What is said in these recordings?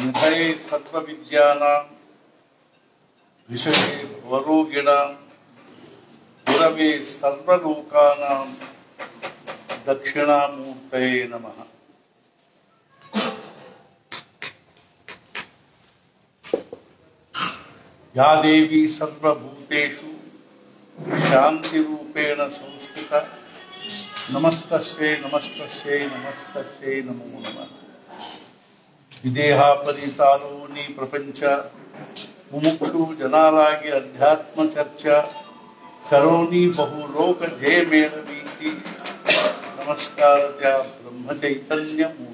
निधये सर्वविद्यानां विषये वरोगिणां गुरवे सर्वलोकानां दक्षिणामूर्तये नमः। या देवी सर्वभूतेषु शांति रूपेण संस्थित। नमस्तस्यै नमस्तस्यै नमस्तस्यै नमो नमः। विदेहापरितारोणि प्रपंच, मुमुक्षु जनारागे अध्यात्म चर्चा, करोनी बहुलोक जनालागि अध्यात्मचर्चा करोणि ब्रह्म चैतन्य ब्रह्मचैतन्यमूर्ति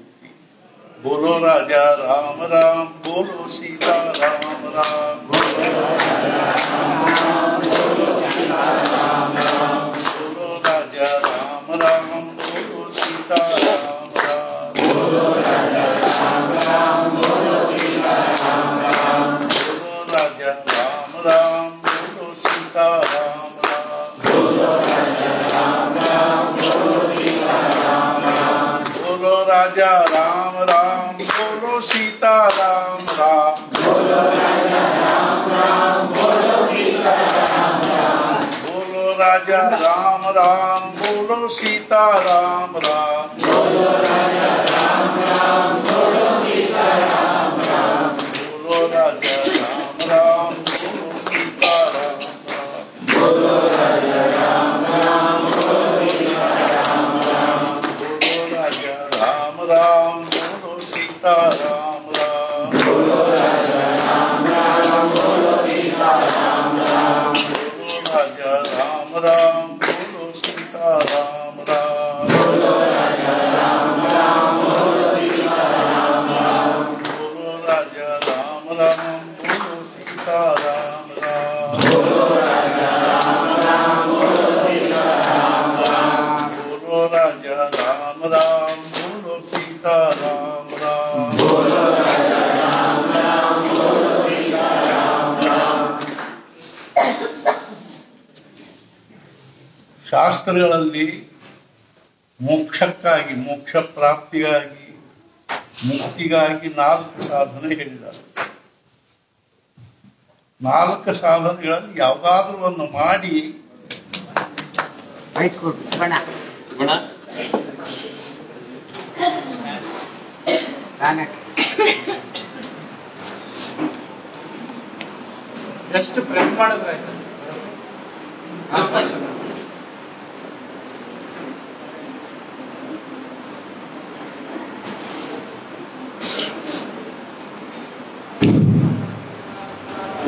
बोलो राजा राम राम, बोलो सीता राम राम। बोलो राजा राम राम बोलो सीता राम राम राम राम बोलो सीता राम राम। बोलो राम ಶಾಸ್ತ್ರಗಳಲ್ಲಿ ಮೋಕ್ಷಕ್ಕಾಗಿ ಮೋಕ್ಷ ಪ್ರಾಪ್ತಿಗಾಗಿ ಮುಕ್ತಿಗಾಗಿ ನಾಲ್ಕು ಸಾಧನೆ ಹೇಳಿದ್ದಾರೆ. ನಾಲ್ಕು ಸಾಧನೆಗಳಲ್ಲಿ ಯಾವುದಾದ್ರೂ ಒಂದು ಮಾಡಿ ಜಸ್ಟ್ ಪ್ರೆಸ್ ಮಾಡಿದ್ರೆ ಆಯ್ತು ಪ್ರೆಸ್ ಮಾಡಿದ್ರೆ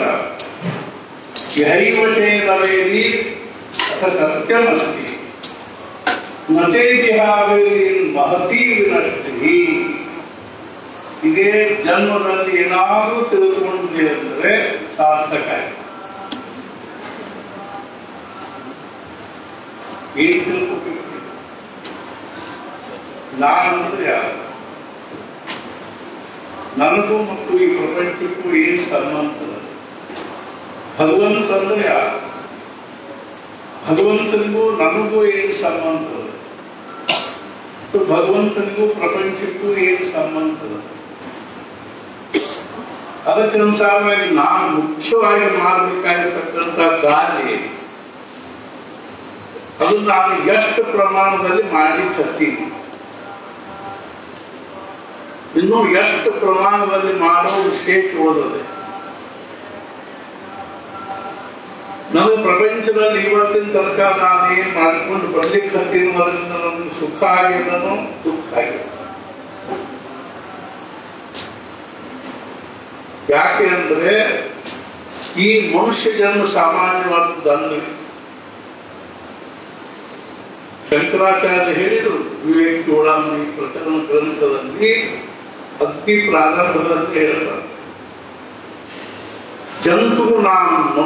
ಹೇಳ್ತ ಯಹೈವ ಚೇತವೇದಿ ಅಥ ಸತ್ಯಮಸ್ತಿ. ನಚೇತಿಹಾವೇದಿ ಮಹತಿ ವಿನಷ್ಟಿ ಇದೇ ಜನ್ಮದಲ್ಲಿ ಏನಾದರೂ ತಿಳ್ಕೊಂಡ್ರಿ ಅಂದರೆ ಸಾರ್ಥಕ. ಏನ್ ತಿಳ್ಕೊಬೇಕು? ಯಾರು? ನನಗೂ ಮತ್ತು ಈ ಪ್ರಪಂಚಕ್ಕೂ ಏನ್ ಸಂಬಂಧ? ಭಗವಂತ ಅಂದ್ರೆ ಯಾರು? ಭಗವಂತನಿಗೂ ನನಗೂ ಏನು ಸಂಬಂಧ? ಮತ್ತು ಭಗವಂತನಿಗೂ ಪ್ರಪಂಚಕ್ಕೂ ಏನು ಸಂಬಂಧ? ಅದಕ್ಕನುಸಾರವಾಗಿ ನಾನು ಮುಖ್ಯವಾಗಿ ಮಾಡಬೇಕಾಗಿರ್ತಕ್ಕಂಥ ಕಾರ್ಯ ಅದು ನಾನು ಎಷ್ಟು ಪ್ರಮಾಣದಲ್ಲಿ ಮಾಡಿ ಕತ್ತೀನಿ ಇನ್ನು ಎಷ್ಟು ಪ್ರಮಾಣದಲ್ಲಿ ಮಾಡೋ ವಿಶೇಷ ಓದದೆ? ನನಗೆ ಪ್ರಪಂಚದಲ್ಲಿ ಇವತ್ತಿನ ತನಕ ನಾನೇನ್ ಮಾಡಿಕೊಂಡು ಬರ್ಲಿಕ್ಕೆ ಹತ್ತೀನಿ ಅದರಿಂದ ನಮ್ಗೆ ಸುಖ ಆಗಿದ್ದನು ದುಃಖ ಆಗಿದೆ ಯಾಕೆ ಅಂದ್ರೆ ಈ ಮನುಷ್ಯ ಜನ್ಮ ಸಾಮಾನ್ಯವಾದದ್ದಲ್ಲ ಶಂಕರಾಚಾರ್ಯ ಹೇಳಿದರು, ವಿವೇಕ್ ಚೂಡಾಮಣಿ ಪ್ರಕರಣ ಗ್ರಂಥದಲ್ಲಿ ಅತಿ ಪ್ರಾರಂಭದಲ್ಲಿ ಹೇಳ್ತಾರೆ ಜಂತು ನಾನು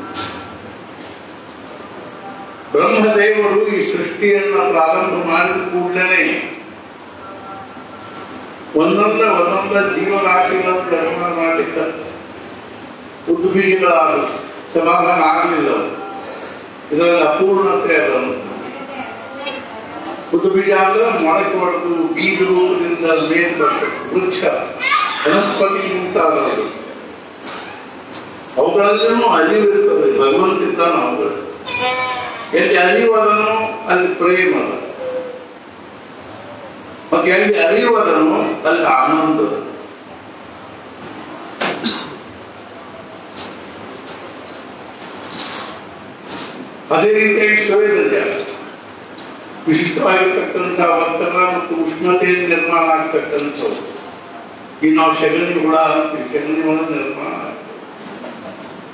ಬ್ರಹ್ಮದೇವರು ಈ ಸೃಷ್ಟಿಯನ್ನ ಪ್ರಾರಂಭ ಮಾಡಿದ ಕೂಡಲೇ ಒಂದೊಂದ ಒಂದೊಂದ ಜೀವರಾಶಿಗಳನ್ನು ನಿರ್ಮಾಣ ಮಾಡಿದ ಉದ್ಬೀಜಗಳಾದ ಸಮಾಧಾನ ಆಗಲಿಲ್ಲ. ಇದರಲ್ಲಿ ಅಪೂರ್ಣತೆ ಅದನ್ನು ಉದ್ಬೀಜ ಅಂದ್ರೆ ಮೊಳಕೆ ಹೊಡೆದು ಬೀಜ ರೂಪದಿಂದ ಮೇಲ್ ವೃಕ್ಷ ವನಸ್ಪತಿ ಮುಂತಾದವರು ಅವುಗಳಲ್ಲೂ ಅರಿವು ಭಗವಂತಿದ್ದಾನ ಅವುಗಳು. ಎಲ್ಲಿ ಅರಿಯುವುದನ್ನು ಅಲ್ಲಿ ಪ್ರೇಮ ಮತ್ತೆ ಎಲ್ಲಿ ಅರಿಯುವುದನ್ನು ಅಲ್ಲಿ ಆನಂದ ಅದೇ ರೀತಿಯಾಗಿ ಶೋಧನೆ ವಿಶಿಷ್ಟವಾಗಿರ್ತಕ್ಕಂಥ ಒತ್ತಡ ಮತ್ತು ಉಷ್ಣತೆಯಿಂದ ನಿರ್ಮಾಣ ಆಗ್ತಕ್ಕಂಥವು. ಇನ್ನು ನಾವು ಶಗನಿ ಹುಳ ಅಂತೀವಿ ಶಗನಿ ಹುಳ ನಿರ್ಮಾಣ.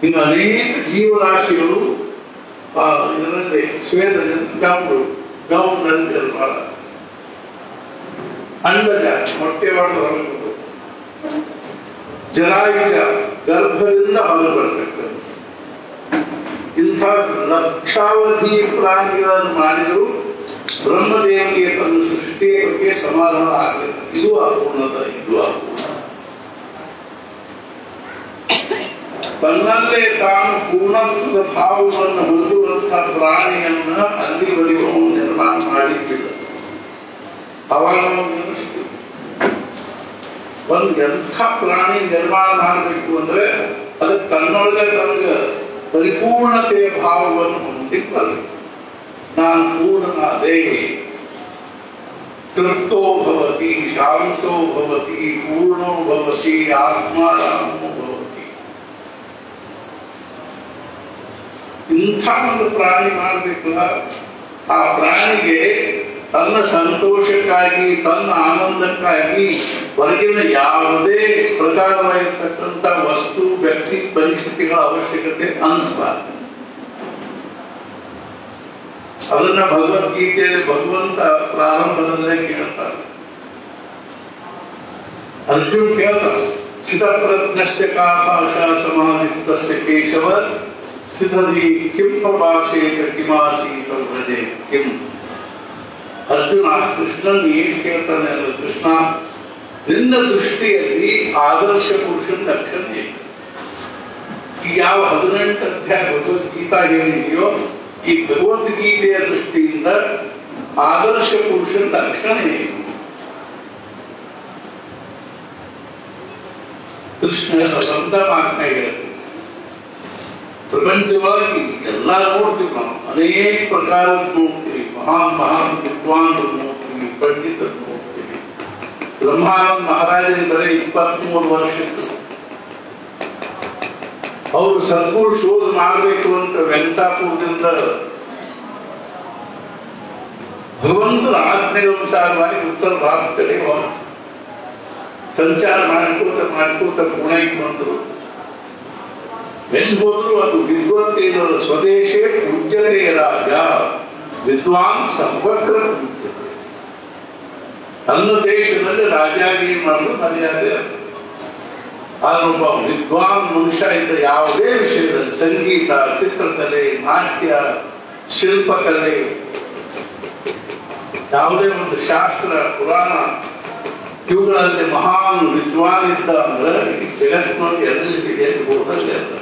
ಇನ್ನು ಅನೇಕ ಜೀವರಾಶಿಗಳು ಇದರಲ್ಲಿ ಶ್ವೇತಜ ಗೌರು ಗೌನಲ್ಲಿ ಭಾಳ ಅಂಡಜ ಮೊಟ್ಟೆ ಒಳಗೆ ಹೊರಬೇಕು. ಜರಾಯುಜ ಗರ್ಭದಿಂದ ಹೊರಗೆ ಬರಬೇಕು ಇಂಥ ಲಕ್ಷಾವಧಿ ಪ್ರಾಣಿಗಳನ್ನು ಮಾಡಿದರೂ ಬ್ರಹ್ಮದೇವಿಗೆ ತನ್ನ ಸೃಷ್ಟಿಯ ಬಗ್ಗೆ ಸಮಾಧಾನ ಆಗಬೇಕು ಇದು ಅಪೂರ್ಣದ, ಇದು ಅಪೂರ್ಣ. ತನ್ನಲ್ಲೇ ತಾನು ಪೂರ್ಣತ್ವದ ಭಾವವನ್ನು ಹೊಂದುವಂತಹ ಪ್ರಾಣಿಯನ್ನ ಅಲ್ಲಿ ಬರೆಯುವ ನಿರ್ಮಾಣ ಮಾಡಿದ್ದಿಲ್ಲ ಅವಾಗ ಒಂದು ಎಂಥ ಪ್ರಾಣಿ ನಿರ್ಮಾಣ ಮಾಡಬೇಕು ಅಂದ್ರೆ ಅದಕ್ಕೆ ತನ್ನೊಳಗೆ ತನಗೆ ಪರಿಪೂರ್ಣತೆಯ ಭಾವವನ್ನು ಹೊಂದಿಕ್ಕಲ್ಲ ನಾನು ಪೂರ್ಣನಾದೆ. ತೃಪ್ತೋ ಭವತಿ, ಶಾಂತೋ ಭವತಿ, ಪೂರ್ಣೋ ಭವತಿ ಆತ್ಮಾರಾಮೋ ಭವತಿ. ಇಂಥ ಒಂದು ಪ್ರಾಣಿ ಮಾಡಬೇಕಲ್ಲ ಆ ಪ್ರಾಣಿಗೆ ತನ್ನ ಸಂತೋಷಕ್ಕಾಗಿ ತನ್ನ ಆನಂದಕ್ಕಾಗಿ ಹೊರಗಿನ ಯಾವುದೇ ಪ್ರಕಾರವಾಗಿರ್ತಕ್ಕಂಥ ವಸ್ತು ವ್ಯಕ್ತಿ ಪರಿಸ್ಥಿತಿಗಳ ಅವಶ್ಯಕತೆ ಅನಿಸ್ಬಾರ್ದು ಅದನ್ನ ಭಗವದ್ಗೀತೆಯಲ್ಲಿ ಭಗವಂತ ಪ್ರಾರಂಭದಲ್ಲೇ ಕೇಳ್ತಾರೆ ಅರ್ಜುನ್ ಕೇಳ್ತಾರೆ ಸ್ಥಿತಪ್ರಜ್ಞಸ್ಯ ಕಾಪಾಶ ಸಮಾಧಿಸ್ತಸ್ಯ ಕೇಶವ ಸ್ಥಿತದಿ ಕಿಂ ಪ್ರಭಾಷೇತ ಕಿಮಾಸೀತ ವ್ರಜೆ ಕಿಂ ಅರ್ಜುನ ಕೃಷ್ಣನ್ ಏನ್ ಕೇಳ್ತಾನೆ ಅಂದ್ರೆ ಕೃಷ್ಣ ನಿನ್ನ ದೃಷ್ಟಿಯಲ್ಲಿ ಆದರ್ಶ ಪುರುಷನ ಲಕ್ಷಣ ಏನು ಈ ಯಾವ ಹದಿನೆಂಟು ಅಧ್ಯಾಯ ಭಗವದ್ಗೀತಾ ಹೇಳಿದೆಯೋ ಈ ಭಗವದ್ಗೀತೆಯ ದೃಷ್ಟಿಯಿಂದ ಆದರ್ಶ ಪುರುಷನ ಲಕ್ಷಣ ಏನು ಕೃಷ್ಣ ಸ್ವಂತ ಮಾತನ್ನ ಹೇಳ್ತಾರೆ ಪ್ರಪಂಚವಾಗಿ ಎಲ್ಲ ನೋಡ್ತೀವಿ ನಾವು ಅನೇಕ ಪ್ರಕಾರದ ನೋಡ್ತೀವಿ ಮಹಾನ್ ಮಹಾನ್ ವಿದ್ವಾಂಸರು ನೋಡ್ತೀವಿ ಪಂಡಿತರು ನೋಡ್ತೀವಿ ಬ್ರಹ್ಮಾನಂದ ಮಹಾರಾಜರಿಗೆ ಬರೀ ಇಪ್ಪತ್ಮೂರು ವರ್ಷ ಇತ್ತು ಅವರು ಸದ್ಗುರು ಶೋಧ ಮಾಡಬೇಕು ಅಂತ ವೆಂಕಟಾಪುರದಿಂದ ಭಗವಂತನ ಆಜ್ಞೆಗನುಸಾರವಾಗಿ ಉತ್ತರ ಭಾರತ ಕಡೆ ಹೋದ ಸಂಚಾರ ಮಾಡ್ಕೋತ ಮಾಡ್ಕೋತ ಪುಣೆಗೆ ಬಂದರು ಹೋದ್ರು ಅದು ವಿದ್ವತ್ತೇನ ಸ್ವದೇಶೇ ಪೂಜ್ಯತೆ ರಾಜ ವಿದ್ವಾನ್ ಪೂಜ್ಯತೆ ತನ್ನ ದೇಶದಲ್ಲಿ ರಾಜಾಗಿ ಮಾಡಲು ಮರ್ಯಾದೆ ಅದನ್ನೊಬ್ಬ ವಿದ್ವಾನ್ ಮನುಷ್ಯ ಇದ್ದ ಯಾವುದೇ ವಿಷಯದಲ್ಲಿ ಸಂಗೀತ, ಚಿತ್ರಕಲೆ, ನಾಟ್ಯ, ಶಿಲ್ಪಕಲೆ, ಯಾವುದೇ ಒಂದು ಶಾಸ್ತ್ರ, ಪುರಾಣ, ಇವುಗಳಲ್ಲಿ ಮಹಾನ್ ವಿದ್ವಾನ್ ಇದ್ದ ಅಂದ್ರೆ ಜಗತ್ತಿನಲ್ಲಿ ಎಲ್ಲಿ ಎಲ್ಲಿ ಹೋದಲ್ಲಿ ಅಲ್ಲ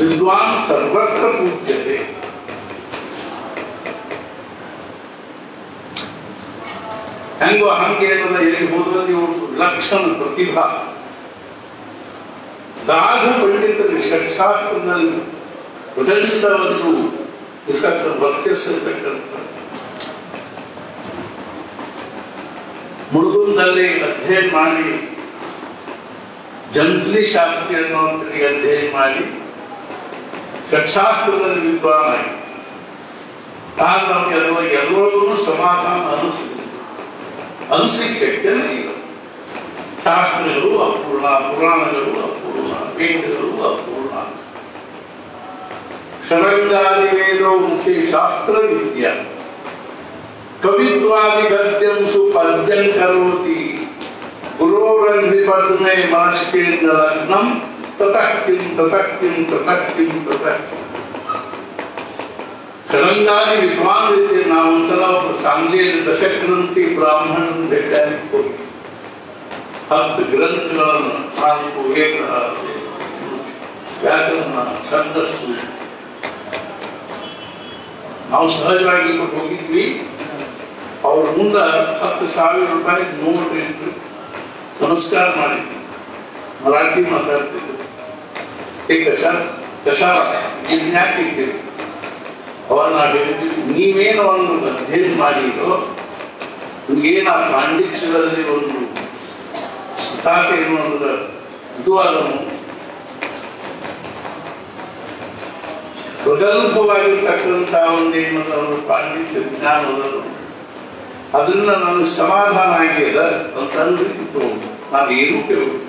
ವಿದ್ವಾನ್ ಸರ್ವತ್ರ ಪೂಜ್ಯತೆ ಹೆಂಗೋ ಹಂಗೆ ಏನದ ಎಲ್ಲಿ ಹೋದಲ್ಲಿ ಒಂದು ಲಕ್ಷಣ ಪ್ರತಿಭಾ ದಾಸ ಪಂಡಿತರು ಷಟ್ಶಾಸ್ತ್ರದಲ್ಲಿ ಪ್ರಚಂಡವನ್ನು ಇರ್ತಕ್ಕ ವರ್ತಿಸಿರ್ತಕ್ಕಂಥ ಮುಳುಗುಂದಲ್ಲಿ ಅಧ್ಯಯನ ಮಾಡಿ ಜಂತ್ಲಿ ಶಾಸ್ತ್ರಿ ಅನ್ನೋ ಕಡೆಗೆ ಅಧ್ಯಯನ ಮಾಡಿ ಷಟ್ಶಾಸ್ತ್ರದಲ್ಲಿ ವಿದ್ವಾನಾಗಿ ಆಗ ನಮಗೆ ಅದರ ಎಲ್ಲರಿಗೂ ಸಮಾಧಾನ ಅನಿಸಿದೆ ಅನಿಸ್ಲಿಕ್ಕೆ ಶಕ್ಯನೇ ಇಲ್ಲ ಶಾಸ್ತ್ರಗಳು ಅಪೂರ್ಣ ಪುರಾಣಗಳು ಅಪೂರ್ಣ ವೇದಗಳು ಅಪೂರ್ಣ ಷಡಂಗಾದಿ ವೇದೋ ಮುಖ್ಯ ಶಾಸ್ತ್ರ ವಿದ್ಯಾ ಕವಿತ್ವಾದಿ ಗದ್ಯಂ ಸುಪದ್ಯಂ ಕರೋತಿ ಗುರೋರಂಧಿ ಪದ್ಮೆ ಮನಸ್ಕೇಂದ್ರ ಲಗ್ನಂ ತತಃ ಕಿಂ ತತಃ ಕಿಂ ತತಃ ಕಿಂ ತತಃ ಕಿಂ. ಷಡಂಗಾದಿ ವಿದ್ವಾನ್ ರೀತಿ ನಾವು ಒಂದ್ಸಲ ಒಬ್ಬ ಸಾಂಗ್ಲಿಯಲ್ಲಿ ದಶಗ್ರಂಥಿ ಬ್ರಾಹ್ಮಣನ ಭೇಟಿಯಾಗಿ ಹೋಗಿ ಹತ್ತು ಗ್ರಂಥಗಳನ್ನು ನಾಲ್ಕು ವೇದ ವ್ಯಾಕರಣ ಛಂದಸ್ಸು ನಾವು ಸಹಜವಾಗಿ ಕೊಟ್ಟು ಹೋಗಿದ್ವಿ ಅವ್ರ ಮುಂದೆ ಹತ್ತು ಸಾವಿರ ರೂಪಾಯಿ ನೋಟ್ ಇಟ್ಟು ನಮಸ್ಕಾರ ಮಾಡಿದ್ವಿ ಮರಾಠಿ ಮಾತಾಡ್ತಿದ್ರು ಯಾಕೆ ಇಟ್ಟಿರಿ ಅವಾಗ ನಾವು ಹೇಳಿದ್ವಿ ನೀವೇನು ಒಂದು ಅಧ್ಯಯನ ಮಾಡಿರೋ ಆ ಪಾಂಡಿತ್ಯದಲ್ಲಿ ಒಂದು ತಾಕೆ ಅನ್ನೋದ್ರ ಇದು ಅದನ್ನು ಪ್ರಗಲ್ಭವಾಗಿರ್ತಕ್ಕಂಥ ಒಂದೇನು ಒಂದು ಪಾಂಡಿತ್ಯ ಜ್ಞಾನ ಅದನ್ನು ನನಗೆ ಸಮಾಧಾನ ಆಗ್ಯದ ಅಂತಂದ್ರೆ ನಾವೇನು ಕೇಳುದು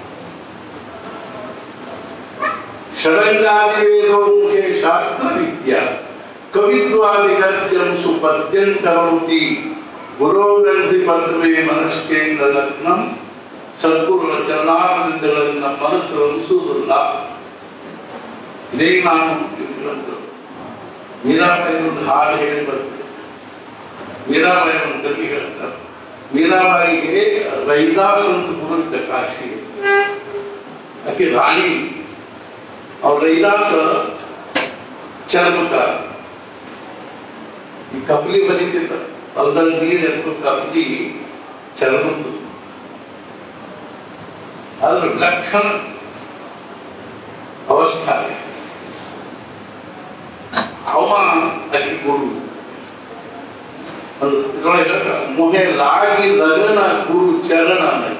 ಷಡಂಗಾದಿ ವೇದೋಮುಖೇ ಶಾಸ್ತ್ರ ವಿದ್ಯಾ ಕವಿತ್ವಾದಿ ಗದ್ಯಂ ಸುಪದ್ಯಂ ಕರೋತಿ ಗುರೋಗಂಧಿ ಪದ್ಮೆ ಮನಸ್ಕೇಂದ್ರ ಲಗ್ನಂ ಸದ್ಗುರುಗಳ ಚರಣಾರವಿಂದಗಳನ್ನ ಮನಸ್ಸು ಅನಿಸುವುದಿಲ್ಲ ಇದೇ ನಾನು ತಿಳ್ಕೊಂಡ್ರು. ಮೀರಾಬಾಯಿ ಒಂದು ಹಾಡು ಹೇಳಿ ಬರ್ತದೆ ಮೀರಾಬಾಯಿ ಒಂದು ಕವಿ ಹೇಳ್ತಾರೆ ಮೀರಾಬಾಯಿಗೆ ರೈದಾಸ್ ಅಂತ ಗುರುವಿದ್ದ ಕಾಶಿಗೆ ಆಕೆ ರಾಣಿ ಅವ್ರ ರೈದಾಸ ಚರ್ಮಕಾರ ಈ ಕಪಲಿ ಬರೀತಿದ್ದ ಹೊಲದಲ್ಲಿ ನೀರು ಎತ್ತು ಕಪಲಿ ಚರ್ಮದ್ದು ಅದ್ರ ಲಕ್ಷಣ ಅವಸ್ಥಾ ಅವಮಾನ ಅಕ್ಕಿ ಗುರು ಅದು ಇದ್ರೊಳಗೆ ಮೊಹೆ ಲಾಗಿ ಲಗನ ಗುರು ಚರಣ ಅನ್ನೋದು.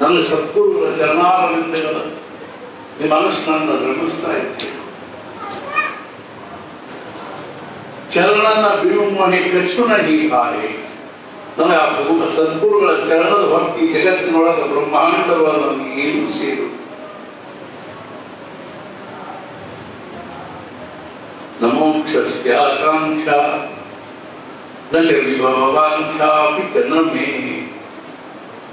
ನನ್ನ ಸದ್ಗುರುಗಳ ಚರಣಾರವಿಂದಗಳ ಈ ಮನಸ್ಸು ನನ್ನ ರಮಿಸ್ತಾ ಇತ್ತು ಚರಣನ ಬಿರುಮಣಿ ಕಚ್ಚುನ ಹೀಗಾರೆ. ನನಗೆ ಆ ಭಗವ ಸದ್ಗುರುಗಳ ಚರಣದ ಭಕ್ತಿ ಜಗತ್ತಿನೊಳಗೆ ಬ್ರಹ್ಮಾಂಡಗಳ ಏನು ಸೇರು? ನಮೋಕ್ಷಸ್ಯ ಆಕಾಂಕ್ಷ, ನ ಚ ವಿಭವಾಂಕ್ಷಾಪಿ ಚ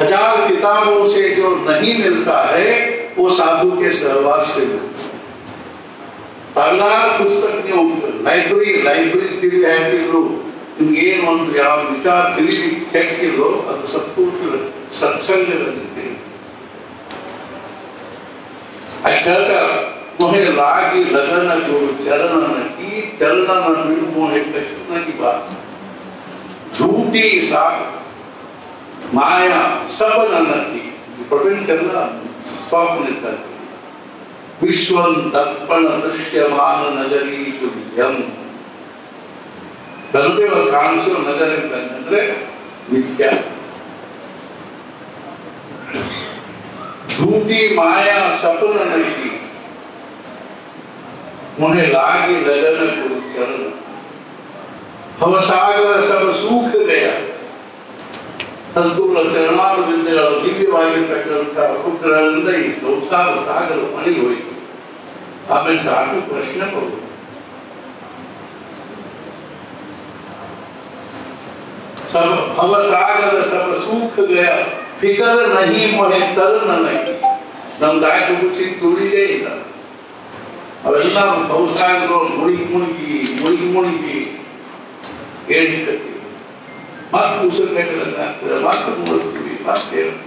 हज़ार किताबों से जो नहीं मिलता है, वो साधु के सहवास से मिलता है। लाइब्रेरी लाइब्रेरी दिल है कि लोग विचार दिल्ली चेक के लोग तो सत्संग मोहे लगन जो चरण की चरण मोहे कृष्ण की बात। झूठी साख माया सब ननकी ಪ್ರಪಂಚದ ಸ್ವಪ್ನ ವಿಶ್ವಂ ದರ್ಪಣ ದೃಶ್ಯಮಾನ ನಗರಿ ತುಲ್ಯಂ ಧರ್ಮೇವ ಕಾಣಿಸೋ ನಗರ ಅಂತಂದ್ರೆ ನಿತ್ಯ झूठी माया सपन नहीं उन्हें लागी लगन गुरु चरण ಭವಸಾಗರ ಸಮ ಸೂಖ ಗಯ ಸಂತೂರ ಚರಣಾರವಿಂದಗಳ ದಿವ್ಯವಾಗಿರ್ತಕ್ಕಂಥ ರುದ್ರರಿಂದ ಈ ಸಂಸಾರ ಸಾಗರ ಮನೆಗೆ ಹೋಯಿತು. ಆಮೇಲೆ ದಾಟು ಪ್ರಶ್ನೆ सब ಭವಸಾಗರ ಸಮ ಸೂಖ ಗಯ ಫಿಕರ ನಹಿ ತರ್ ನನಗೆ. ನಮ್ಮ ದಾಟಿ ಮುಚ್ಚಿ ತುಳಿದೇ ಇಲ್ಲ. ಅವೆಲ್ಲ ಭವಸಾಗರ ಮುಳುಗಿ ಮುಳುಗಿ ಮುಳುಗಿ ಮುಳುಗಿ ಹೇಳಿಕತ್ತಿ ಮತ್ತೆ ಉಸಿರು ಕಟ್ಟದಂಗ ಆಗ್ತದೆ ಮತ್ತೆ ಮುಳುಗ್ತೀವಿ ಮತ್ತೆ ಹೇಳ್ತೀವಿ.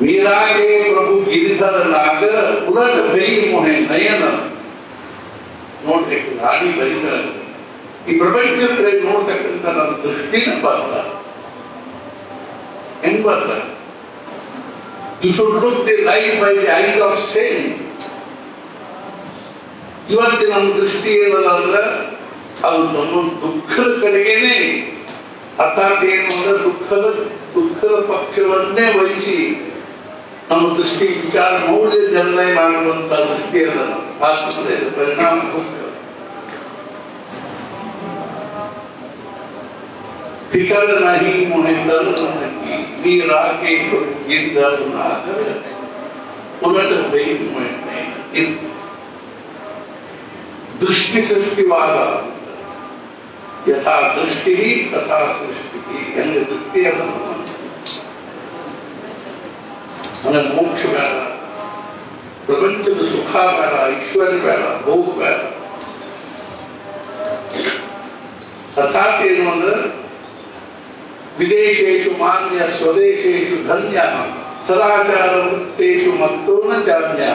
मीरागे प्रभु गिरिधर नागर उलट भई मोहे नयन ನೋಡ್ಬೇಕು ಗಾಡಿ ಬರೀತಾರೆ ಈ ಪ್ರಪಂಚದ ಕಡೆ ನೋಡ್ತಕ್ಕಂಥ ನನ್ನ ದೃಷ್ಟಿನ ಬರ್ತ ಹೆಂಗ್ ಬರ್ತ you should look the life by the eyes of same ಇವತ್ತಿನ ನಮ್ಮ ದೃಷ್ಟಿ ಏನಲ್ಲ ಅಂದ್ರೆ ಅದು ನಮ್ಮ ದುಃಖದ ಕಡೆಗೇನೆ ಅರ್ಥಾತ್ ಏನು ಅಂದ್ರೆ ದುಃಖದ ದುಃಖದ ಪಕ್ಷವನ್ನೇ ವಹಿಸಿ ನಮ್ಮ ದೃಷ್ಟಿ ವಿಚಾರ ಮೌಲ್ಯ ನಿರ್ಣಯ ಮಾಡುವಂತ ದೃಷ್ಟಿ ಅದ ಆತ್ಮದ ಪರಿಣಾಮಕ್ಕೋಸ್ಕರ फिकर नहीं मुहे दर की मीरा के ये दर ना कर उलट गई मुहे इन दृष्टि सृष्टिवाद यथा दृष्टि तथा सृष्टि अन्य वृत्ति અને મોક્ષ મેળા પ્રપંચ સુખા મેળા ઈશ્વર મેળા ભોગ મેળા તથાપી એનો અંદર વિદેશેષુ માન્ય સ્વદેશેષુ ધન્ય સદાચાર વૃત્તેષુ મત્તો ન જાન્ય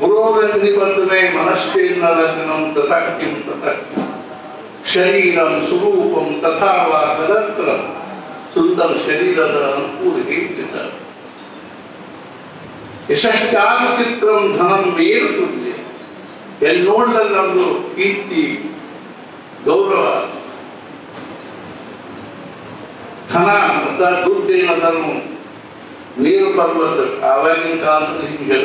ગુરોવેન્દ્રિબંધ મે મનસ્તેન લગ્નમ તથા કિમ તથા ಶರೀರಂ ಸ್ವರೂಪಂ ತಥಾ ತದತ್ರಂ ಸುಂದರ ಶರೀರದ ಅನುಕೂಲ ಹೇಗಿದ್ದಾರೆ? ಯಶಶ್ಚಾರುಚಿತ್ರಂ ಧನಂ ಮೇರು ತುಲ್ಯ. ಎಲ್ಲಿ ನೋಡಿದಲ್ಲಿ ನಮ್ದು ಕೀರ್ತಿ, ಗೌರವ, ಧನ ಅಂತ ದುಡ್ಡೇನದನ್ನು ಮೇರು ಪರ್ವತ ಆವಾಗಿನ ಕಾಲದಲ್ಲಿ ಹಿಂಗೆ.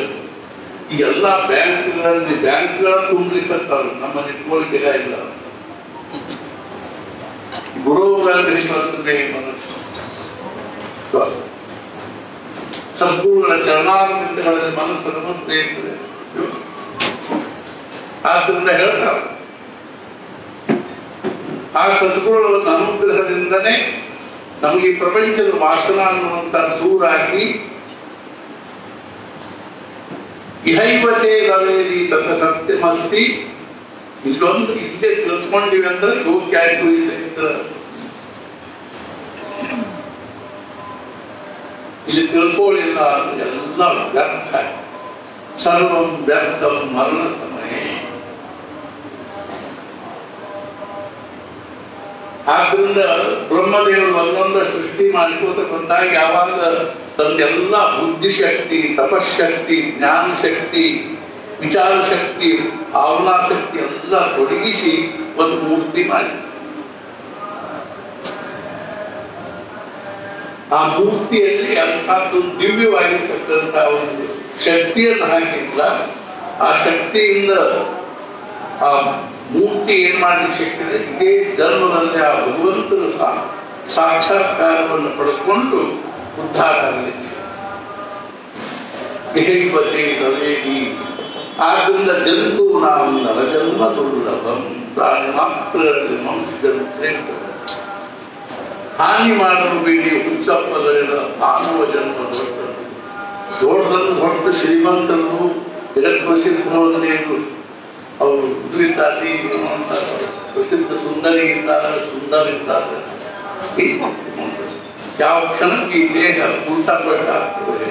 ಈ ಎಲ್ಲ ಬ್ಯಾಂಕ್ಗಳಲ್ಲಿ ಬ್ಯಾಂಕ್ಗಳ ತುಂಬಲಿಕ್ಕೆ ನಮ್ಮ ಇಟ್ಕೊಳ್ಳಿಕ್ಕೆ ಇಲ್ಲ. ಗುರುಗಳಲ್ಲಿ ಬರ್ತದೆ ಮನಸ್ಸು ಸಂಪೂರ್ಣ ಚರಣಾರವಿಂದಗಳಲ್ಲಿ ಮನಸ್ಸು ನಮಸ್ತೆ ಇರ್ತದೆ ಆದ್ರಿಂದ ಹೇಳ್ತಾರೆ ಆ ಸದ್ಗುರುಗಳ ಅನುಗ್ರಹದಿಂದನೇ ನಮಗೆ ಪ್ರಪಂಚದ ವಾಸನ ಅನ್ನುವಂತ ದೂರಾಗಿ ಇಹೈವತೆ ಲವೇರಿ ತಥ ಸತ್ಯಮಸ್ತಿ ಇಲ್ಲೊಂದು ಹಿಂದೆ ತಿಳ್ಕೊಂಡಿವಿ ಅಂದ್ರೆ ಆಯ್ತು ಇಲ್ಲ ಇದ್ರೆ ಇಲ್ಲಿ ತಿಳ್ಕೊಳ್ಳಿಲ್ಲ ಅಂದ್ರೆ ಎಲ್ಲ ವ್ಯರ್ಥ. ಸರ್ವಂ ವ್ಯರ್ಥ ಮರಣ ಸಮಯ ಆದ್ರಿಂದ ಬ್ರಹ್ಮದೇವರು ಒಂದೊಂದು ಸೃಷ್ಟಿ ಮಾಡಿಕೋತ ಬಂದಾಗ ಯಾವಾಗ ತಂದೆಲ್ಲ ಬುದ್ಧಿಶಕ್ತಿ, ತಪಶಕ್ತಿ ಜ್ಞಾನ ಶಕ್ತಿ ವಿಚಾರ ಶಕ್ತಿ ಭಾವನಾ ಶಕ್ತಿ ಎಲ್ಲ ತೊಡಗಿಸಿ ಒಂದು ಮೂರ್ತಿ ಮಾಡಿ. ಆ ಮೂರ್ತಿಯಲ್ಲಿ ಅಂಥದ್ದು ದಿವ್ಯವಾಗಿರ್ತಕ್ಕಂಥ ಒಂದು ಶಕ್ತಿಯನ್ನು ಆ ಶಕ್ತಿಯಿಂದ ಆ ಮೂರ್ತಿ ಏನ್ ಮಾಡ್ಲಿಕ್ಕೆ ಶಕ್ತಿದೆ ಇದೇ ಜನ್ಮದಲ್ಲಿ ಆ ಭಗವಂತನ ಸಾಕ್ಷಾತ್ಕಾರವನ್ನು ಪಡೆದುಕೊಂಡು ಉದ್ಧಾರ ಆಗಲಿಕ್ಕೆ ಹೇಗೆ ರವೇದಿ ಆದ್ದರಿಂದ ಜಂತು ನಾವು ನರಜನ್ಮ ದುರ್ಲಭಂ ಪ್ರಾಣಿ ಶ್ರೇಷ್ಠ ಹಾನಿ ಮಾಡಲು ಬೇಡಿ ಹುಚ್ಚಪ್ಪಗಳಿಂದ ಮಾನವ ಜನ್ಮ ದೊಡ್ಡ ದೊಡ್ಡದನ್ನು ದೊಡ್ಡ ಶ್ರೀಮಂತರು ಜಗತ್ ಪ್ರಸಿದ್ಧವನ್ನೇನು ಅವರು ಅಂತಾರೆ ಪ್ರಸಿದ್ಧ ಸುಂದರಿ ಇದ್ದಾರೆ, ಸುಂದರ ಇದ್ದಾರೆ? ಯಾವ ಕ್ಷಣಕ್ಕೆ ಈ ದೇಹ ಉಲ್ಟ ಆಗ್ತದೆ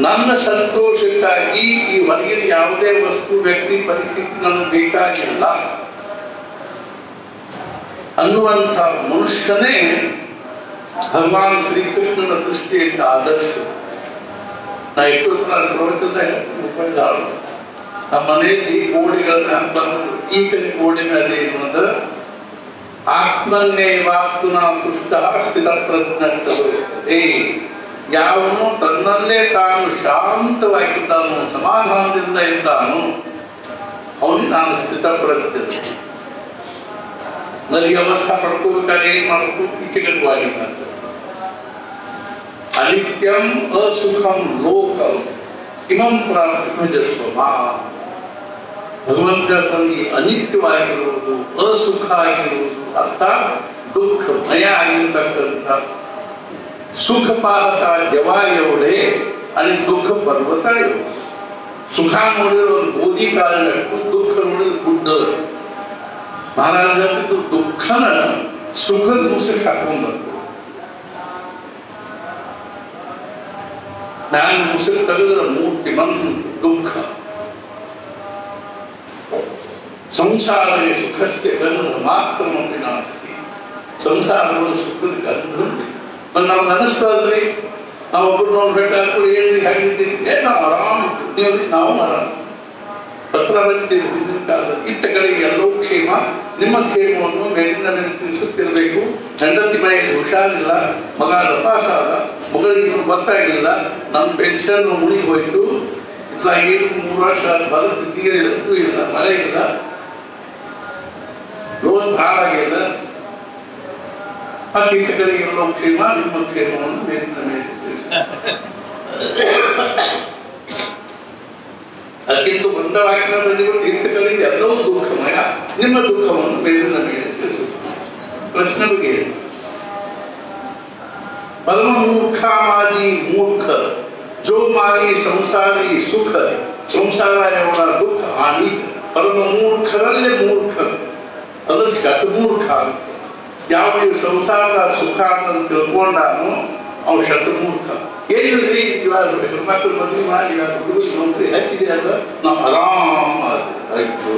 ನನ್ನ ಸಂತೋಷಕ್ಕಾಗಿ ಈ ಹೊರಗಿನ ಯಾವುದೇ ವಸ್ತು ವ್ಯಕ್ತಿ ಪರಿಸ್ಥಿತಿ ಪರಿಸ್ಥಿತಿಗಳನ್ನು ಬೇಕಾಗಿಲ್ಲ ಅನ್ನುವಂಥ ಮನುಷ್ಯನೇ ಭಗವಾನ್ ಶ್ರೀಕೃಷ್ಣನ ದೃಷ್ಟಿಯಿಂದ ಆದರ್ಶ ನಾ ಎಷ್ಟು ಸಲ ಪ್ರವಚನದಾಗ ಉಪಯೋಗ ನಮ್ಮ ಮನೆಯಲ್ಲಿ ಗೋಡೆಗಳನ್ನ ಹಾಕ್ಬಾರ್ದು ಈ ಕಡೆ ಗೋಡೆ ಮೇಲೆ ಏನು ಅಂದ್ರೆ ಆತ್ಮನ್ನೇವಾತ್ಮನ ಪುಷ್ಟ ಸ್ಥಿತ ಪ್ರಜ್ಞೆ ಯಾವನು ತನ್ನಲ್ಲೇ ತಾನು ಶಾಂತವಾಗಿದ್ದಾನೋ ಸಮಾಧಾನದಿಂದ ಇದ್ದಾನೋ ಅವನಿಗೆ ನಾನು ಸ್ಥಿತಪ್ರಜ್ಞ ನನಗೆ ಅವಸ್ಥಾ ಪಡ್ಕೋಬೇಕಾದ್ರೆ ಏನ್ ಮಾಡಬೇಕು ಇಚ್ಛೆಗಟ್ಟವಾಗಿದ್ದಂತೆ ಅನಿತ್ಯಂ ಅಸುಖಂ ಲೋಕಂ ಇಮಂ ಪ್ರಾಪ್ತಿಸ್ವಮ ಭಗವಂತ ತನಗೆ ಅನಿತ್ಯವಾಗಿರುವುದು ಅಸುಖ ಆಗಿರುವುದು ಅರ್ಥಾತ್ ದುಃಖಮಯ ಆಗಿರ್ತಕ್ಕಂಥ ಸುಖ ಪಾಲಕ ಜವಾಯವಳೆ ಅಲ್ಲಿ ದುಃಖ ಪರ್ವತ ಇರು ಸುಖ ನೋಡಿದ್ರೆ ಒಂದು ಗೋಧಿ ಕಾಳಿನಷ್ಟು ದುಃಖ ನೋಡಿದ್ರೆ ಗುಡ್ಡ ಮಹಾರಾಜ ಹೇಳ್ತಿದ್ದು ದುಃಖನ ಸುಖದ ಮುಸುಕ್ ಹಾಕೊಂಡ್ಬರ್ತು ನಾನು ಮುಸುಕ್ ತೆಗೆದ್ರೆ ಮೂರ್ತಿ ಬಂದು ದುಃಖ ಸಂಸಾರವೇ ಸುಖಕ್ಕೆ ಗಂಧ ಮಾತ್ರ ನೋಡಿ ನಾಸ್ತಿ ಸಂಸಾರಗಳು ಸುಖದ ಗಂಧ ಮತ್ತೆ ನಾವು ಅನಿಸ್ತದ್ರಿ ನಾವು ಒಬ್ರು ನೋಡ್ಬೇಕಾದ್ರು ಹೇಳಿ ಹಾಗಿದ್ದೀರಿ ಏ, ನಾವು ಆರಾಮ ಇರ್ತೀವಿ ನಾವು ಆರಾಮ. ಪತ್ರ ಬಂದಿದ್ದೀವಿ ಹಿಂದಿನ ಕಾಲದಲ್ಲಿ ಇತ್ತ ಕಡೆಗೆ ಎಲ್ಲೋ ಕ್ಷೇಮ. ನಿಮ್ಮ ಕ್ಷೇಮವನ್ನು ಮೇಲಿನ ಮೇಲೆ ತಿಳಿಸುತ್ತಿರಬೇಕು. ಹೆಂಡತಿ ಮನೆಯಲ್ಲಿ ಹುಷಾರಿಲ್ಲ, ಮಗ ನಪಾಸ ಮಗಳಿಗೆ ಗೊತ್ತಾಗಿಲ್ಲ. ನಮ್ಮ ಪೆನ್ಷನ್ ಮುಳುಗಿ ಹೋಯ್ತು. ಇತ್ಲಾಗಿ ಮೂರು ವರ್ಷ ಬದುಕು ನೀರು ಇಲ್ಲ, ಮಳೆ ಇಲ್ಲ. ಲೋನ್ ಭಾರ ಆ ಕೆಲಸಗಳಿಗೆಲ್ಲ ಕ್ಷೇಮ ನಿಮ್ಮ ಕ್ಷೇಮವನ್ನು ಮೇಲಿಂದ ಮೇಲಿದ್ದೇವೆ ಅದಕ್ಕಿಂತ ಬಂಧವಾಗಿನ ನದಿಗಳು ತೀರ್ಥಗಳಿಗೆ ಎಲ್ಲವೂ ದುಃಖಮಯ. ನಿಮ್ಮ ದುಃಖವನ್ನು ಮೇಲಿಂದ ಮೇಲೆ ತಿಳಿಸುತ್ತದೆ ಪ್ರಶ್ನೆ ಬಗ್ಗೆ ಪರಮ ಮೂರ್ಖ ಮಾದಿ ಮೂರ್ಖ ಜೋ ಮಾದಿ ಸಂಸಾರಿ ಸುಖ ಸಂಸಾರ ಎಂಬ ದುಃಖ ಹಾನಿ ಪರಮ ಮೂರ್ಖರಲ್ಲೇ ಮೂರ್ಖ ಅದಕ್ಕೆ ಅತಿ. ಮೂರ್ಖ ಆಗುತ್ತೆ ಯಾವ ಈ ಸಂಸಾರದ ಸುಖ ಅಂತ ತಿಳ್ಕೊಂಡಾನು ಅವ್ನು ಶತಮೂರ್ಖ ಏನಿಲ್ರಿ ಇವಾಗ ಹೆಣ್ಮಕ್ಳು ಮದುವೆ ಮಾಡಿ, ಇವಾಗ ಹುಡುಗರು ನೌಕರಿ ಹಚ್ಚಿದೆ ಅಂದ್ರೆ ನಾವು ಆರಾಮ ಆಯ್ತು.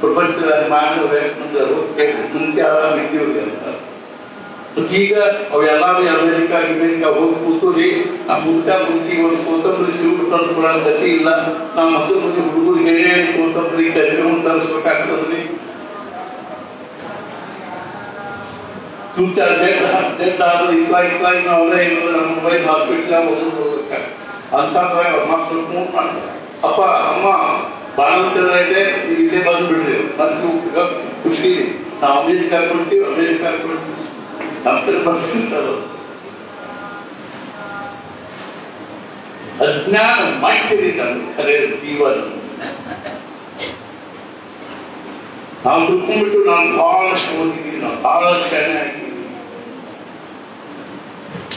ಪ್ರಪಂಚದಲ್ಲಿ ಮಾಡಿರ್ಬೇಕು ಮುಂದೆ ಮುಂದೆ ಆರಾಮ ಇದ್ದೀವಿ ಅಂತ. ಈಗ ಅವೆಲ್ಲಾರು ಅಮೇರಿಕ ಅಮೇರಿಕ ಹೋಗಿ ಕೂತುರಿ. ಆ ಮುಂಚೆ ಮುಂಚೆ ಒಂದು ಕೋತಂಬರಿ ಸಿಲ್ಕ್ ತಂದು ಕೊಡೋ ಗತಿ ಇಲ್ಲ. ನಾವು ಮತ್ತೆ ಮುಂದೆ ಹುಡುಗರಿಗೆ ಹೇಳಿ ಕೋತಂಬರಿ ಕರಿಬೇವು ತರಿಸ್ಬೇಕಾಗ್ತದ್ರಿ ಚೂಚಾರ್ ಡೆಡ್ ಡೆಡ್ ಆದ್ರೆ ಇತ್ಲ ಇತ್ಲ ನಾವು ಅವರೇ ಇಲ್ಲದ್ರೆ ನಮ್ಮ ಮೊಬೈಲ್ ಹಾಸ್ಪಿಟ್ಲಾಗ ಹೋಗೋದು ಅಂತಂದಾಗ ಮಕ್ಕಳು ಫೋನ್ ಮಾಡ್ತಾರೆ ಅಪ್ಪ ಅಮ್ಮ ಬಾಣಂತರ ಇದೆ ನೀವು ಇಲ್ಲೇ ಬಂದ್ಬಿಡ್ರಿ ಮತ್ತೆ ಖುಷಿ ನಾವು ಅಮೇರಿಕ ಕೊಡ್ತೀವಿ ಅಮೇರಿಕ ಕೊಡ್ತೀವಿ ಡಾಕ್ಟರ್ ಬರ್ತಿರ್ತಾರೆ ಅಜ್ಞಾನ ಮಾಡ್ತೀರಿ ನಮ್ಮ ಖರೆ ಜೀವನ ನಾವು ತಿಳ್ಕೊಂಡ್ಬಿಟ್ಟು ನಾನು ಬಹಳಷ್ಟು ಓದಿದ್ದೀನಿ ನಾವು ಬಹಳ ಶಾಣೆ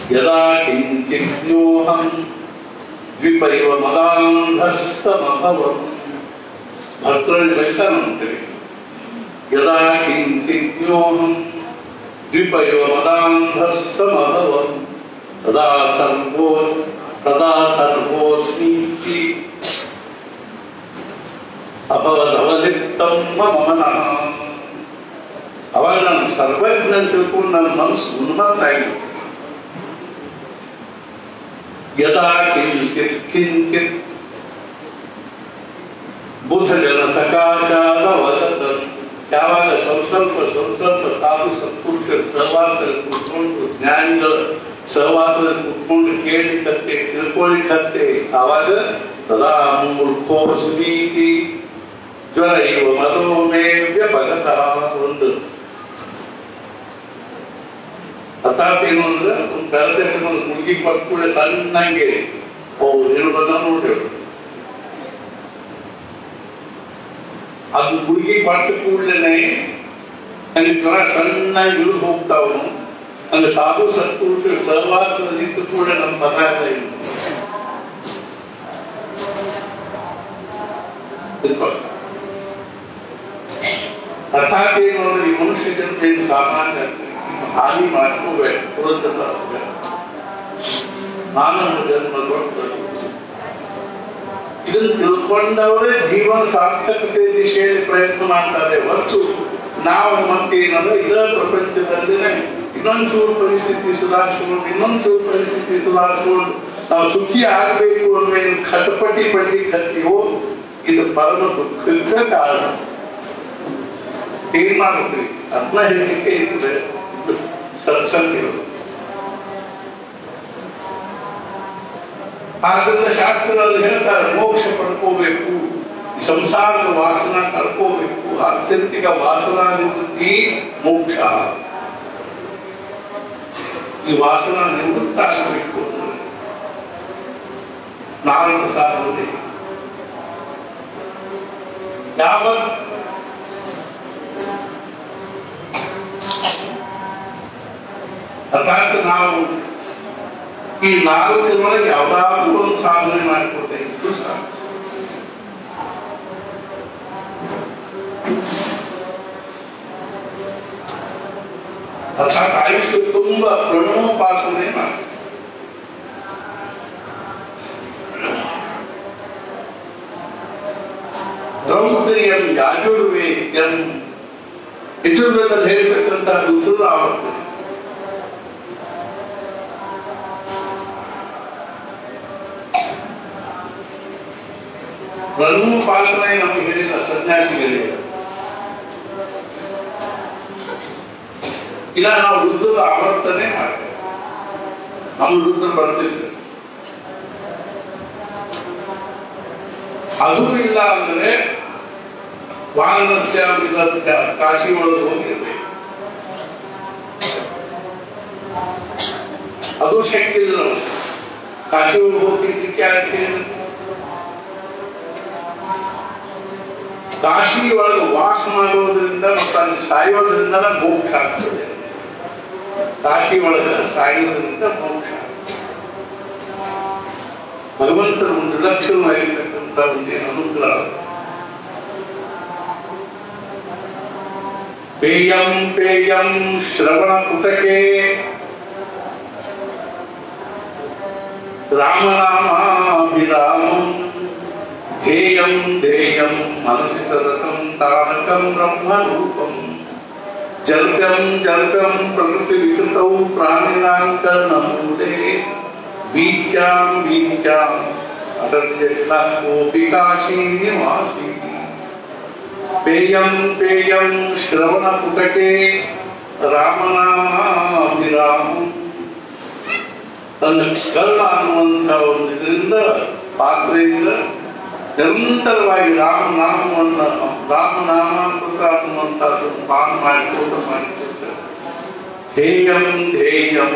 ಆಗಿದ್ದೀನಿ ಯದಾ ಕಿಂಚಿಜ್ಞೋಹಂ ದ್ವಿಪೈವ ಮದಾಂಧಸ್ತಮಭವಂ ಭದ್ರಲ್ಲಿ ಬೈತಾನಂತೇಳಿ ಯದಾ ಕಿಂಚಿಜ್ಞೋಹಂ ದ್ವಿಪೈವ ಮದಾಂಧಸ್ತಮಭವಂ ತದಾ ಸರ್ವೋ ತದಾ ಸರ್ವೋಸ್ಮೀತಿ ಅಭವದವಲಿಪ್ತಂ ಮಮ ಮನಃ ಅವಾಗ ನಾನು ಸರ್ವಜ್ಞ ಅಂತ ತಿಳ್ಕೊಂಡು ನನ್ನ ಮನಸ್ಸು ಉನ್ಮತ್ತ यदा किंचित किंचित बुध जन सकाचारवत यावत संसल्प साधु संकुट सर्वात्र कुटुंब ज्ञान जल कुटुंब केड करते त्रिकोण करते आवाज़ तदा मूर्खोस्मी की ज्वर मनो में व्यपगता वृंद ಅರ್ಥಾತ್ ಏನು ಅಂದ್ರೆ ಒಂದು ಪ್ಯಾರಾಸೆಟಮಾಲ್ ಒಂದು ಹುಡುಗಿ ಕೊಟ್ಟು ಕೂಡ ಸಣ್ಣಂಗೆ ಅವ್ರು ಏನು ಬಂದ ನೋಡಿ ಅದು ಹುಡುಗಿ ಪಟ್ಟು ಕೂಡಲೇ ನನಗೆ ಜ್ವರ ಸಣ್ಣಾಗಿ ಇಳಿದು ಹೋಗ್ತಾವನು ಅಂದ್ರೆ ಸಾಧು ಸತ್ಪುರುಷ ಸಹವಾಸದಲ್ಲಿ ನಿಂತು ಕೂಡ ನಮ್ಮ ಪದಾರ್ಥ ಇಲ್ಲ. ಅರ್ಥಾತ್ ಏನು ಅಂದ್ರೆ ಈ ಮನುಷ್ಯ ಜನ್ಮ ಏನು ಸಾಮಾನ್ಯ ಹಾನಿ ಮಾಡ್ಕೋಬೇಕು ಪುರಂದರ ಮಾನವ ಜನ್ಮ ದೊಡ್ಡದು ಇದನ್ನು ತಿಳ್ಕೊಂಡವರೇ ಜೀವನ ಸಾರ್ಥಕತೆ ದಿಶೆಯಲ್ಲಿ ಪ್ರಯತ್ನ ಮಾಡ್ತಾರೆ. ಹೊರತು ನಾವು ಮತ್ತೆ ಏನಂದ್ರೆ ಇದೇ ಪ್ರಪಂಚದಲ್ಲಿನೇ ಇನ್ನೊಂಚೂರು ಪರಿಸ್ಥಿತಿ ಸುಧಾರಿಸ್ಕೊಂಡು, ಇನ್ನೊಂಚೂರು ಪರಿಸ್ಥಿತಿ ಸುಧಾರಿಸ್ಕೊಂಡು ನಾವು ಸುಖಿ ಆಗಬೇಕು ಅನ್ನೋ ಏನು ಖಟಪಟಿ ಪಟ್ಟಿ ಕತ್ತೀವೋ ಇದು ಪರಮ ದುಃಖಕ್ಕೆ ಕಾರಣ. ಏನ್ ಮಾಡ್ತೀವಿ ಅದನ್ನ ಹೇಳಲಿಕ್ಕೆ ಇರ್ತದೆ. ಸತ್ಸಂಗ ಇರೋದು ಆದ್ರಿಂದ ಶಾಸ್ತ್ರದಲ್ಲಿ ಹೇಳ್ತಾರೆ ಮೋಕ್ಷ ಪಡ್ಕೋಬೇಕು ಈ ಸಂಸಾರದ ವಾಸನ ಕಳ್ಕೋಬೇಕು ಆತ್ಯಂತಿಕ ವಾಸನಾ ನಿವೃತ್ತಿ ಮೋಕ್ಷ ಈ ವಾಸನ ನಿವೃತ್ತ ಆಗಬೇಕು ಅಂದ್ರೆ ನಾಲ್ಕು ಸಾಧನೆ ಯಾವ ಅರ್ಥಾತ್ ನಾವು ಈ ನಾಲ್ಕು ದಿನೊಳಗೆ ಯಾವ್ದಾದ್ರು ಒಂದು ಸಾಧನೆ ಮಾಡ್ಕೊಳ್ತಾ ಇತ್ತು ಸಾಕು ಅರ್ಥಾತ್ ಆಯುಷ್ಯ ತುಂಬ ಪ್ರಣವೋಪಾಸನೆ ಮಾಡಿ ರೌದ್ರಿಯಂ ಯಾಜುರ್ವೇದ್ಯಂ ಯಜುರ್ವೇದಲ್ಲಿ ಹೇಳ್ಬೇಕಂತ ರುದ್ರ ಆವರ್ತನೆ ನಮಗೆ ಹೇಳಿಲ್ಲ ಸನ್ಯಾಸಿಗಳಿಲ್ಲ ಇಲ್ಲ, ನಾವು ರುದ್ರದ ಆವರ್ತನೆ ಮಾಡ್ತೇವೆ. ನಮ್ಮ ರುದ್ರ ಬರ್ತಿರ್ತೇವೆ ಅದು ಇಲ್ಲ ಅಂದ್ರೆ ವಿದರ್ಭ ಕಾಶಿ ಒಳಗೆ ಹೋಗಿರ್ಬೇಕು. ಅದು ಶಕ್ತಿ ಇಲ್ಲ. ಕಾಶಿ ಒಳಗೆ ಹೋಗ್ಲಿಕ್ಕೆ ಯಾಕೆ ಕಾಶಿ ಒಳಗೆ ವಾಸ ಮಾಡುವುದರಿಂದ ಮತ್ತು ಅಲ್ಲಿ ಸಾಯೋದ್ರಿಂದ ಮೋಕ್ಷ ಆಗ್ತದೆ ಕಾಶಿ ಒಳಗೆ ಸಾಯೋದ್ರಿಂದ ಮೋಕ್ಷ ಭಗವಂತನ ಒಂದು ನಿರ್ಲಕ್ಷ್ಯವಾಗಿರ್ತಕ್ಕಂಥ ಒಂದೇನು ಅನುಗ್ರಹ ಪೇಯಂ ಪೇಯಂ ಶ್ರವಣ ಪುಟಕೆ ರಾಮನಾಮಾಭಿರಾಮಂ ಧ್ಯೇಯಂ ಧ್ಯೇಯಂ ಮನಸಿ ಸತತಂ ತಾರಕಂ ಬ್ರಹ್ಮರೂಪಂ ಜಲ್ಪ್ಯಂ ಜಲ್ಪ್ಯಂ ಪ್ರಕೃತಿ ವಿಕೃತೌ ಪ್ರಾಣಿನಾಂಕರ್ಣಮೂಲೆ ಬೀಚ್ಯಾಂ ಬೀಚ್ಯಾಂ ಅದರ್ಯಷ್ಟ ಕೋಪಿ ಕಾಶಿ ನಿವಾಸಿ ಪೇಯಂ ಪೇಯಂ ಶ್ರವಣ ಪುಟಕೆ ರಾಮನಾಮಾಭಿರಾಮಂ ತನ್ನ ಕರ್ಣ ಅನ್ನುವಂಥ ಒಂದು ಇದರಿಂದ ಪಾತ್ರೆಯಿಂದ ನಿರಂತರವಾಗಿ ರಾಮನಾಮವನ್ನು ರಾಮನಾಮಾಮೃತ ಅನ್ನುವಂಥದ್ದನ್ನು ಪಾನ್ ಮಾಡಿಕೊಂಡು ಮಾಡಿಕೊಡ್ತಾರೆ ಧ್ಯೇಯಂ ಧ್ಯೇಯಂ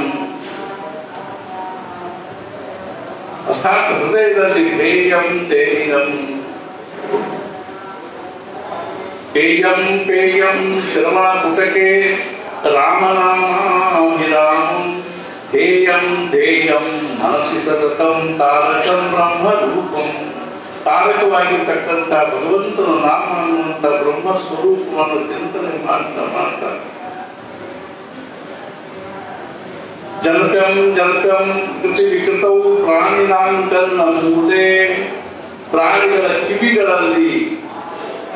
ಅರ್ಥಾತ್ ಹೃದಯದಲ್ಲಿ ಧ್ಯೇಯಂ ಧ್ಯೇಯಂ ಪೇಯಂ ಪೇಯಂ ಶ್ರವಣ ಪುಟಕೆ ರಾಮನಾಮಾಭಿರಾಮಂ ಧ್ಯೇಯಂ ಧ್ಯೇಯಂ ಮನಸ್ಸಿ ಸತತಂ ತಾರಕಂ ಬ್ರಹ್ಮರೂಪಂ ತಾರಕವಾಗಿರ್ತಕ್ಕಂಥ ಭಗವಂತನ ನಾಮ ಅನ್ನುವಂಥ ಬ್ರಹ್ಮ ಸ್ವರೂಪವನ್ನು ಚಿಂತನೆ ಮಾಡ್ತಾ ಮಾಡ್ತಾ ಜಲ್ಪ್ಯಂ ಜಲ್ಪ್ಯಂ ಕೃತಿ ವಿಕೃತವು ಪ್ರಾಣಿನಾಂಕರ್ಣ ಮೂಲೆ ಪ್ರಾಣಿಗಳ ಕಿವಿಗಳಲ್ಲಿ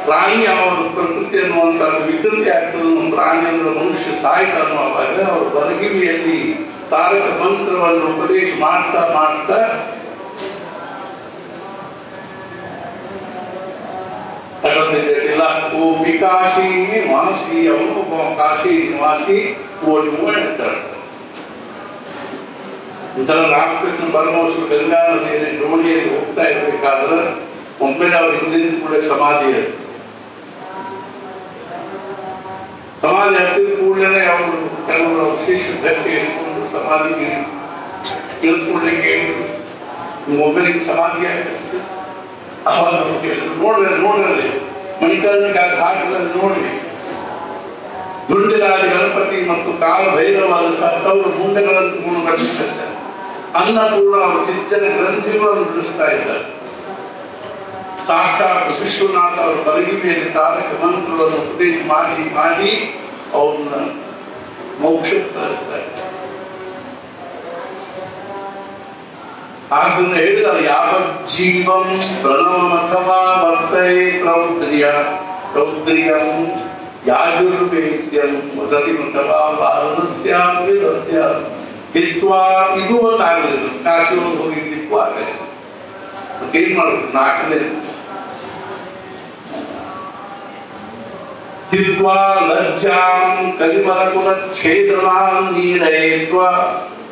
ಪ್ರಾಣಿ ಅವರ ಪ್ರಕೃತಿ ಅನ್ನುವಂತ ವಿಕೃತಿ ಆಗ್ತದೆ. ನಮ್ಮ ಪ್ರಾಣಿ ಅಂದ್ರೆ ಮನುಷ್ಯ ಸಾಯ್ತಾನೋ ಅನ್ನುವಾಗ ಅವರ ಬರಗಿವಿಯಲ್ಲಿ ತಾರಕ ಮಂತ್ರವನ್ನು ಉಪದೇಶ ಮಾಡ್ತಾ ಮಾಡ್ತಾ ತಗೊಂಡಿದ್ದಿಲ್ಲ ಕೋಪಿ ಕಾಶಿ ನಿವಾಸಿ ಅವನು ಒಬ್ಬ ಕಾಶಿ ನಿವಾಸಿ ಓಡಿ ಹೇಳ್ತಾರೆ ಇದರ ರಾಮಕೃಷ್ಣ ಪರಮಹಂಸರು ಗಂಗಾ ನದಿಯಲ್ಲಿ ಡೋಣಿಯಲ್ಲಿ ಹೋಗ್ತಾ ಇರ್ಬೇಕಾದ್ರೆ ಒಮ್ಮೆ ಅವ್ರ ಹಿಂದಿನ ಕೂಡ ಸಮಾಧಿ ಇರುತ್ತೆ ಸಮಾಧಿ ಹತ್ತಿದ ಕೂಡಲೇ ಅವರು ಕೆಲವರು ಅವ್ರ ಶಿಷ್ಯ ಗಟ್ಟಿ ಇಟ್ಕೊಂಡು ಸಮಾಧಿಗೆ ತಿಳ್ಕೊಳ್ಳಿಕ್ಕೆ ಒಬ್ಬರಿಗೆ ಸಮಾಧಿ ಆಗುತ್ತೆ ಅವಾಗ ನೋಡ್ರಿ ನೋಡ್ರಿ ಮಣಿಕರ್ಣಿಕ ಘಾಟದಲ್ಲಿ ನೋಡ್ರಿ ದುಂಡಿರಾಜ ಗಣಪತಿ ಮತ್ತು ಕಾಲ ಭೈರವಾದ ಸತ್ತವರು ಮುಂದೆಗಳನ್ನು ತಗೊಂಡು ಅನ್ನ ಕೂಡ ಅವರು ಚಿಂತನೆ ಗ್ರಂಥಿಗಳನ್ನು ಬಿಡಿಸ್ತಾ ಇದ್ದಾರೆ ಸಾಕ್ಷಾತ್ ವಿಶ್ವನಾಥ ಅವರ ಬಲಗಿವಿಯಲ್ಲಿ ತಾರಕ ಮಂತ್ರಗಳನ್ನು ಉಪದೇಶ ಮಾಡಿ ಮಾಡಿ ಅವ್ರನ್ನ ಮೋಕ್ಷಕ್ಕೆ ಕಳಿಸ್ತಾ ಇದ್ದಾರೆ ಅದನ್ನ ಹೇಳಿದ್ದಾರೆ ಯಾವ ಜೀವಂ ಪ್ರಣವಂ ಅಥವಾ ವರ್ತಯೇ ರೌದ್ರಿಯ ರೌದ್ರಿಯಂ ಯಾಜುರ್ವೇದ್ಯಂ ವಸತಿ ಅಥವಾ ಭಾರತಸ್ಯಾಂ ವಿದತ್ಯ ಹಿತ್ವಾ ಇದು ಒಂದಾಗಲಿಲ್ಲ ಕಾಶಿ ಹೋಗಿ ಹಿತ್ವ ಆಗಲಿಲ್ಲ ಏನ್ ಮಾಡುದು ನಾಲ್ಕನೇ ಹಿತ್ವಾ ಲಜ್ಜಾಂ ಕಲಿಮಲಕುಲ ಛೇದನಾಂ ನೀಡಯಿತ್ವ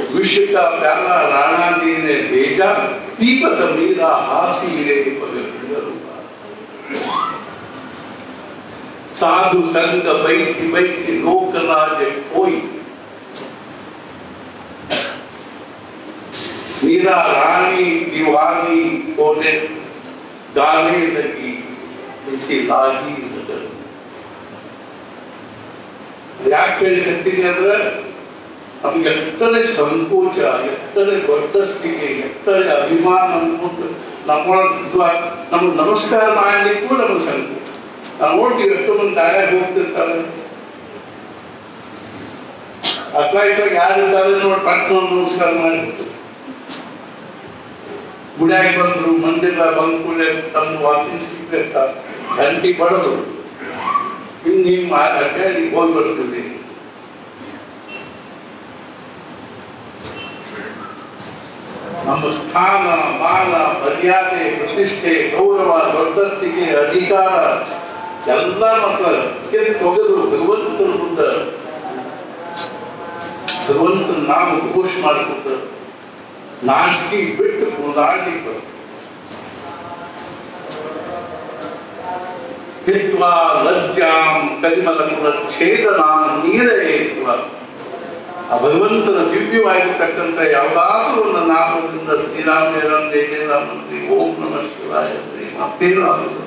विश्व का प्यारा राणा जी ने भेजा दीपक मेरा हासी रे साधु संग बैठी बैठी, लोक कोई। मीरा रानी, दीवानी बोले, गाने लगी, इसी लागी नगर व्याख्या शक्ति ನಮ್ಗೆ ಎಷ್ಟನೇ ಸಂಕೋಚ ಎಷ್ಟನೇ ದೊಡ್ಡಸ್ತಿಗೆ ಎಷ್ಟನೇ ಅಭಿಮಾನ ಅನ್ಕೊಂಡು ನಮ್ಮೊಳಗೆ ನಮ್ಗೆ ನಮಸ್ಕಾರ ಮಾಡ್ಲಿಕ್ಕೂ ನಮ್ಗೆ ಸಂಕೋಚ ನಾವು ನೋಡ್ತೀವಿ ಎಷ್ಟೋ ಮಂದಿ ದಾಯಾಗಿ ಹೋಗ್ತಿರ್ತಾರೆ ಅಥವಾ ಇವಾಗ ಯಾರಿದ್ದಾರೆ ನೋಡಿ ಪಟ್ಟ ನಮಸ್ಕಾರ ಮಾಡಿಬಿಟ್ಟು ಗುಡಿಯಾಗಿ ಬಂದ್ರು ಮಂದಿರ ಬಂದ್ ಕೂಡಲೇ ತಮ್ಮ ವಾಕಿಂಗ್ ಸ್ಟಿಕ್ ಗಂಟಿ ಬಡದು ಹಿಂಗ್ ಹಿಂಗ್ ಮಾತಾಡ್ರೆ ಅಲ್ಲಿ ಹೋಗಿ ಬರ್ತೀವಿ ನಮ್ಮ ಸ್ಥಾನ ಮಾನ ಮರ್ಯಾದೆ ಪ್ರತಿಷ್ಠೆ ಗೌರವ ದೊಡ್ಡಸ್ತಿಗೆ ಅಧಿಕಾರ ಎಲ್ಲ ಮಕ್ಕಳು ತೊಗೆದು ಭಗವಂತನ ಮುಂದೆ ಭಗವಂತನ ನಾಮ ಘೋಷ ಮಾಡಿಕೊಡ್ತಾರೆ ನಾಚಿಕೆ ಬಿಟ್ಟು ಕುಂದಾಡ್ಲಿಕ್ಕೆ ಹಿತ್ವಾ ಲಜ್ಜಾಂ ಕಲಿಮಲಕುಲ ಛೇದನ ನೀಡೇತ್ವ ಆ ಭಗವಂತನ ದಿವ್ಯವಾಗಿರ್ತಕ್ಕಂಥ ಯಾವುದಾದ್ರೂ ಒಂದು ನಾಮದಿಂದ ಶ್ರೀರಾಮ ರಾಮ ಜಯ ರಾಮ ಶ್ರೀ ಓಂ ನಮ ಶಿವಾಯ ಶ್ರೀ ಮತ್ತೇನು ಆಗುದು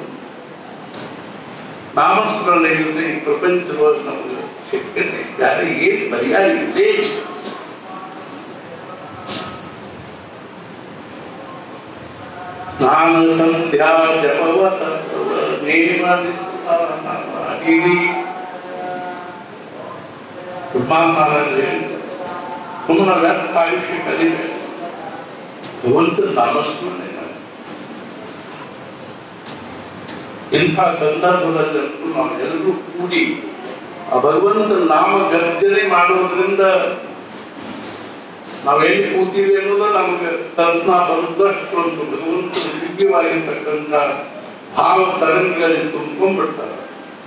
ನಾಮಸ್ಮರಣೆ ಇಲ್ಲದೆ ಈ ಪ್ರಪಂಚದೊಳಗೆ ನಮಗೆ ಶಕ್ಯತೆ ಯಾರು ಏನ್ ಪರ್ಯಾಯ ಇದೆ ಸ್ನಾನ ಸಂಧ್ಯಾ ಜಪವ ತತ್ವ ನೇಮ ಇಡೀ ಸುಮ್ಮನೆ ವ್ಯರ್ಥ ಆಯುಷ್ಯ ಕಲಿವೆ ಭಗವಂತ ನಾಮಸ್ಮರಣೆ ಮಾಡಿ. ಇಂಥ ಸಂದರ್ಭದಲ್ಲಂತೂ ನಾವು ಎಲ್ಲರೂ ಕೂಡಿ ಆ ಭಗವಂತ ನಾಮ ಗರ್ಜನೆ ಮಾಡುವುದರಿಂದ ನಾವೇನು ಕೂತೀವಿ ಅನ್ನೋದು ನಮಗೆ ತನ್ನ ಬರದಷ್ಟು ಒಂದು ಭಗವಂತನ ದಿವ್ಯವಾಗಿರ್ತಕ್ಕಂಥ ಭಾವ ತರಂಗಗಳಲ್ಲಿ ತುಂಬಿಕೊಂಡ್ಬಿಡ್ತಾರೆ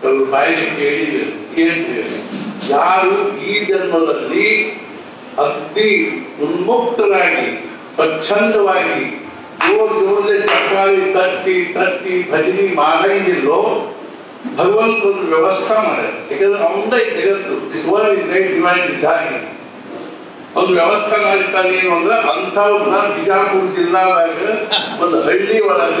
ಕೆಲವು ಬಾಯಿಗೆ ಕೇಳಿವೆ ಕೇಳ್ತೇವೆ ಯಾರು ಈ ಜನ್ಮದಲ್ಲಿ ಅತಿ ಉನ್ಮುಕ್ತರಾಗಿ ಸ್ವಚ್ಛಂದವಾಗಿ ಜೋರ್ ಜೋರ್ಲೆ ಚಕ್ರಾಳಿ ತಟ್ಟಿ ತಟ್ಟಿ ಭಜನಿ ಮಾಡಂಗಿಲ್ಲೋ ಭಗವಂತ ಒಂದು ವ್ಯವಸ್ಥೆ ಮಾಡ್ಯಾರ ಯಾಕಂದ್ರೆ ಅವಂದ ಜಗತ್ತು this world is great divine design ಒಂದು ವ್ಯವಸ್ಥೆ ಮಾಡಿರ್ತಾನೆ ಏನು ಅಂದ್ರೆ ಅಂಥವ್ರನ್ನ ಬಿಜಾಪುರ ಜಿಲ್ಲಾದಾಗ, ಒಂದು ಹಳ್ಳಿ ಒಳಗ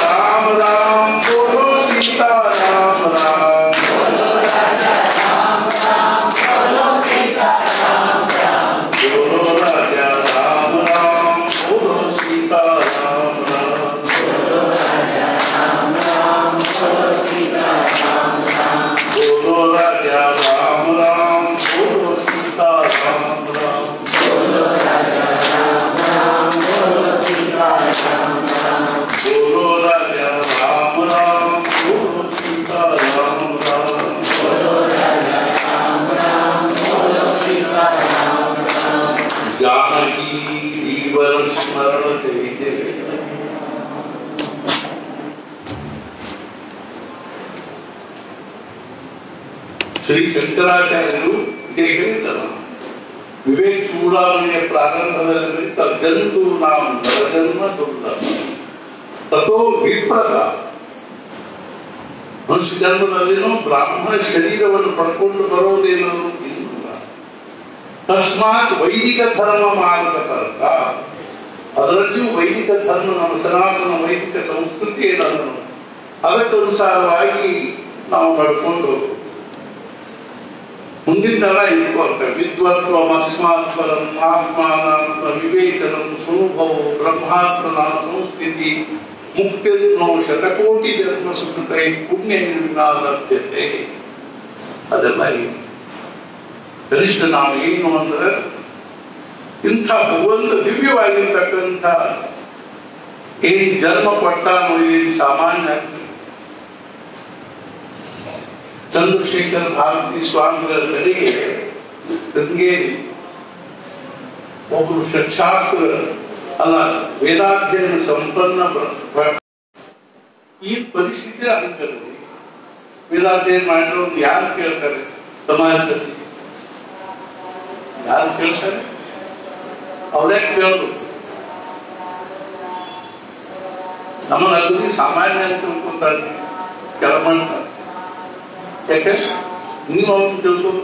ಜನ್ಮದಲ್ಲಿನೂ ಬ್ರಾಹ್ಮಣ ಶರೀರವನ್ನು ಪಡ್ಕೊಂಡು ಬರೋದೇನೋ? ತಸ್ಮಾತ್ ವೈದಿಕ ಧರ್ಮ ಮಾರ್ಗಕರ್ತ ಅದರಲ್ಲಿಯೂ ವೈದಿಕ ಧರ್ಮ, ನಮ್ಮ ಸನಾತನ ವೈದಿಕ ಸಂಸ್ಕೃತಿ ಏನದನ್ನು? ಅದಕ್ಕನುಸಾರವಾಗಿ ನಾವು ಹೋಗ್ಬೇಕು. ಮುಂದಿನ ತರ ಇಟ್ಕೊಳ್ತ ವಿದ್ವತ್ವ, ಮಸ್ಮಾತ್ವರಂ, ಆತ್ಮಾನಾತ್ಮ ವಿವೇಕನಂ ಸ್ವರೂಪವು ಬ್ರಹ್ಮಾತ್ಮನ ಸಂಸ್ಕೃತಿ. ಮುಕ್ತಿರ್ನೋ ಶತಕೋಟಿ ಜನ್ಮ ಸುಕೃತೈ ಪುಣ್ಯ ನಿರ್ವಿನಾಲಭ್ಯತೆ ಅದೆಲ್ಲ ಇದೆ ಕನಿಷ್ಠ ನಾವು ಏನು ಅಂದ್ರೆ ಇಂಥ ಒಂದು ದಿವ್ಯವಾಗಿರ್ತಕ್ಕಂಥ ಏನ್ ಜನ್ಮ ಕೊಟ್ಟ ಇದು ಸಾಮಾನ್ಯ ಚಂದ್ರಶೇಖರ್ ಭಾರತಿ ಸ್ವಾಮಿಗಳ ಕಡೆಗೆ ಶೃಂಗೇರಿ ಒಬ್ಬರು ಷಟ್ಶಾಸ್ತ್ರ ಅಲ್ಲ, ವೇದಾಧ್ಯಯನ ಸಂಪನ್ನ ಈ ಪರಿಸ್ಥಿತಿ ಆಗ್ತದೆ ವೇದಾಧ್ಯಯನ ಮಾಡಿರೋ ಯಾರು ಕೇಳ್ತಾರೆ? ಸಮಾಜದಲ್ಲಿ. ಯಾರು ಕೇಳ್ತಾರೆ? ಅವರೇ ಕೇಳೋದು ನಮ್ಮನ್ನ ಅಗದಿ ಸಾಮಾನ್ಯ ಅಂತ ತಿಳ್ಕೊತಾರೆ, ಕೆಲ ಮಾಡ್ತಾರೆ ಯಾಕೆ? ನೀವು ಅವ್ರನ್ನ ತಿಳ್ಕೊಂಡು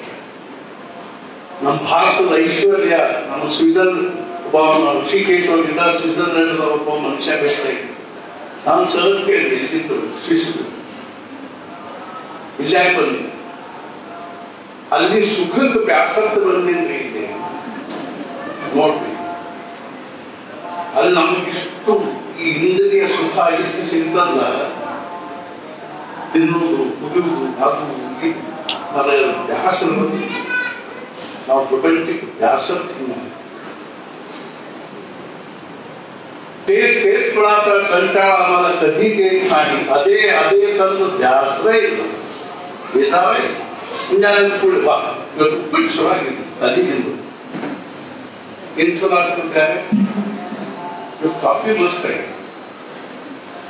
ನಮ್ಮ ಭಾರತದ ಐಶ್ವರ್ಯ, ನಮ್ಮ ಸ್ವಿಜರ್ ಒಬ್ಬ ಋಷಿಕೇಶ್ ಹೋಗಿದ್ದ ಸ್ವಿಜರ್ಲೆಂಡ್ ಒಬ್ಬ ಮನುಷ್ಯ ಬೇಕಾಗಿ ನಾನು ಸರತ್ ಕೇಳಿದೆ ಇದ್ದಿದ್ದು ಇಲ್ಲಾಕೆ ಬಂದೆ ಅಲ್ಲಿ ಸುಖಕ್ಕೆ ಬ್ಯಾಸತ್ತ ಬಂದೇನ್ರಿ ಇದೆ ನೋಡ್ರಿ. ಅಲ್ಲಿ ನಮಗಿಷ್ಟು ಈ ಇಂದ್ರಿಯ ಸುಖ ಇಲ್ಲಿ ಸಿಗ್ತಲ್ಲ. ತಿನ್ನುವುದು, ಕುಡಿಯುವುದು, ಅದು, ಇದು ಅದರ Now propensity to gossip in है। तेच कंटाळा आम्हाला कधीच येत नाही अदे अदे तंत व्यासरे वेदावे ज्ञान पुढे वा कुछ वागे तदी हिंदू इंट्रोडक्ट क्या है? जो काफ़ी मस्त है।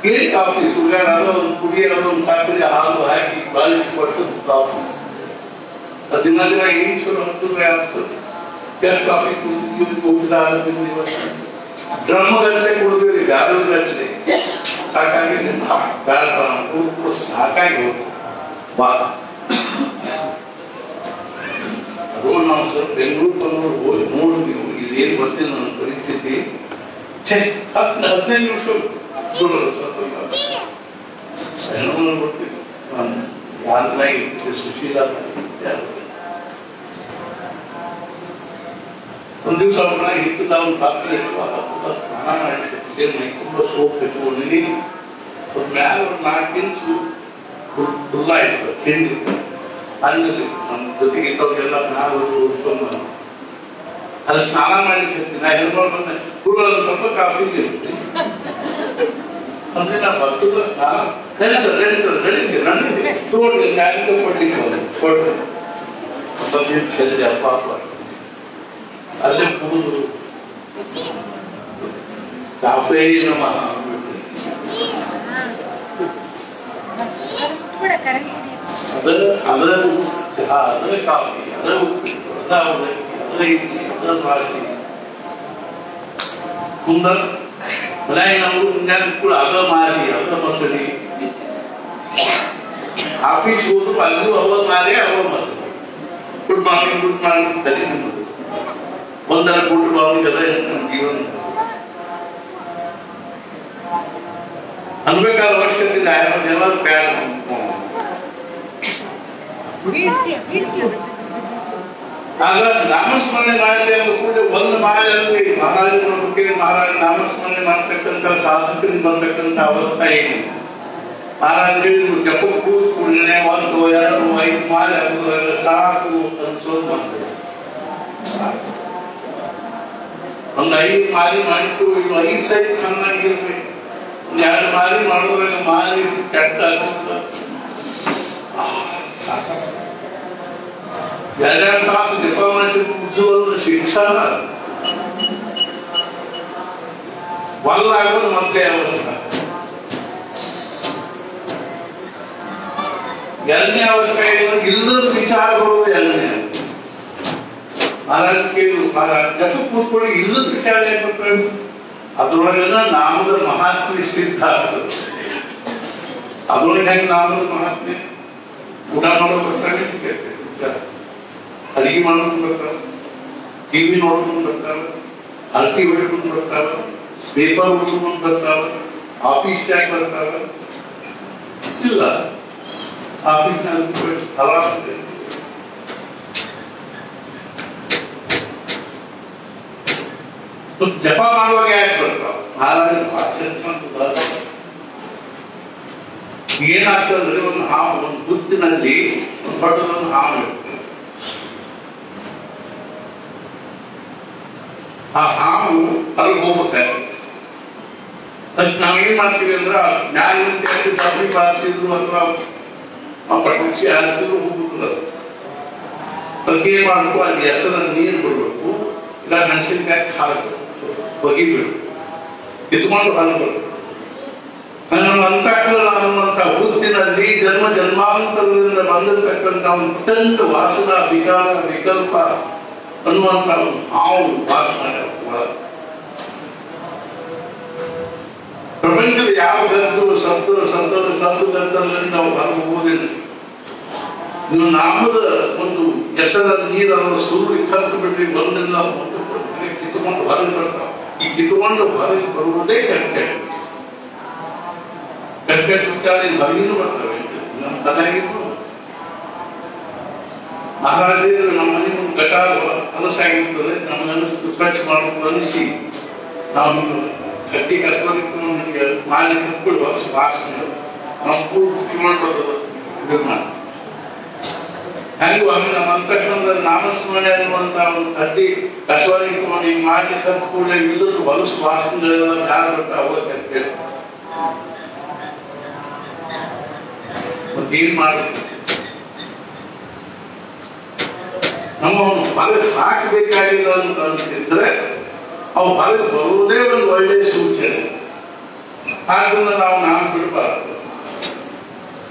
क्लीन काफ़ी तुझ्या नावावर पुढे राहून काहीतरी हाल तो आहे की बाल पडतो काफ़ी। ಅದು ದಿನ ದಿನ ಏನ್ ಚಲೋ ಆಗ್ತದೆ ಆಗ್ತದೆ ಎರಡು ಕಾಫಿ ಕುಡಿದು ಕುಡಿದ ಡ್ರಮ್ ಗಟ್ಟಲೆ ಕುಡಿದ್ವಿ ಬ್ಯಾರಲ್ ಗಟ್ಟಲೆ ಸಾಕಾಗಿದೆ ಬ್ಯಾರ ಕುಡಿದು ಸಾಕಾಗಿ ಹೋಗ್ತದೆ ಬಾ ಅದು ನಾವು ಸ್ವಲ್ಪ ಬೆಂಗಳೂರು ಬಂದವರು ಹೋಗಿ ನೋಡಿದ್ವಿ ಇದೇನು ಬರ್ತಿಲ್ಲ ನನ್ನ ಪರಿಸ್ಥಿತಿ ಛೇ ಹತ್ತು ಹದಿನೈದು ನಿಮಿಷ ದೂರ ಸ್ವಲ್ಪ ಹೆಣ್ಣು ಬರ್ತಿದ್ವಿ ನಾನು ಯಾರನ್ನ ಇರ್ತಿದ್ದೆ ಸುಶೀಲ ಯಾರು ಒಂದ್ ದಿವಸ ಅವ್ರನ್ನ ಇರ್ತದ ಅವ್ನ ಪಾತ್ರೆ ಸ್ನಾನ ಮಾಡಿ ಮೈ ತುಂಬ ಸೋಪ್ ಕಟ್ಕೊಂಡು ನೀರು ಅದ್ರ ಮ್ಯಾಲ ಒಂದು ನಾಲ್ಕು ಇಂಚು ಫುಲ್ಲ ಇರ್ತದೆ ತಿಂಡಿ ಅಲ್ಲಿ ನಮ್ಮ ಜೊತೆಗೆ ಇದ್ದವ್ರಿಗೆಲ್ಲ ನಾವು ಉಳ್ಕೊಂಡು ಅಲ್ಲಿ ಸ್ನಾನ ಮಾಡಿ ನಾ ಹೇಳ್ಕೊಂಡು ಬಂದೆ ಕೂಡಲು ಸ್ವಲ್ಪ ಕಾಫಿ ಇರುತ್ತೆ ಅಂದ್ರೆ ನಾ ಭಕ್ತದ ಸ್ನಾನ ಕಲಿತದೆ ನಡೀತದೆ ನಡೀತದೆ ನಡೀತದೆ ತೋಡ್ಲಿ ನ್ಯಾಯ ಕೊಡ್ಲಿಕ್ಕೆ ಬಂದೆ ಕೊಡ್ತೀನಿ ಸ್ವಲ್ಪ ಚೆಲ್ಲಿ ಅಪ್ಪ ಅಪ್ಪ అదే పూలు కాపేన అదే అదే అదే కాపీ అదే అదే అదే అదే రాసి కుందర మలైనప్పుడు ఇందానికి కూడా అదే మారి అదే మసలి. ఆఫీస్ పోతూ పనులు అవ్వ మారే అవ్వ మసలి. ఇప్పుడు మాకు ఇప్పుడు మనకు తెలియదు ಮಾರಿ ಅವ Masali good morning good morning ತಲೆ ನಿಮ್ಮದು ಒಂದರ ಗುಡ್ ಮಾರ್ನಿಂಗ್ ಅದ ನಮ್ಮ ಜೀವನ ಅನ್ಬೇಕಾದ ಅವಶ್ಯಕತೆ ಯಾರು ಜನರು ಬ್ಯಾಡ ಬೀಳ್ತೀಯ ಬೀಳ್ತೀಯ ಆಗ ನಾಮಸ್ಮರಣೆ ಮಾಡಿದೆ ಅಂದ ಕೂಡಲೇ ಒಂದು ಮಾಯಲ್ಲಿ ಮಹಾರಾಜನ ಬಗ್ಗೆ ಮಹಾರಾಜ ನಾಮಸ್ಮರಣೆ ಮಾಡ್ತಕ್ಕಂಥ ಸಾಧಕರಿಗೆ ಬರ್ತಕ್ಕಂಥ ಅವಸ್ಥೆ ಏನು ಮಹಾರಾಜ ಹೇಳಿದ್ರು ಜಪ ಕೂತ್ ಕೂಡಲೇ ಒಂದು ಎರಡು ಐದು ಮಾಲೆ ಆಗುವುದಲ್ಲ ಸಾಕು ಅನ್ಸೋದು ಬಂತು ಸಾಕು ಒಂದು ಐದು ಮಾರಿ ಮಾಡಿಟ್ಟು ಇವು ಐದು ಸೈಡ್ ಚೆನ್ನಾಗಿರ್ಬೇಕು ಒಂದು ಎರಡು ಮಾರಿ ಮಾಡುವಾಗ ಮಾರಿ ಕೆಟ್ಟ. ಎರಡೆರಡು ತಾಸು ಜಪ ಮಾಡಿ ಕೂತು ಒಂದು ಶಿಕ್ಷಣ. ವಲ್ಲಾಗೋದು ಮತ್ತೆ ಅವಸ್ಥೆ ಎರಡನೇ ಅವಸ್ಥೆ ಇಲ್ಲದ ವಿಚಾರ ಬರೋದು ಎರಡನೇ. ಮಹಾರಾಜ್ ಕೇಳಿದ್ರು ಮಹಾರಾಜ್ ಜಪ ಕೂತ್ಕೊಳ್ಳಿ ಇಲ್ಲದ ವಿಚಾರ ಏನ್ ಬರ್ತಾರೆ ಅದ್ರೊಳಗೆಲ್ಲ ನಾಮದ ಮಹಾತ್ಮೆ ಸಿದ್ಧ ಆಗ್ತದೆ ಅದ್ರೊಳಗೆ ಹೆಂಗ್ ನಾಮದ ಮಹಾತ್ಮೆ ಊಟ ಮಾಡೋದು ಬರ್ತಾರೆ ಅಡಿಗೆ ಮಾಡ್ಕೊಂಡು ಬರ್ತಾವ ಟಿವಿ ನೋಡ್ಕೊಂಡು ಬರ್ತಾವ ಹರಟಿ ಹೊಡ್ಕೊಂಡು ಬರ್ತಾವ ಪೇಪರ್ ಓದ್ಕೊಂಡು ಬರ್ತಾವ ಆಫೀಸ್ ಟ್ಯಾಗ್ ಬರ್ತಾವ ಇಲ್ಲ ಆಫೀಸ್ನಲ್ಲಿ ಸ್ಥಳ ಇದೆ. ಸ್ವಲ್ಪ ಜಪ ಮಾಡುವಾಗ ಯಾಕೆ ಬರ್ತಾವ ಮಹಾರಾಜ ಭಾಷೆ ಅಂತ ಬರ್ತಾವ. ಏನಾಗ್ತದಂದ್ರೆ ಒಂದು ಹಾವು ಒಂದು ಬುದ್ಧಿನಲ್ಲಿ ಒಂದು ದೊಡ್ಡದೊಂದು ಹಾವು ಇರ್ತದೆ ಆ ಹಾವು ಹೊರಗೆ ಹೋಗ್ಬೇಕಾದ್ರೆ ಅದಕ್ಕೆ ನಾವೇನ್ ಮಾಡ್ತೀವಿ ಅಂದ್ರೆ ನ್ಯಾಯವಂತೆ ಡಬ್ಬಿ ಬಾರಿಸಿದ್ರು ಅಥವಾ ಆ ಪಟಾಕ್ಷಿ ಹಾರಿಸಿದ್ರು ಹೋಗುದಿಲ್ಲ ಅದು. ಅದಕ್ಕೆ ಏನ್ ಮಾಡ್ಬೇಕು ಅಲ್ಲಿ ಹೆಸರ ನೀರು ಬಿಡ್ಬೇಕು ಇಲ್ಲ ಮೆಣಸಿನ್ಕಾಯಿ ಹಾಕಬೇಕು ಒಗಿಬೇಕು ಇದ್ಕೊಂಡು ನನ್ನ ಅಂತಃಕರಣ ಅನ್ನುವಂಥ ಬುದ್ಧಿನಲ್ಲಿ ಜನ್ಮ ಜನ್ಮಾಂತರದಿಂದ ಬಂದಿರತಕ್ಕಂಥ ಅತ್ಯಂತ ವಾಸದ ವಿಕಾರ ವಿಕಲ್ಪ ಅನ್ನುವಂಥ ಹಾವು ವಾಸ ಪ್ರಪಂಚದ ಯಾವ ಗದ್ದು ಸದ್ದು ಸದ್ದು ಸದ್ದು ಗದ್ದಲ್ಲಿಂದ ನಾವು ಹೊರಗುವುದಿಲ್ಲ ಇನ್ನು ನಾಮದ ಒಂದು ಹೆಸರ ನೀರನ್ನು ಸುರುಳಿ ಕಲ್ತು ಬಂದಿಲ್ಲ ಒಂದಿಲ್ಲ ಒಂದು ಕಿತ್ತುಕೊಂಡು ಹೊರಗೆ ಬರ್ತಾವ ಈ ಕಿತ್ತುಕೊಂಡು ಹೊರಗೆ ಬರುವುದೇ ಕಟ್ಟೆ ಕೆಟ್ಟ ವಿಚಾರ ಹೊರಗಿನೂ ಬರ್ತವೆ ನಮ್ಮ ತಲೆಗಿದ್ದು ಮಹಾರಾಜರು ನಮ್ಮಲ್ಲಿ ಮನೆ ಕನಸಾಗಿರ್ತದೆ ನಮ್ಮನ್ನು ಸ್ವಚ್ಛ ಮಾಡಬೇಕು ಅನಿಸಿ. ನಾವು ಗಟ್ಟಿ ಕರ್ಕೊಂಡಿತ್ತು ನಮಗೆ ಮಾಲಿ ಕತ್ಕೊಳ್ಳುವ ಭಾಷೆ ನಾವು ಪೂರ್ತಿ ಮಾಡೋದು ಇದು ಮಾಡಿ. ಹೆಂಗು ಒಮ್ಮೆ ನಮ್ಮ ನಾಮಸ್ಮರಣೆ ಅನ್ನುವಂತ ಒಂದು ಕಟ್ಟಿ ಕಸವಾಗಿ ಇಟ್ಕೊಂಡು ಮಾಡಿ ಕತ್ ಕೂಡ ಇಲ್ಲದ ಹೊಲಸು ಯಾರು ಬರ್ತಾವ ಹೋಗ್ತೇವೆ ಮತ್ತೆ ಏನ್ ಮಾಡ್ಬೇಕು? ನಮ್ಮವನ್ನು ಹೊರಗೆ ಹಾಕಬೇಕಾಗಿಲ್ಲ ಅಂತ ಅಂತಿದ್ರೆ ಅವು ಹೊರಗೆ ಬರುವುದೇ ಒಂದು ಒಳ್ಳೆಯ ಸೂಚನೆ. ಆದ್ರಿಂದ ನಾವು ನಾವು ಬಿಡಬಾರ್ದು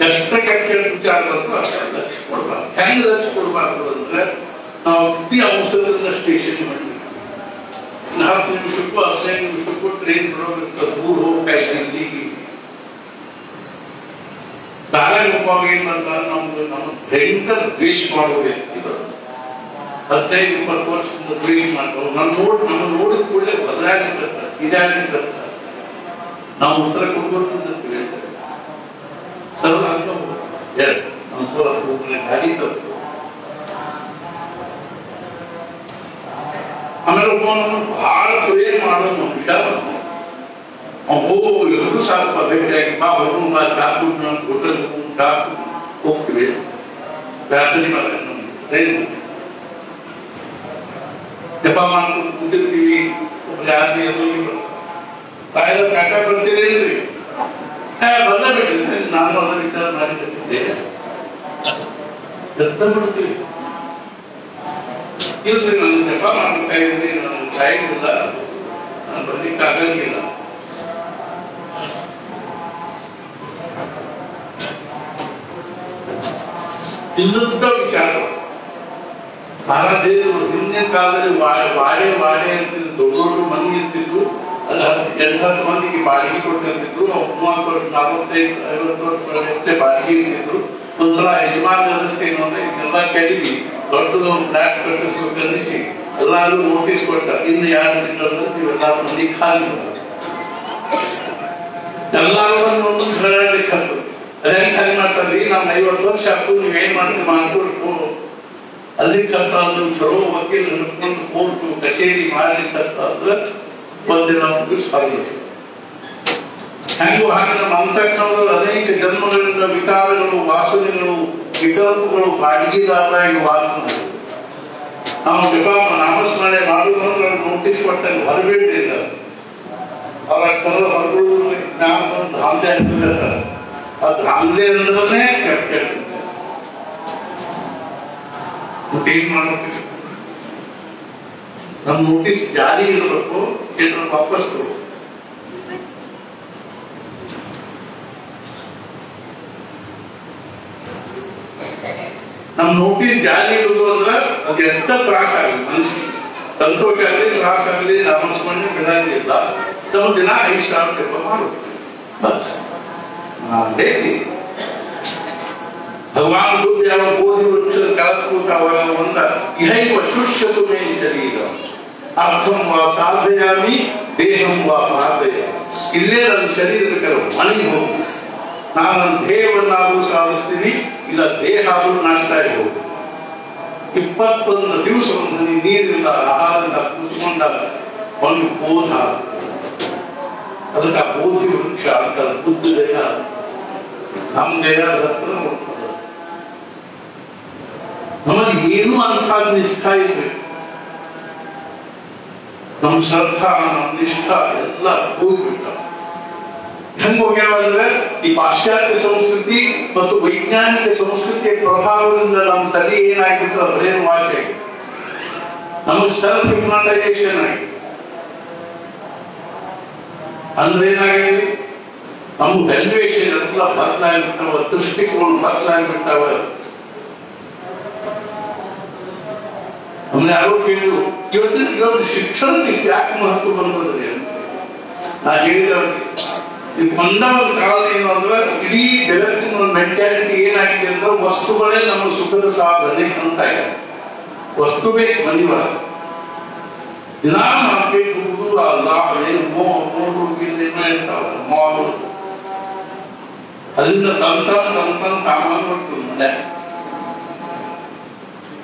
ಎಷ್ಟು ಕೆಟ್ಟ ಕೆಟ್ಟ ವಿಚಾರ ಬಂತು ಅಷ್ಟು ಲಕ್ಷ ಕೊಡಬಾರ್ದು. ಹೆಂಗ್ ಲಕ್ಷ ಕೊಡಬಾರ್ದು ಅಂದ್ರೆ ನಾವು ಪ್ರತಿ ಅವಸರದಿಂದ ಸ್ಟೇಷನ್ ಮಾಡಬೇಕು ನಾಲ್ಕು ನಿಮಿಷಕ್ಕೂ, ಹದಿನೈದು ನಿಮಿಷಕ್ಕೂ ಟ್ರೈನ್ ಬಿಡೋದಕ್ಕೆ ದೂರ ಹೋಗ್ತಾ ದಾರಿ ಒಬ್ಬವಾಗ ಏನ್ ನಮ್ದು ನಮ್ಮ ಭಯಂಕರ ದ್ವೇಷ ಮಾಡುವ ವ್ಯಕ್ತಿಗಳು. ಹದಿನೈದು, ಇಪ್ಪತ್ತು ವರ್ಷದಿಂದ ದ್ವೇಷ ನಾನು ನಮ್ಮ ನೋಡಿದ ಕೂಡಲೇ ಬದಲಾಗಿರ್ತಾರೆ ಇದಾಗಿರ್ತಾರೆ ನಾವು ಉತ್ತರ ಕೊಡ್ಬೇಕು ಅಂತ सर्व आपको यार हमको आपको गाड़ी दो हमें लोगों ने भारत से मानो मुंडा और वो लोग साथ पर बैठे एक बाप और उनका डाकू ना घोटे डाकू ओके बैठने वाले ट्रेन जब हम उधर की उपजाती है तो ये तायदा बैठा बनते रहेंगे ಬಂದ ಬಿಟ್ಟಿದ್ರಿ ನಾನು ಅದರ ವಿಚಾರ ಮಾಡಿಟ್ಟಿದ್ದೆ ಎತ್ತ ಬಿಡ್ತೀವಿ ಇಲ್ರಿ ನಾನು ಜಪ ಮಾಡ್ಬೇಕಾಗಿದೆ ನಾನು ಇಲ್ಲ ನಾನು ಬರ್ಲಿಕ್ಕೆ ಆಗಂಗಿಲ್ಲ. ವಿಚಾರ. ಮಹಾರಾಜರು ಹಿಂದಿನ ಕಾಲದಲ್ಲಿ ವಾಡೆ ವಾಡೆ ಅಂತಿದ್ರು ದೊಡ್ಡ ದೊಡ್ಡ ಮನೆ ಇರ್ತಿದ್ರು. ಅಲ್ಲಿ ಹತ್ತು ಎಂಟು ಹತ್ತು ಮಂದಿಗೆ ಬಾಡಿಗೆ ಕೊಡ್ತಿರ್ತಿದ್ರು, ಮೂವತ್ತು ವರ್ಷ, ನಲವತ್ತೈದು, ಐವತ್ತು ವರ್ಷ ಬಾಡಿಗೆ ಇರ್ತಿದ್ರು. ಒಂದ್ಸಲ ಯಜಮಾನ ವ್ಯವಸ್ಥೆ ಏನು ಅಂದ್ರೆ ಇದೆಲ್ಲ ಕಡಿಮೆ ದೊಡ್ಡದು ಒಂದು ಫ್ಲಾಟ್ ಕಟ್ಟಿಸ್ಬೇಕು ಅಂದಿಸಿ ಎಲ್ಲಾರು ನೋಟಿಸ್ ಕೊಟ್ಟ. ಇನ್ನು ಎರಡು ತಿಂಗಳಲ್ಲಿ ನೀವೆಲ್ಲ ಮಂದಿ ಖಾಲಿ ಎಲ್ಲರನ್ನು ಹೇಳಲಿಕ್ಕೆ ಅದೇನ್ ಖಾಲಿ ಮಾಡ್ತಾರ್ರಿ ನಮ್ ಐವತ್ತು ವರ್ಷ ಹಾಕು ಏನ್ ಮಾಡ್ತೀವಿ ಮಾಡ್ಕೊಡ್ಬೇಕು ಅಲ್ಲಿಕ್ಕಂತಾದ್ರು ಚಲೋ ವಕೀಲ ಹಿಡ್ಕೊಂಡು ಕೋರ್ಟು ಕಚೇರಿ ಮಾಡ್ಲಿಕ್ಕಂತಾದ್ರೆ ಒಂದಿನ ಒಂದು ಸ್ಪರ್ಧೆ ಹೆಂಗು ಹಾಗೆ ನಮ್ಮ ಅಂತಃಕರಣದಲ್ಲಿ ಅನೇಕ ಜನ್ಮಗಳಿಂದ ವಿಕಾರಗಳು, ವಾಸನೆಗಳು, ವಿಕಲ್ಪಗಳು ಬಾಡಿಗೆದಾರರಾಗಿ ವಾಸ ಮಾಡಿದ್ರು ನಾವು ಜಪ ನಾಮಸ್ಮರಣೆ ಮಾಡುವುದನ್ನು ನೋಟಿಸ್ ಕೊಟ್ಟಂಗೆ ಹೊರಬೇಡಿಲ್ಲ ಅವರ ಸರ್ವ ಹೊರಗುಳಿದ್ರೆ ಜ್ಞಾನ ಬಂದು ಧಾಂದೆ ಆಗ್ತದೆ ಆ ಧಾಂದೆ ಅಂದ್ರೆ ಕೆಟ್ಟ ಏನ್ ಮಾಡ್ಬೇಕು? ನಮ್ಮ ನೋಟಿಸ್ ಜಾರಿ ಇರಬೇಕು ಏನಾದ್ರು ವಾಪಸ್ ನಮ್ಮ ನೋಟಿಸ್ ಜಾರಿ ಇರುವುದು ಅಂದ್ರೆ ಅದು ಎಂತ ತ್ರಾಸ ಆಗಲಿ ಮನಸ್ಸಿಗೆ ಸಂತೋಷ ಆಗಲಿ ತ್ರಾಸ ಆಗಲಿ ನಾಮಸ್ಮರಣೆ ಬಿಡಂಗಿಲ್ಲ ನಾವು ದಿನ ಐದು ಸಾವಿರ ಬಸ್. ಅದೇ ಭಗವಾನ್ ಬುದ್ಧ ಯಾವ ಬೋಧಿ ವೃಕ್ಷದ ಕೆಳಗೆ ಕೂತಾವಾಗ ಒಂದ ಇಹೈವ ಶುಷ್ಯತು ಮೇ ಶರೀರ ಅರ್ಥಂ ವಾ ಸಾಧಯಾಮಿ ದೇಹಂ ವಾ ಪಾದಯ ಇಲ್ಲೇ ನನ್ನ ಶರೀರಕ್ಕೆ ಮನೆಗೆ ಹೋಗು. ನಾನು ದೇಹವನ್ನಾದರೂ ಸಾಧಿಸ್ತೀನಿ, ಇಲ್ಲ ದೇಹ ಆದರೂ ನಾಡ್ತಾ ಹೋಗು ಇಪ್ಪತ್ತೊಂದು ದಿವಸ ಒಂದು ನೀರಿಲ್ಲ ಆಹಾರದಿಂದ ಕೂತ್ಕೊಂಡ ಒಂದು ಬೋಧ. ಅದಕ್ಕೆ ಆ ಬೋಧಿ ವೃಕ್ಷ ಅಂತ ಬುದ್ಧ ದೇಹ ನಮ್ಮ ದೇಹದ ಹತ್ರ ನಮಗೆ ಏನು ಅಂತ ನಿಷ್ಠಾ ಇರ್ಬೇಕು ನಮ್ಮ ಶ್ರದ್ಧಾ, ನಮ್ಮ ನಿಷ್ಠ ಎಲ್ಲ ಹೋಗ್ಬಿಟ್ಟ ಹೆಂಗ್ ಹೋಗ್ಯಾವ ಅಂದ್ರೆ ಈ ಪಾಶ್ಚಾತ್ಯ ಸಂಸ್ಕೃತಿ ಮತ್ತು ವೈಜ್ಞಾನಿಕ ಸಂಸ್ಕೃತಿಯ ಪ್ರಭಾವದಿಂದ ನಮ್ಮ ತಲೆ ಏನಾಗಿತ್ತು ಅದೇನು ಮಾಡಿ ನಮಗೆ ಸೆಲ್ಫ್ ಹಿಪ್ನಾಟೈಸೇಷನ್ ಆಗಿದೆ ಅಂದ್ರೆ ಏನಾಗಿದೆ? ನಮ್ಮ ವ್ಯಾಲ್ಯೂಯೇಷನ್ ಎಲ್ಲ ಬದಲಾಗ್ಬಿಟ್ಟಾವ ದೃಷ್ಟಿಕೋನ ಬದಲಾಗ್ಬಿಟ್ಟಾವ ನಮ್ಗೆ ಯಾರು ಕೇಳಿದ್ರು ಇವತ್ತು ಇವತ್ತು ಶಿಕ್ಷಣಕ್ಕೆ ಯಾಕೆ ಮಹತ್ವ ಅಂತ. ನಾ ಹೇಳಿದ ಇದು ಬಂದ ಒಂದು ಕಾಲ ಏನು ಅಂದ್ರೆ, ಇಡೀ ಜಗತ್ತಿನ ಮೆಂಟಾಲಿಟಿ ಏನಾಗಿದೆ ಅಂದ್ರೆ, ವಸ್ತುಗಳೇ ನಮ್ಮ ಸುಖದ ಸಾಧನೆ ಅಂತ ಇದೆ ವಸ್ತುವೇ ಮನಿ ಒಳಗೆ ದಿನ ಮಾರ್ಕೆಟ್ ಹೋಗುದು ಲಾಭ ಏನು ಮೂರು ಇರ್ತಾವ ಮಾಲ್ ಅದರಿಂದ ತಂತ ತಂತ ಸಾಮಾನು ಮನೆ.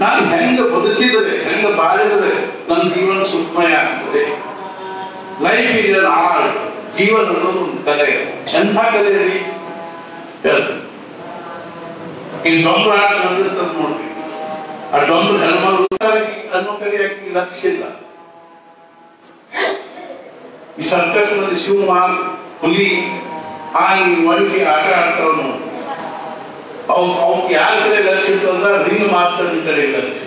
ನಾನು ಹೆಂಗ ಬದುಕಿದರೆ, ಹೆಂಗ ಬಾಳಿದ್ರೆ, ನನ್ನ ಜೀವನ ಸುಖಮಯ ಆಗ್ತದೆ ಲೈಫ್ ಇಸ್ ಅನ್ ಆರ್ಟ್ ಜೀವನ ಅನ್ನೋದು ಒಂದು ಕಲೆ. ಎಂಥ ಕಲೆ ರೀ? ಹೇಳ್ತೀನಿ. ಈ ಡೊಂಬರ ಆಟ ಬಂದಿರ್ತದೆ ನೋಡ್ರಿ. ಆ ಡೊಂಬರ ಹೆಣ್ಮಗಳು ಅನ್ನೋ ಕಡೆ ಲಕ್ಷ್ಯ ಇಲ್ಲ ಈ ಸರ್ಕಸ್ನಲ್ಲಿ ಶಿವಮಾನ್ ಹುಲಿ ಆಯಿ ಒಂಟಿ ಆಟ ಆಡ್ತಾವ ನೋಡಿ ಅವು ಅವ್ನು ಯಾರ ಕಡೆ ಲಕ್ಷ್ಯ ಇರ್ತಂದ್ರ ರಿಂಗ್ ಮಾಸ್ಟರ್ ಕಡೆ ಲಕ್ಷ್ಯ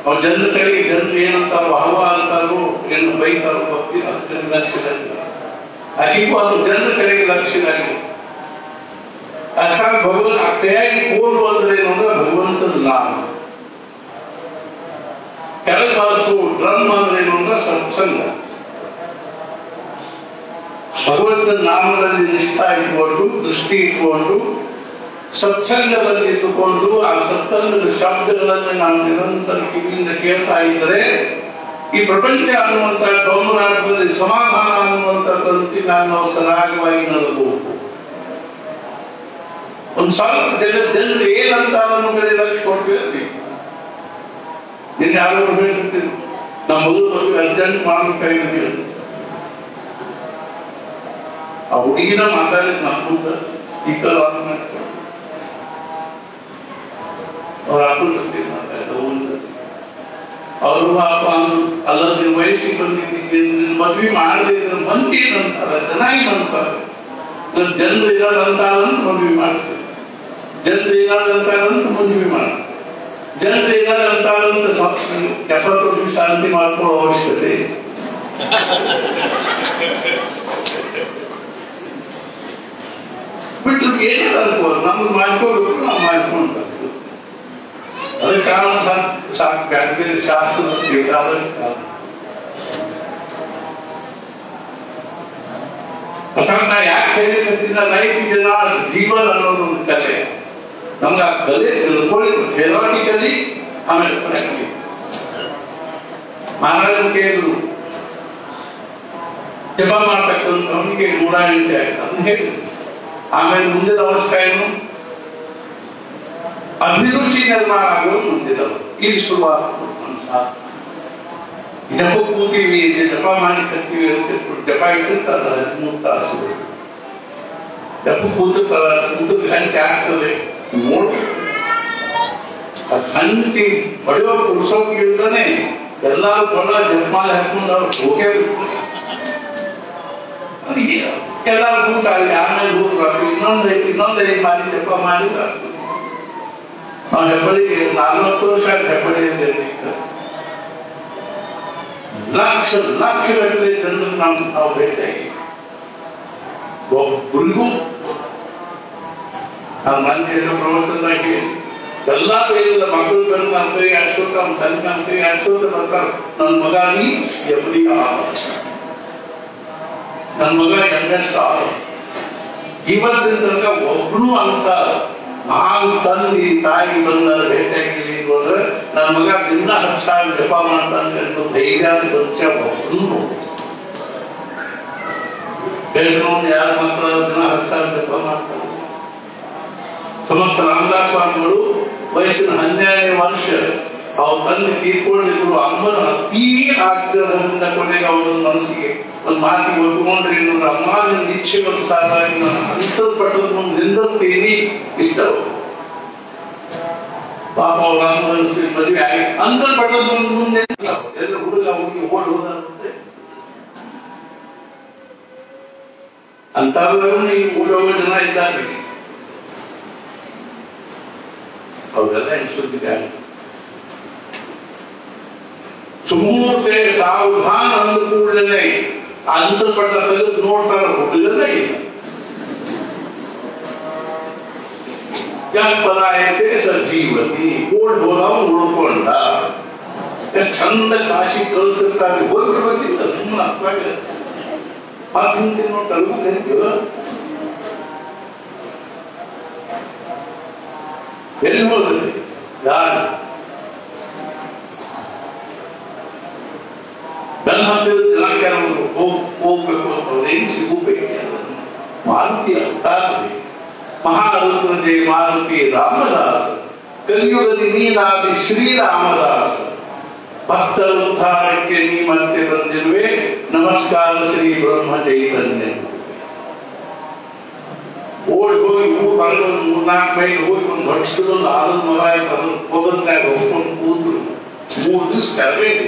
ಅವ್ರ ಜನರ ಕಡೆಗೆ ಜನರು ಏನಂತಾರೋ, ಹವ ಅಂತಾರೋ ಏನು ಬೈತಾರೋ ಗೊತ್ತಿಲ್ಲ ಅದಕ್ಕೆ ಲಕ್ಷ್ಯ ಅದಕ್ಕೂ ಅದು ಜನರ ಕಡೆಗೆ ಲಕ್ಷ್ಯದಲ್ಲಿ ಅರ್ಥಾತ್ ಭಗವಂತ ಅತ್ತೆಯಾಗಿ ಕೋಲು ಅಂದ್ರೆ ಏನು ಅಂದ್ರೆ ಭಗವಂತನ ನಾಮ ಕೆಳಗಾಸು ಡ್ರಮ್ ಅಂದ್ರೆ ಏನು ಅಂದ್ರೆ ಸತ್ಸಂಗ. ಭಗವಂತನ ನಾಮದಲ್ಲಿ ನಿಷ್ಠ ಇಟ್ಕೊಂಡು, ದೃಷ್ಟಿ ಇಟ್ಕೊಂಡು, ಸತ್ಸಂಗದಲ್ಲಿ ಇಟ್ಟುಕೊಂಡು, ಆ ಸತ್ಸಂಗದ ಶಬ್ದಗಳನ್ನು ನಾವು ನಿರಂತರ ಕಿವಿಯಿಂದ ಕೇಳ್ತಾ ಇದ್ದರೆ, ಈ ಪ್ರಪಂಚ ಅನ್ನುವಂತಹ ಡೋಮರಾಟದಲ್ಲಿ ಸಮಾಧಾನ ತಂತಿ ತಂತಿನ ನಾವು ಸರಾಗವಾಗಿ ನಡೆದಬಹುದು ಒಂದ್ ಸ್ವಲ್ಪ ಜನ ಜನರು ಏನಂತ ಅದನ್ನು ಕಡೆ ಕೊಟ್ಟಿರ್ಬೇಕು ನಿನ್ನೆ ಯಾರು ಹೇಳ್ತಿರ್ತೀವಿ ನಮ್ಮ ಮೊದಲು ಅರ್ಜೆಂಟ್ ಮಾಡ್ಬೇಕಾಗಿದ್ದೀವಿ ಆ ಹುಡುಗಿನ ಮಾತಾಡಿದ್ ನಮ್ಮ ಮುಂದೆ ಈ ಕಲ ಆನ್ ಮಾಡ್ಕೊಂಡು ಅವ್ರ ಅಪ್ಪನ ಜೊತೆ. ಮಾತಾಡಿದ ಅವರು ಅಂದ್ರು ಅಲ್ಲ ನಿನ್ ವಯಸ್ಸಿಗೆ ಬಂದಿದ್ದೀನಿ ಮದ್ವೆ ಮಾಡದೆ ಮಂದಿ ಏನಂತಾರೆ ಜನ ಏನಂತಾರೆ ನನ್ ಜನರು ಇರೋದಂತಾರಂತ ಮದ್ವೆ ಮಾಡ್ತೀವಿ ಜನರು ಇರೋದಂತಾರಂತ ಮದುವೆ ಎಪ್ಪತ್ತು ಶಾಂತಿ ಮಾಡ್ಕೊಳ್ಳೋ ಅವಶ್ಯಕತೆ ಇಲ್ಲ. ಬಿಟ್ಟು ಏನಿಲ್ಲ ಅನ್ಕೋ ನಮ್ದು ಮಾಡ್ಕೋಬೇಕು ನಾವು ಮಾಡ್ಕೊಂಡು ಅದಕ್ಕೆ ಕಾರಣ ಸಾಕು ಬೇರೆ ಶಾಸ್ತ್ರದ ಬೇಕಾದ ಕಾರಣ ಪ್ರಸಂಗ ಯಾಕೆ ಹೇಳಿದ್ರೆ ಲೈಫ್ ಜನ ಜೀವನ ಅನ್ನೋದು ಒಂದು ಕಲೆ ನಮ್ಗೆ ಆ ಕಲೆ ತಿಳ್ಕೊಳ್ಳಿ ಥೆರಾಟಿಕಲಿ ಆಮೇಲೆ ಪ್ರಾಕ್ಟಿಕಲ್ ಮಹಾರಾಜರು ಕೇಳಿದ್ರು ಜಪ ಮಾಡ್ತಕ್ಕಂಥವನಿಗೆ ನೂರ ಎಂಟು ಆಯ್ತು ಅದನ್ನ ಹೇಳಿದ್ರು ಆಮೇಲೆ ಮುಂದಿನ ಅವಸ್ಥೆ ಏನು? ಅಭಿರುಚಿ ನಿರ್ಮಾಣ ಆಗೋದು ಮುಂದಿನವರು ಇಲ್ಲಿ ಶುರುವಾತ ಜಪ ಕೂತೀವಿ ಜಪ ಮಾಡಿ ಕತ್ತೀವಿ ಅಂತ ಜಪ ಇಟ್ಟಿರ್ತದ ಮೂರು ತಾಸು ಜಪ ಕೂತಿರ್ತದ ಕೂತದ ಗಂಟೆ ಆಗ್ತದೆ. ನೋಡಿ ಗಂಟೆ ಹೊಡೆಯೋ ಕುರ್ಸೋಕ್ಕಿಂತಾನೆ ಎಲ್ಲಾರು ಜಪ ಜಪಮಾಲೆ ಹಾಕೊಂಡು ಅವ್ರು ಹೋಗೇ ಬಿಟ್ರು ಅದಕ್ಕೆ ಎಲ್ಲಾರು ಕೂಟ ಅಲ್ಲಿ ಆಮೇಲೆ ಹೋಗ್ಬಾರ್ದು ಇನ್ನೊಂದು ಇನ್ನೊಂದು ಐದು ಮಾರಿ ಜಪ ಮಾಡಿದ್ರೆ ನಾವು ಹೆಬ್ಬಳಿಗೆ ನಲ್ವತ್ತು ವರ್ಷ ಹೆಬ್ಬಳಿಯಲ್ಲಿ ಲಕ್ಷ ಲಕ್ಷ ಗಟ್ಟಲೆ ಜನರು ನಾವು ನಾವು ಭೇಟಿಯಾಗಿ ಒಬ್ಬರಿಗೂ ನಾನು ಮಂದಿ ಹೇಳೋ ಪ್ರವಚನದಾಗಿ ಎಲ್ಲ ವೇಳದ ಮಕ್ಕಳು ಬಂದು ನನ್ನ ಕೈಗೆ ಆಡ್ಸೋತ ಅವ್ನ ತಂದೆ ನನ್ನ ಕೈಗೆ ಆಡ್ಸೋತ ಬರ್ತಾರೆ ನನ್ನ ಮಗ ನೀ ಎಫ್ಡಿ ನನ್ನ ಮಗ ಎಂ ಎಸ್ ಆರ್ ಇವತ್ತಿನ ತನಕ ಒಬ್ನು ಅಂತ ನಾನು ತಂದಿ ತಾಯಿ ಬಂದ ಭೇಟಿಯಾಗಿಲ್ಲ ಹೋದ್ರೆ ನನ್ನ ಮಗ ದಿನ ಹತ್ತು ಸಾವಿರ ಜಪ ಮಾಡ್ತಾನೆ ಧೈರ್ಯ ಬಂಚ ಒಬ್ನು ಹೇಳ್ಕೊಂಡು ಯಾರು ಮಾತ್ರ ದಿನ ಹತ್ತು ಸಾವಿರ ಜಪ ಮಾಡ್ತಾರೆ. ಸಮರ್ಥ ರಾಮದಾಸ್ ಸ್ವಾಮಿಗಳು ವಯಸ್ಸಿನ ಹನ್ನೆರಡನೇ ವರ್ಷ ಅವ್ರ ತಂದೆ ತೀರ್ಕೊಂಡಿದ್ರು ಅಮ್ಮನ ಅತೀ ಆಗ್ತಿರೋದ್ರಿಂದ ಕೊನೆಗೆ ಅವರ ಮನಸ್ಸಿಗೆ ಒಂದು ಮಾತಿಗೆ ಒಪ್ಪಿಕೊಂಡ್ರೆ ಇನ್ನೊಂದು ಅಮ್ಮಾನ ಇಚ್ಛೆ ಅಂತ ನಾನು ಒಂದು ಮುಂದೆ ನಿಂದಿರ್ತೀನಿ ಇಟ್ಟರು ಪಾಪ ಮದುವೆ ಆಗಿ ಅಂತರ್ಪಟ್ಟದ ಮುಂದೆ ಎಲ್ಲ ಹುಡುಗ ಹುಡುಗಿ ಓಡ್ ಹೋದಂತೆ ಅಂತರದಲ್ಲೂ ಈ ಓಡೋಗ ಹೋಗೋ ಜನ ಇದ್ದಾರೆ. ಅವರೆಲ್ಲ ಎಣಿಸುತ್ತಿದ್ದಾರೆ. ಸುಮೂರ್ತೆ ಸಾವಧಾನ ಅಂದ ಕೂಡಲೇ ಅಂತರ್ಪಟ್ಟ ತೆಗೆದು ನೋಡ್ತಾರ ಹುಡುಗನೇ ಇಲ್ಲ ಪದಾಯತೆ ಸಜೀವತಿ ಓಡ್ ಹೋದವ ಉಳ್ಕೊಂಡ ಎಷ್ಟ್ ಚಂದ ಕಾಶಿ ಕಳಿಸಿರ್ತಾರೆ ಹೋಗ್ಬಿಡ್ಬೇಕಿಲ್ಲ ಸುಮ್ಮನೆ ಅರ್ಥವಾಗಿಲ್ಲ ಮತ್ತೆ ಹಿಂದೆ ನೋಡಿ ತಲುಪಬೇಕು ಎಲ್ಲಿ ಹೋದ್ರಿ ಯಾರು ನನ್ನ ಹತ್ತಿರ ಜನ ಕೆಲವರು ಹೋಗ್ ಹೋಗ್ಬೇಕು ಅಂತ ಏನು ಸಿಗಬೇಕು ಮಾರುತಿ ಅವತಾರವೇ ಮಹಾರುದ್ರ ಜಯ ಮಾರುತಿ ರಾಮದಾಸ ಕಲಿಯುಗದಿ ನೀನಾದಿ ಶ್ರೀರಾಮದಾಸ ಭಕ್ತರ ಉದ್ಧಾರಕ್ಕೆ ನೀ ಮತ್ತೆ ಬಂದಿರುವೆ ನಮಸ್ಕಾರ ಶ್ರೀ ಬ್ರಹ್ಮ ಚೈತನ್ಯ ಓಡಿ ಹೋಗಿ ಹೂ ತಂದು ಒಂದು ಮೂರ್ನಾಲ್ಕು ಮೈಲಿ ಹೋಗಿ ಒಂದು ದೊಡ್ಡದೊಂದು ಆಲದ ಮರ ಆಯ್ತು ಅದ್ರ ಪೊದರ್ನಾಗ ಹೋಗ್ಕೊಂಡು ಕೂತರು ಮೂರು ದಿವಸ ಕರಬೇಡಿ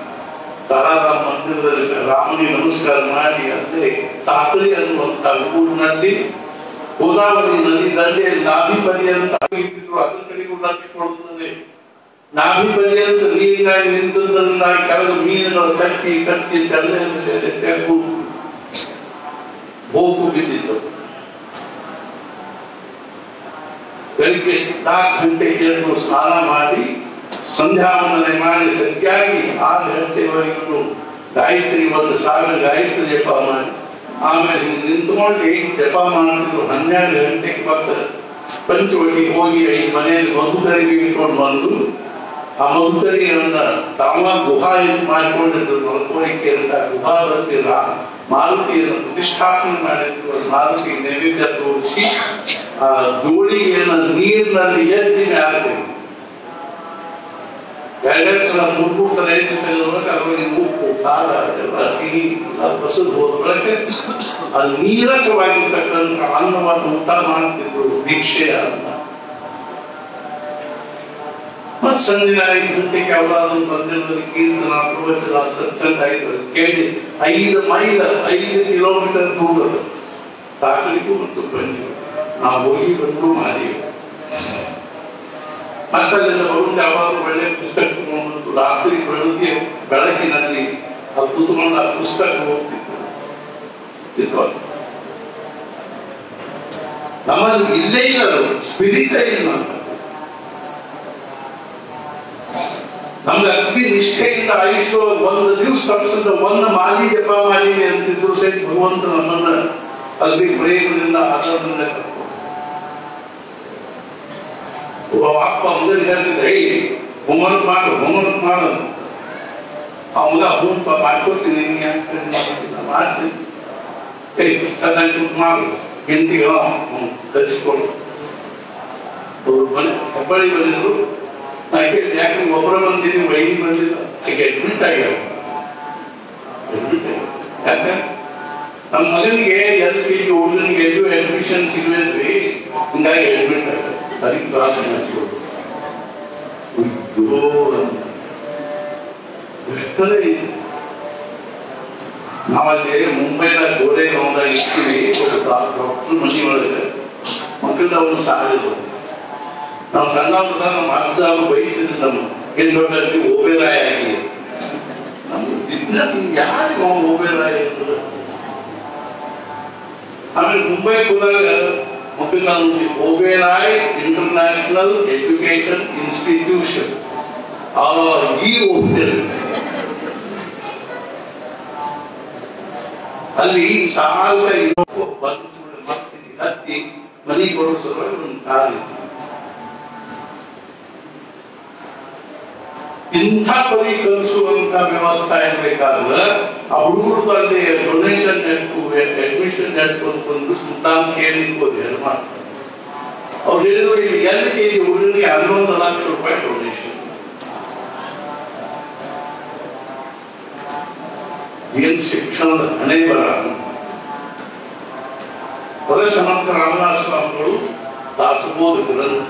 ಕಲಾರಾಮ ಮಂದಿರದಲ್ಲಿ ರಾಮನಿಗೆ ನಮಸ್ಕಾರ ಮಾಡಿ ಅಂದ್ರೆ ತಾಪರಿ ಅನ್ನುವಂತ ಊರಿನಲ್ಲಿ, ಗೋದಾವರಿ ನದಿ ದಂಡೆಯಲ್ಲಿ ನಾಭಿ ಪರ್ಯಂತ ಅದ್ರ ಲಕ್ಷ್ಯ ಕೊಡುತ್ತದೆ ನಾಭಿ ಪರ್ಯಂತ ನೀರಿನಾಗಿ ನಿಂತದ್ದರಿಂದಾಗಿ ಕೆಲವು ಮೀನುಗಳು ಕಟ್ಟಿ ಕಟ್ಟಿ ತಲೆ ತೆಗೆದು ಹೋಗು ಬಿದ್ದಿತ್ತು. ಬೆಳಿಗ್ಗೆ ನಾಲ್ಕು ಗಂಟೆಗೆ ಸ್ನಾನ ಮಾಡಿ ಸಂಧ್ಯಾವಂದನೆ ಮಾಡಿ ಸತ್ಯಾಗಿ ಆರು ಗಂಟೆವರೆಗೂ ಗಾಯತ್ರಿ ಒಂದು ಸಾವಿರ ಗಾಯತ್ರಿ ಜಪ ಮಾಡಿ. ಆಮೇಲೆ ನಿಂತ್ಕೊಂಡು ಹೇಗೆ ಜಪ ಮಾಡ್ತಿದ್ರು? ಹನ್ನೆರಡು ಗಂಟೆಗೆ ಮತ್ತೆ ಪಂಚವಟಿಗೆ ಹೋಗಿ ಐದು ಮನೆಯಲ್ಲಿ ಮಧುಕರಿಗೆ ಇಟ್ಕೊಂಡು ಬಂದು ಆ ಮಧುಕರಿಯನ್ನ ತಾವ ಗುಹಾ ಮಾಡಿಕೊಂಡಿದ್ರು. ಮಲ್ಕೋಳಿಕೆ ಅಂತ ಗುಹಾದಲ್ಲಿ ರಾ ಮಾರುತಿಯನ್ನು ಪ್ರತಿಷ್ಠಾಪನೆ ಮಾಡಿದ್ರು. ಮಾರುತಿ ನೈವೇದ್ಯ ತೋರಿಸಿ ಆ ಜೋಳಿಗೆಯನ್ನು ನೀರಿನಲ್ಲಿ ಎದ್ದಿ ಮ್ಯಾಲೆ ಎರಡೆರಡು ಸಲ ಮೂರು ಮೂರು ಸಲ ಎದ್ದು ತೆಗೆದುವಾಗ ಅದರೊಳಗೆ ಉಪ್ಪು ಖಾರ ಎಲ್ಲ ಸಿಹಿ ಎಲ್ಲ ಬಸದು ಹೋದ ಬಳಿಕ ಆ ನೀರಸವಾಗಿರ್ತಕ್ಕಂಥ ಅನ್ನವನ್ನು ಊಟ ಮಾಡ್ತಿದ್ರು ಭಿಕ್ಷೆ ಅನ್ನ ಮತ್ ಸಂಜಿನ ಐದು ಗಂಟೆಗೆ ಯಾವ್ದಾದ್ರು ಮಂದಿರದಲ್ಲಿ ಕೀರ್ತನ ಪ್ರವಚನ ಸತ್ಸಂಗ ಆಯ್ತು ಕೇಳಿ ಐದು ಮೈಲ್ ಐದು ಕಿಲೋಮೀಟರ್ ದೂರದ ರಾತ್ರಿಗೂ ಮತ್ತು ಬಂದು ನಾವು ಹೋಗಿ ಬಂದು ಮಾಡಿ ಮಕ್ಕಳಿಂದ ಬರುವಂತ ಯಾವಾಗಲೂ ಒಳ್ಳೆ ಪುಸ್ತಕ ರಾತ್ರಿ ಪ್ರವೃತ್ತಿ ಬೆಳಕಿನಲ್ಲಿ ಆ ಕೂತ್ಕೊಂಡು ಆ ಪುಸ್ತಕ ಹೋಗ್ತಿತ್ತು. ನಮ್ಮಲ್ಲಿ ಇಲ್ಲೇ ಇಲ್ಲ ಸ್ಪಿರಿಟ್ ಇಲ್ಲ ನಮ್ಗೆ ಅತಿ ನಿಷ್ಠೆಯಿಂದ ಆಯುಷ್ಯ, ಒಂದು ದಿವಸ ತಪ್ಪಿಸಿದ ಒಂದು ಮಾಲಿ ಜಪ ಮಾಡಿ ಅಂತಿದ್ರು ಸಹಿತ ಭಗವಂತ ನಮ್ಮನ್ನ ಅಗ್ನಿ ಪ್ರೇಮದಿಂದ ಆಧಾರದಿಂದ ಕರ್ಕೊಂಡು ಒಬ್ಬ ಅಪ್ಪ ಮುಂದೆ ಹೇಳ್ತಿದ್ದ ಹೇ ಹೋಮ್ವರ್ಕ್ ಮಾಡು ಹೋಮ್ವರ್ಕ್ ಮಾಡು ಅಂತ. ಆ ಮಗ ಹೂಂಪ ಮಾಡ್ಕೊತೀನಿ ನೀನ್ ಯಾಕ್ ಕಡಿಮೆ ಮಾಡ್ತಿಲ್ಲ? ಮಾಡ್ತೀನಿ ಏ ಕನ್ನಡ ಮಾಡು ಹಿಂದಿಗೆ ಹ್ಞೂ ಕಲಿಸ್ಕೊಡು ಅವ್ರು ಬಂದ್ ಹೆಬ್ಬಳ್ಳಿ ಬಂದಿದ್ರು ನಾ ಕೇಳಿದೆ ಯಾಕೆ ಒಬ್ಬರ ಬಂದಿದ್ದೀವಿ ವೈನಿ ಬಂದಿಲ್ಲ ಅದಕ್ಕೆ ಅಡ್ಮಿಟ್ ಆಗ್ಯಾವ ಅಡ್ಮಿಟ್ ಯಾಕೆ ನಮ್ಮ ಮಗನಿಗೆ ಎಲ್ ಕೆ ಜಿ ಹುಡುಗನಿಗೆ ಎಲ್ಲೂ ಅಡ್ಮಿಷನ್ ಸಿಗಲ್ರಿ ಹಿಂಗಾಗಿ ಅಡ್ಮಿಟ್ ಆಗಿದೆ ಅದಕ್ಕೆ ಪ್ರಾರ್ಥನೆ ಹಚ್ಕೊಡು ಅಯ್ಯೋ ಅಂದೆ. ಎಷ್ಟರೇ ಇದೆ. ನಾವಲ್ಲಿ ಮುಂಬೈನ ಗೋರೆ ನೋದಾಗ ಇರ್ತೀವಿ ಡಾಕ್ಟರ್ ಮನೆ ಒಳಗೆ. ಮಕ್ಕಳ ಅವನು ಸಾಲಿದ್ರು ನಾವು ಸಣ್ಣ ಹುಡುಗ ನಮ್ಮ ಅಜ್ಜ ಅವ್ರು ಬೈತಿದ್ರು ನಮ್ಮ ಏನ್ ದೊಡ್ಡ ಓಬೇರಾಯ ಆಗಿ ಯಾರಿಗೆ ಓಬೇರಾಯ ಆಮೇಲೆ ಮುಂಬೈ ಹೋದಾಗ ಮಕ್ಕಳ ಓಬೇರಾಯ್ ಇಂಟರ್ನ್ಯಾಷನಲ್ ಎಜುಕೇಶನ್ ಇನ್ಸ್ಟಿಟ್ಯೂಷನ್ ಆ ಈ ಹೋಗ್ತಿದ್ರು ಅಲ್ಲಿ ಸಾಲ ಇನ್ನೊಬ್ಬ ಬಂದು ಮತ್ತೆ ಹತ್ತಿ ಮನೆ ಕೊಡೋ ಸಲುವಾಗಿ ಒಂದು ಕಾರ್ ಇಂಥ ಪರಿ ಕಲಿಸುವಂತ ವ್ಯವಸ್ಥೆ ಇರ್ಬೇಕಾದ್ರೆ ಆ ಹುಡುಗರು ಅಲ್ಲಿ ಡೊನೇಷನ್ ನೆಟ್ಟು ಅಡ್ಮಿಷನ್ ನೆಟ್ಟು ಅಂತ ಬಂದು ಸುತ್ತಾಂ ಕೇಳಿರ್ಬೋದು ಹೆಣ್ಮಕ್ಳು ಅವ್ರು ಹೇಳಿದ್ರು, ಇಲ್ಲಿ ಎಲ್ ಕೆ ಜಿ ಹನ್ನೊಂದು ಲಕ್ಷ ರೂಪಾಯಿ ಡೊನೇಷನ್ ಏನ್ ಶಿಕ್ಷಣದ ಹಣೆ ಬರ? ಅದೇ ಸಮರ್ಥ ರಾಮದಾಸ್ ಸ್ವಾಮಿಗಳು ದಾಸಬೋಧ ಗ್ರಂಥ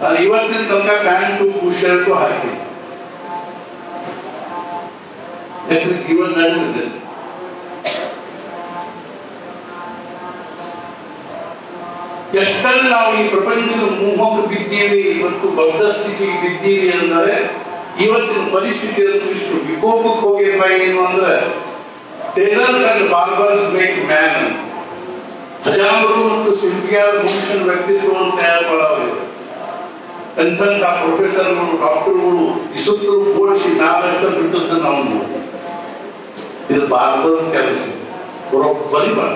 ನಾನು ಇವತ್ತಿನ ತನಕ ಪ್ಯಾಂಟು ಶರ್ಟು ಹಾಕಿಲ್ಲ ಯಾಕಂದ್ರೆ ಜೀವನ ನಡೆದಿದೆ ಎಷ್ಟಲ್ಲಿ ನಾವು ಈ ಪ್ರಪಂಚದ ಮೋಹಕ್ಕೆ ಬಿದ್ದೀವಿ ಇವತ್ತು ಬದ್ಧ ಸ್ಥಿತಿಗೆ ಬಿದ್ದೀವಿ ಅಂದರೆ ಇವತ್ತಿನ ಪರಿಸ್ಥಿತಿ ಅಂತೂ ಇಷ್ಟು ವಿಕೋಪಕ್ಕೆ ಹೋಗಿರುವ ಏನು ಅಂದ್ರೆ tailors and barbers make man ಹಜಾಮರು ಮತ್ತು ಸಿಂಪಿಯಾದ ಮನುಷ್ಯನ ವ್ಯಕ್ತಿತ್ವವನ್ನು ತಯಾರು ಮಾಡೋರು ಎಂತೆಂಥ ಪ್ರೊಫೆಸರ್ಗಳು ಡಾಕ್ಟರ್ಗಳು ಇಸುತ್ತರು ಓಡಿಸಿ ನಾವೆಲ್ಲ ಬಿಟ್ಟದ್ದು ನಾವು ನೋಡಿ. ಇದು ಬಾರ್ಬರ್ ಕೆಲಸ ಬರೋಬ್ಬರಿ ಬಾರ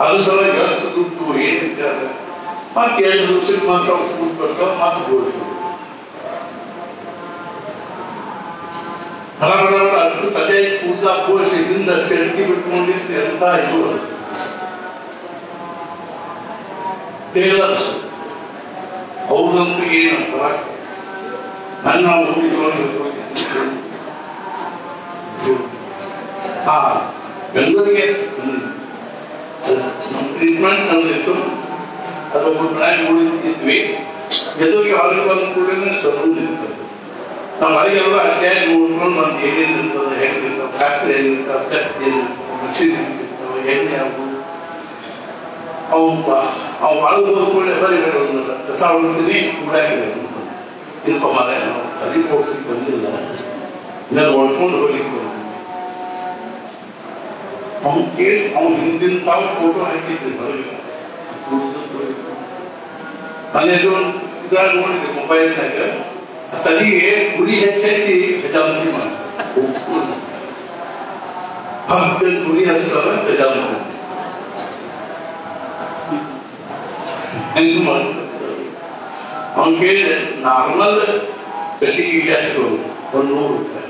ಅದು ಸಲ ಎಷ್ಟು ದುಡ್ಡು ಏನಿದ್ದಾರೆ ಮತ್ತೆ ಎರಡು ದಿವಸಕ್ಕೆ ಮಾತ್ರ ಸ್ಕೂಲ್ ಕೊಟ್ಟು ಮತ್ತೆ ಗೋಳಿಸ್ತಾರೆ ಹಣ ಬಡವರ ಅಷ್ಟು ತಲೆ ಕೂದ ಕೋಸಿ ಇದರಿಂದ ಕೆಳಕಿ ಬಿಟ್ಕೊಂಡಿದ್ದು ಎಂತ ಇದು ಟೇಲರ್ಸ್ ಹೌದಂತೂ ಏನಂತ ನನ್ನ ಬೆಂಗಳೂರಿಗೆ. ಟ್ರೀಟ್ಮೆಂಟ್ ನಡೆದಿತ್ತು ಅದೊಬ್ಬರು ಮನೆಗೆ ಉಳಿದಿದ್ವಿ ಎದುರಿಗೆ ಹೊರಗೆ ಬಂದ ಕೂಡಲೇ ಸಲೂನ್ ಇರ್ತದೆ ನಾವು ಅಲ್ಲಿಗೆಲ್ಲ ಅಡ್ಡಾಗಿ ನೋಡ್ಕೊಂಡು ಬಂದು ಏನೇನು ಹೆಂಗಿರ್ತದೆ ಫ್ಯಾಕ್ಟ್ರಿ ಏನಿರ್ತದೆ ಮಷೀನ್ ಹೆಂಗಿರ್ತವೆ ಹೆಂಗೆ ಯಾವುದು. ಅವು ಅವ್ ಒಳಗೆ ಹೋದ್ಕೊಳ್ಳಿ ಬರೀ ಒಂದು ಕಸ ಹೊಡ್ತೀನಿ ಕೂಡಾಗಿದೆ ಇಲ್ಪ ಮರ ನಾವು ತಲೆ ಹೋಗ್ಲಿಕ್ಕೆ ಬಂದಿಲ್ಲ ಇದನ್ನು ಹೊಡ್ಕೊಂಡು ಹೋಗ್ಲಿಕ್ಕೆ ಬಂದಿಲ್ಲ ಅವ್ನು ಕೇಳಿ ಅವ್ನು ಹಿಂದಿನ ತಾವು ಫೋಟೋ ಹಾಕಿದ್ದೆ ಹೊರಗೆ ಮನೆಯಲ್ಲಿ ಒಂದು ಇದ್ರಾಗ ನೋಡಿದೆ ಮೊಬೈಲ್ನಾಗ ಆ ತಲೆಗೆ ಗುಡಿ ಹೆಚ್ಚೆಚ್ಚಿ ಗಜಾಮುಖಿ ಮಾಡಿ ಭಕ್ತ ಗುಡಿ ಹಚ್ತಾರ ಗಜಾಮುಖಿ ಹೆಂಗ್ ಮಾಡ್ತಾರೆ? ಅವ್ನು ಕೇಳಿದೆ ನಾರ್ಮಲ್ ಕಟ್ಟಿಗೆ ಅಷ್ಟು ಒಂದು ನೂರು ರೂಪಾಯಿ.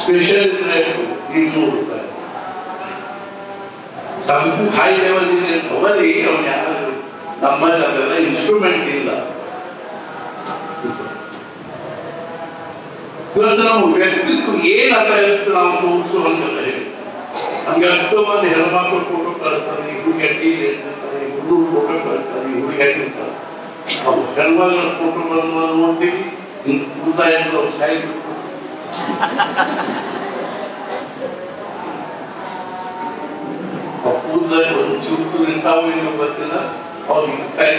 ಸ್ಪೆಷಲ್ ಇದ್ರೆ ಎಷ್ಟು ನೂರು ರೂಪಾಯಿ. ತಮಗೂ ಹೈ ಲೆವೆಲ್ ಇದೆ ಅವರಿ, ಅವನು ಯಾರು ನಮ್ಮಲ್ಲಿ ಅದೆಲ್ಲ ಇನ್ಸ್ಟ್ರೂಮೆಂಟ್ ಇಲ್ಲ. ಇವತ್ತು ನಾವು ವ್ಯಕ್ತಿತ್ವ ಏನ್ ಅಂತ ಇರುತ್ತೆ ನಾವು ಅಂತ ಹೇಳಿ. ನಮ್ಗೆ ಎಷ್ಟೋ ಮಂದಿ ಹೆಣ್ಮಕ್ಳು ಫೋಟೋ ಕಳಿಸ್ತಾರೆ ಹುಡುಗಿ ಇದೆ? ಫೋಟೋ ಕಳಿಸ್ತಾರೆ ಹುಡುಗಿ ಇರ್ತಾರೆ ಅವು ಹೆಣ್ಮಕ್ಳ ಫೋಟೋ ಬಂದು ನೋಡ್ತೀವಿ ಉಳಿತಾಯ ಸೈಡ್ ಕೂದಲು ಒಂದು ಚುರುಕು ನಿಂತಾವು ಏನೋ ಗೊತ್ತಿಲ್ಲ ಅವ್ರಿಗೆ ಕೈ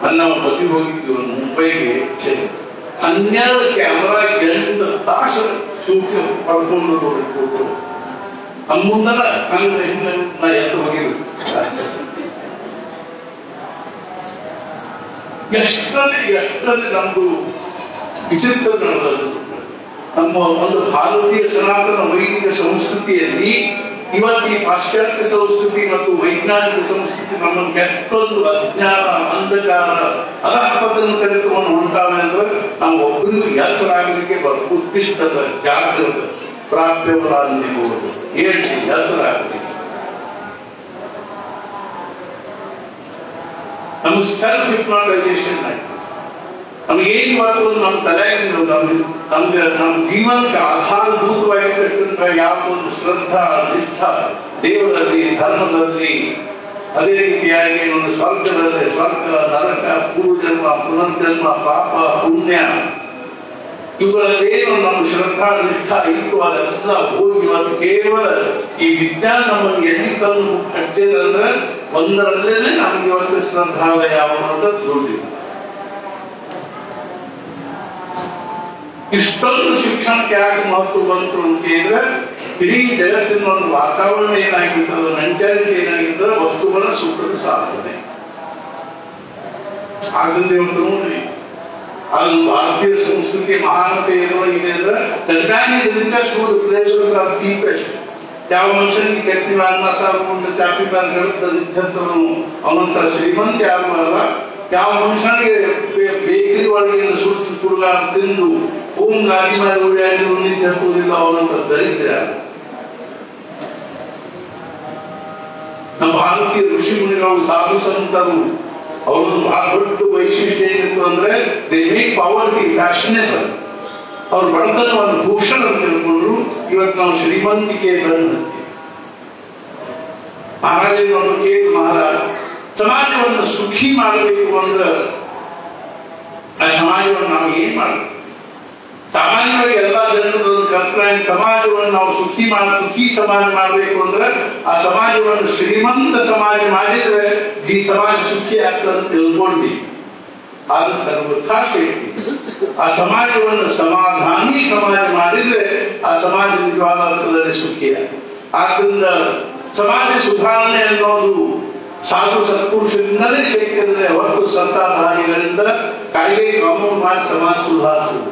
ಮೊನ್ನೆ ನಾವು ಮದುವೆ ಹೋಗಿದ್ವಿ ಒಂದು ಮುಂಬೈಗೆ ಚೆನ್ನೈ ಹನ್ನೆರಡು ಕ್ಯಾಮರಾ ಎಂಟು ತಾಸು ಶೂಟ್ ಪಡ್ಕೊಂಡು ನೋಡಿ ಫೋಟೋ ಮುಂದನ ನನ್ನ ನಮ್ದು ವಿಚಿತ್ರ ನಮ್ಮ ಒಂದು ಭಾರತೀಯ ಸನಾತನ ವೈದಿಕ ಸಂಸ್ಕೃತಿಯಲ್ಲಿ ಇವತ್ತು ಈ ಪಾಶ್ಚಾತ್ಯ ಸಂಸ್ಕೃತಿ ಮತ್ತು ವೈಜ್ಞಾನಿಕ ಸಂಸ್ಕೃತಿ ನಮ್ಮನ್ನು ಎಷ್ಟೊಂದು ಅಜ್ಞಾನ, ಅಂಧಕಾರ ಅರಹಪತನ ಕಡಿತವನ್ನು ಉಂಟಾವೆ ಅಂದ್ರೆ ನಾವು ಒಬ್ಬರಿಗೂ ಎಚ್ಚರಾಗಲಿಕ್ಕೆ ಉತ್ತಿಷ್ಟದ ಜಾಗೃತ ಪ್ರಾಪ್ಯವರಾಗಬಹುದು ಹೇಳಿ? ಎಚ್ಚರಾಗಲಿಕ್ಕೆ ನಮ್ಮ ಸೆಲ್ಫ್ ಹಿಪ್ನಾಟೈಸೇಷನ್ ಆಯ್ತು. ನಮ್ಗೆ ಏನ್ ಇವತ್ತು ನಮ್ಮ ತಲೆಯಿಂದ ನಮ್ಗೆ ನಮ್ಮ ಜೀವನಕ್ಕೆ ಆಧಾರಭೂತವಾಗಿರ್ತಕ್ಕಂಥ ಯಾವ ಒಂದು ಶ್ರದ್ಧಾ, ನಿಷ್ಠ, ದೇವರಲ್ಲಿ, ಧರ್ಮದಲ್ಲಿ, ಅದೇ ರೀತಿಯಾಗಿ ಒಂದು ಸ್ವರ್ಗದಲ್ಲಿ, ಸ್ವರ್ಗ, ನರಕ, ಪೂರ್ವಜನ್ಮ, ಪುನರ್ಜನ್ಮ, ಪಾಪ, ಪುಣ್ಯ ಇವುಗಳಲ್ಲೇನು ನಮ್ಮ ಶ್ರದ್ಧಾ, ನಿಷ್ಠ ಇತ್ತು ಅದೆಲ್ಲ ಹೋಗಿ ಅದು ಕೇವಲ ಈ ವಿದ್ಯಾ ನಮ್ಮನ್ನು ಎಲ್ಲಿ ತಂದು ಕಟ್ಟಿದಂದ್ರೆ ಒಂದರಲ್ಲೇನೆ ನಮ್ಗೆ ಇವತ್ತು ಶ್ರದ್ಧಾಲಯ ಅನ್ನೋದು ದುಡ್ಡಿಲ್ಲ ಇಷ್ಟೊಂದು ಶಿಕ್ಷಣಕ್ಕೆ ಯಾಕೆ ಮಹತ್ವ ಬಂತು ಅಂತ ಹೇಳಿದ್ರೆ ಇಡೀ ಜಗತ್ತಿನ ಒಂದು ವಾತಾವರಣ ಏನಾಗಿರ್ತದೆ ನಂಚಾರಿಕೆ ಏನಾಗಿರ್ತದೆ ವಸ್ತುಗಳ ಸುಖದ ಸಾಧನೆ. ಆದ್ರಿಂದ ಇವತ್ತು ನೋಡ್ರಿ ಅದು ಭಾರತೀಯ ಸಂಸ್ಕೃತಿ ಮಹಾನತೆ ಏನೋ ಇದೆ ಅಂದ್ರೆ ತಜ್ಞಾನಿ ರಿಚರ್ಸ್ ಪ್ಲೇಸಸ್ ಆರ್ ಚೀಪೆಸ್ಟ್ ಯಾವ ಮನುಷ್ಯನಿಗೆ ಕೆಟ್ಟಿ ಮಾರ್ನ ಸಾರ್ಕೊಂಡು ಚಾಪಿ ಮೇಲೆ ಹೇಳುತ್ತದನ್ನು ಅವನಂತ ಶ್ರೀಮಂತ ಯಾರು ಅಲ್ಲ ಯಾವ ಮನುಷ್ಯನಿಗೆ ಬೇಕರಿ ಒಳಗೆ ಸುಟ್ಟು ಕುಡುಗಾರ ತಿಂದು ಹೂಮ್ ಗಾಡಿ ಮಾಡಿ ಉಳಿಯಾಗಿ ನಿಂತು ಹತ್ತುವುದಿಲ್ಲ ಅವನಂತ ದರಿದ್ರ ನಮ್ಮ ಭಾರತೀಯ ಋಷಿ ಮುನಿಗಳು ಸಾಧು ಸಂತರು ಅವರೊಂದು ಆ ದೊಡ್ಡ ವೈಶಿಷ್ಟ್ಯ ಏನಿತ್ತು ಅಂದ್ರೆ ದೇ ಮೇಕ್ ಪಾವರ್ಟಿ ಫ್ಯಾಷನೇಬಲ್ ಅವ್ರ ಬಡತನವನ್ನು ಭೂಷಣ ಅಂತ ತಿಳ್ಕೊಂಡ್ರು. ಇವತ್ತು ನಾವು ಶ್ರೀಮಂತಿಕೆ ಬಂದು ಮಹಾರಾಜರು ಒಂದು ಕೇಳಿ, ಮಹಾರಾಜ, ಸಮಾಜವನ್ನು ಸುಖಿ ಮಾಡಬೇಕು ಅಂದ್ರೆ ಆ ಸಮಾಜವನ್ನು ನಾವು ಏನ್ ಮಾಡಬೇಕು? ಸಾಮಾನ್ಯವಾಗಿ ಎಲ್ಲ ಜನರು ಕರ್ತವ್ಯ ಸಮಾಜವನ್ನು ನಾವು ಸುಖಿ ಮಾಡಿ ಸುಖಿ ಸಮಾಜ ಮಾಡಬೇಕು ಅಂದ್ರೆ ಆ ಸಮಾಜವನ್ನು ಶ್ರೀಮಂತ ಸಮಾಜ ಮಾಡಿದ್ರೆ ಈ ಸಮಾಜ ಸುಖಿ ಆಗ್ತದೆ ಅಂತ ತಿಳ್ಕೊಂಡಿ. ಅದು ಸರ್ವಥಾ ಆ ಸಮಾಜವನ್ನು ಸಮಾಧಾನಿ ಸಮಾಜ ಮಾಡಿದ್ರೆ ಆ ಸಮಾಜ ನಿಜವಾದ ಅರ್ಥದಲ್ಲಿ ಸುಖಿಯ ಆದ್ರಿಂದ ಸಮಾಜ ಸುಧಾರಣೆ ಅನ್ನೋದು ಸಾಧು ಸತ್ಪುರುಷರಿಂದಲೇ ಶಕ್ಯದರೆ ಹೊರತು ಸತ್ತಾಧಾರಿಗಳಿಂದ ಕಾಯಿಲೆ ಕಾನೂನು ಮಾಡಿ ಸಮಾಜ ಸುಧಾರಿಸುವುದು.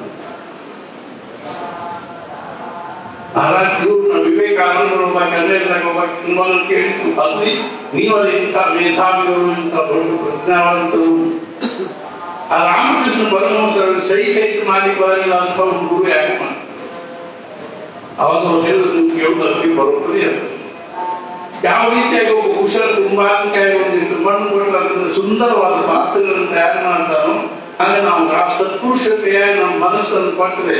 ಅವಾಗ ಯಾವ ರೀತಿಯಾಗಿ ಕುಶಲ ಕುಂಬಾರಿಕಾಯಿ ಸುಂದರವಾದ ಪಾತ್ರಗಳನ್ನು ತಯಾರು ಮಾಡ್ತಾರೋ, ಹಾಗೆ ನಾವು ಆ ಸತ್ಪುರುಷ ಕೈಯಾಗಿ ನಮ್ಮ ಮನಸ್ಸನ್ನು ಕೊಟ್ಟರೆ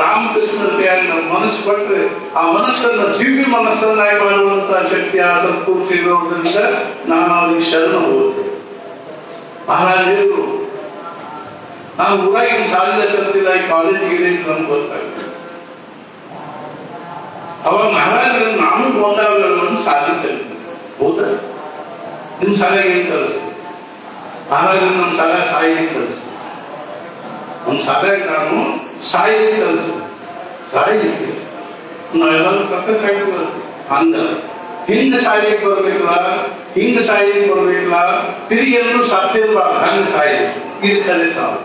ರಾಮಕೃಷ್ಣ ಕೈಯಾಗಿ ನಮ್ಮ ಮನಸ್ಸು ಕೊಟ್ಟರೆ ಆ ಮನಸ್ಸನ್ನ ಜೀವಿ ಮನಸ್ಸನ್ನಾಗಿ ಮಾಡುವಂತ ಶಕ್ತಿ ಆ ಸತ್ಪೂರ್ತಿ ಇರೋದ್ರಿಂದ ನಾನು ಅವ್ರಿಗೆ ಶರಣ ಹೋದೆ. ಮಹಾರಾಜರು, ನಾನು ಊರಾಗಿನ ಶಾಲೆದ ಕಲ್ತಿಲ್ಲ ಕಾಲೇಜ್ ಗೀಲೇಜ್ ನಮ್ಗೆ ಗೊತ್ತಾಗ್ತದೆ ಅವಾಗ ಮಹಾರಾಜರು ನಾನು ಗೋಂದಾವಳಿಗಳನ್ನು ಸಾಧಿ ಕಲಿತೀನಿ ಹೌದಾ? ನಿಮ್ಮ ಶಾಲೆಗೆ ಏನು ಕಲಿಸ್ತೀನಿ ಮಹಾರಾಜರು ನಮ್ಮ ಶಾಲೆ ಸಾಯಿ ಕಲಿಸ್ತೀವಿ ನಮ್ಮ ಶಾಲೆಗೆ ನಾನು ಸಾಯಿಗೆ ಕಲಿಸ್ತೀವಿ ಸಾಯಿಗೆ ನಾವೆಲ್ಲರೂ ಪಕ್ಕ ಕಾಯ್ತು ಹಂಗ ಹಿಂಗ ಸಾಯಿಗೆ ಬರ್ಬೇಕಲ್ಲ ಹಿಂಗ ಸಾಯಿಗೆ ಬರ್ಬೇಕಲ್ಲ ತಿರುಗಿ ಎಲ್ಲರೂ ಸಾಧ್ಯ ಹಂಗ ಸಾಯಿ ಇದು ಕಲೆ ಸಾವು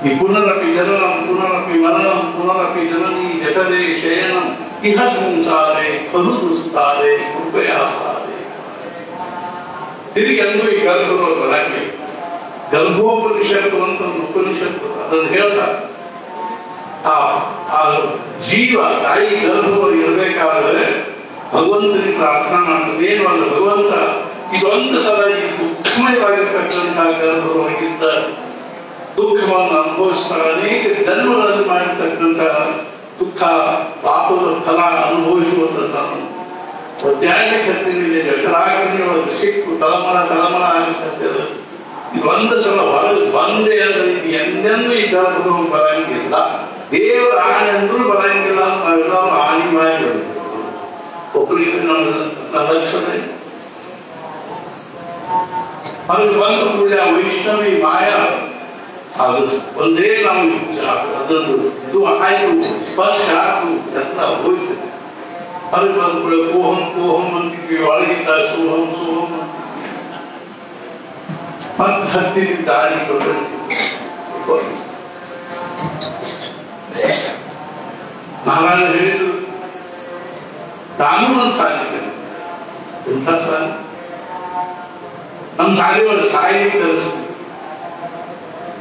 ಈ ಪುನರಪಿ ಜನನಂ ಪುನರಪಿ ಮರಣಂ ಪುನರಪಿ ಜನನಿ ಜಠರೇ ಶಯನಂ ಇಹ ಸಂಸಾರೆ ಖಲು ದುಸ್ತಾರೆ ಕೃಪಯಾ ಸಾರೆ ತಿರುಗಿ ಎಂದು ಈ ಗರ್ಭದ ಬಲಕ್ಕೆ ಗರ್ಭೋಪನಿಷತ್ತು ಅಂತ ಒಂದು ಉಪನಿಷತ್ತು ಅದನ್ನು ಹೇಳ್ತಾರೆ. ಆ ಜೀವ, ತಾಯಿ ಗರ್ಭದಲ್ಲಿ ಇರಬೇಕಾದ್ರೆ ಭಗವಂತನಿಗೆ ಪ್ರಾರ್ಥನಾ ಮಾಡ್ತದೆ. ಏನು ಅಂದ್ರೆ ಭಗವಂತ ಇದೊಂದು ಸಲ ಈ ದುಃಖಮಯವಾಗಿರ್ತಕ್ಕಂತಹ ಗರ್ಭವಾಗಿದ್ದ ದುಃಖವನ್ನು ಅನುಭವಿಸ್ತಾ ಅನೇಕ ಜನ್ಮಗಳಲ್ಲಿ ಮಾಡಿರ್ತಕ್ಕಂತಹ ದುಃಖ, ಪಾಪದ ಫಲ ಅನುಭವಿಸುವಂತ ನಾನು ಒದ್ದಾಡಲಿಕ್ಕೆ ಜಠರಾಗ್ನಿಯೊಳಗೆ ಸಿಕ್ಕು ತಲಮಲ ಆಗತ್ತೆ ಇದು ಒಂದು ಸಲ ಹೊರಗೆ ಬಂದೆ ಅಂದ್ರೆ ಇದು ಎಂದೆಂದೂ ಈ ಗರ್ಭದೊಳಗೆ ಬರಂಗಿಲ್ಲ ದೇವರ ಆಣೆ ಅಂದ್ರೂ ಬರಂಗಿಲ್ಲ ಅಂತ ನಾವೆಲ್ಲರೂ ಹಾನಿ ಮಾಡಿ ಒಬ್ಬರಿಗೆ ನಮ್ಮ ನನ್ನ ಲಕ್ಷಣ ಇದೆ. ಹೊರಗೆ ಬಂದ ಕೂಡಲೇ ಆ ವೈಷ್ಣವಿ ಮಾಯ ಅದು ಒಂದೇ ನಾವು ಅದೊಂದು ಇದು ಆಯ್ತು ಸ್ಪರ್ಶ ಆಯ್ತು ಎಲ್ಲ ಹೋಯ್ತು ಹೊರಗೆ ಬಂದ ಕೂಡಲೇ ಕೋಹಂ ಕೋಹಂ ಅಂತಿದ್ವಿ ಒಳಗಿದ್ದ ಸೋಹಂ ಸೋಹಂ ಅಂತಿದ್ವಿ ಹತ್ತಿನಿಂದ ದಾರಿ ಕೊಟ್ಟು ಮಹಾರಾಜ ಹೇಳಿದ್ರು ತಾನೂ ಒಂದು ಸಾಧಿಸಿದೆ ಎಂಥ ಸಾಧನೆ ನಮ್ಮ ಶಾಲೆಯವರು ಸಾಯಿ ಕಲಿಸ್ತೀವಿ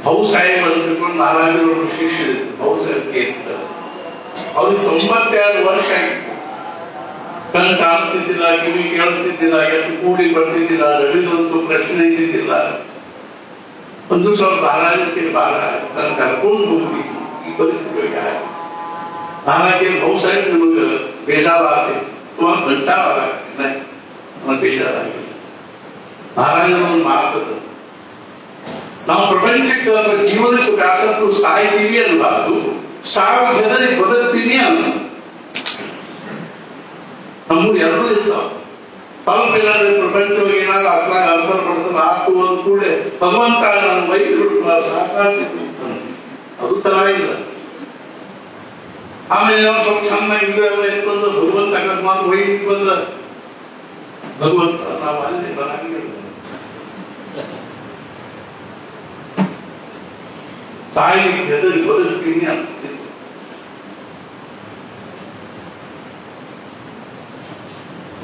ಭೌ ಸಾಹೇಬ್ ತಿಳ್ಕೊಂಡು ಮಹಾರಾಜರು ಶಿಷ್ಯರು ಭೌ ಸಾಹೇಬ್ ಕೇಳ್ತಾರೆ. ಅವ್ರಿಗೆ ತೊಂಬತ್ತೆರಡು ವರ್ಷ ಆಗಿತ್ತು ಕಣ್ ಕಾಣಿಸ್ತಿದ್ದಿಲ್ಲ ಕಿವಿ ಕೇಳಿಸ್ತಿದ್ದಿಲ್ಲ ಎದ್ದು ಕೂಡಿ ಬರ್ತಿದ್ದಿಲ್ಲ, ನಡೆದಂತೂ ಪ್ರಶ್ನೆ ಇದ್ದಿದ್ದಿಲ್ಲ. ಒಂದು ಸ್ವಲ್ಪ ಮಹಾರಾಜಕ್ಕೆ ಬಾಲ ನನ್ನ ಕರ್ಕೊಂಡು ಹೋಗಿ ಈ ಪರಿಸ್ಥಿತಿ ಯಾರು? ಬಹುಶಃ ನಿಮಗೆ ಬೇಜಾರಾಗ್ತದೆ. ತುಂಬ ಗಂಟಾವಾಗ್ತದೆ ನನಗೆ ಬೇಜಾರಾಗಿಲ್ಲ. ಮಾತು ಒಂದು ಮಾತದು ನಾವು ಪ್ರಪಂಚಕ್ಕೆ ಜೀವನ ಸುಖ ಸಾಯ್ತೀವಿ ಅನ್ನಬಾರ್ದು ಸಾವು ಜನರಿಗೆ ಬದುಕ್ತೀನಿ ಅನ್ನ ನಮಗೂ ಎರಡೂ ಇರ್ತಾವ. ಸ್ವಲ್ಪ ಏನಾದ್ರೆ ಪ್ರಪಂಚವಾಗಿ ಏನಾದ್ರು ಅರ್ಥಾಗ ಅರ್ಥ ಪಡ್ತದೆ ಆತು ಅಂದ ಕೂಡೆ ಭಗವಂತ ನನ್ನ ವೈದ್ಯ ಬಿಡುವ ಸಾಕಾಗ್ತಿತ್ತು. ಅದು ತರ ಇಲ್ಲ ಆಮೇಲೆ ಸ್ವಲ್ಪ ಚಂದ ಇದು ಎಲ್ಲ ಇತ್ತಂದ್ರೆ ಭಗವಂತ ಅಕಸ್ಮಾತ್ ವೈದ್ಯಕ್ಕೆ ಬಂದ್ರೆ ಭಗವಂತ ನಾವು ಅಲ್ಲಿ ಬರಂಗಿಲ್ಲ. ತಾಯಿ ಬದುಕ್ತೀನಿ ಅಂತಿದ್ರು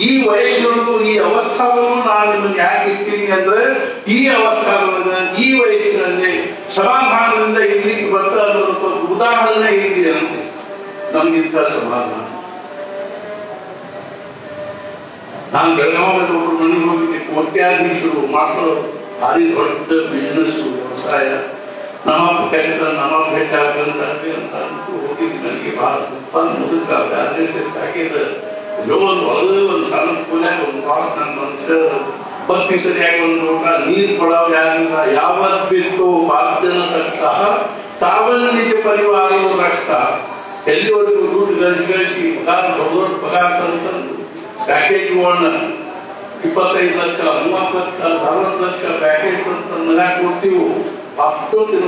ಈ ವಯಸ್ಸಿನೊಳಗೂ ಈ ಅವಸ್ಥಾವನ್ನು ನಾನು ನಿಮಗೆ ಯಾಕೆ ಇರ್ತೀನಿ ಅಂದ್ರೆ, ಈ ಅವಸ್ಥಾದೊಳಗ ಈ ವಯಸ್ಸಿನಲ್ಲಿ ಸಮಾಧಾನದಿಂದ ಇರ್ಲಿಕ್ಕೆ ಬರ್ತಾ ಉದಾಹರಣೆ ಇದೆ ಅಂತೆ ನಮ್ಗಿಂತ ಸಮಾಧಾನ. ನಾನು ಒಬ್ಬರು ಮನೆಗೆ ಹೋಗಿದ್ದೆ ಕೋಟ್ಯಾಧೀಶರು ಮಕ್ಕಳು ಭಾರಿ ದೊಡ್ಡ ಬಿಸ್ನೆಸ್ ವ್ಯವಸಾಯ. ನಮ್ಮ ಕೆಲಸ ನಮ್ಮ ಭೇಟಿ ಆಗಂತ ಅಂತ ಹೋಗಿದ್ದು ನನಗೆ ಬಹಳ ಮುದುಕ ಆದೇಶ ಸಾಕಿದ ಒಂದು ಒಳಗೆ ಒಂದು ಸಣ್ಣ ಕೂಲಾಗ ಒಂದು ಪಾಟ್ ಸರಿಯಾಗಿ ಒಂದು ಲೋಟ ನೀರು ಕೊಡೋ ಯಾರಿಲ್ಲ, ಯಾವತ್ ಬಿತ್ತು ವಾದ್ಯನ ರಕ್ತ ತಾವನ್ನ ಪರಿವಾರವು ಪರಿವಾರ ರಕ್ತ. ಎಲ್ಲಿವರೆಗೂ ದುಡ್ಡು ಗಳಿಸಿ ಗಳಿಸಿ ಪಗಾರ ದೊಡ್ಡ ಪಗಾರ ಪ್ಯಾಕೇಜ್ ಒಣ್ಣ ಇಪ್ಪತ್ತೈದು ಲಕ್ಷ, ಮೂವತ್ತು ಲಕ್ಷ, ನಲವತ್ತು ಲಕ್ಷ ಪ್ಯಾಕೇಜ್ ಅಂತ ಮನ್ಯಾಗ ಕೊಡ್ತೀವಿ? ಅಷ್ಟೊತ್ತಿನ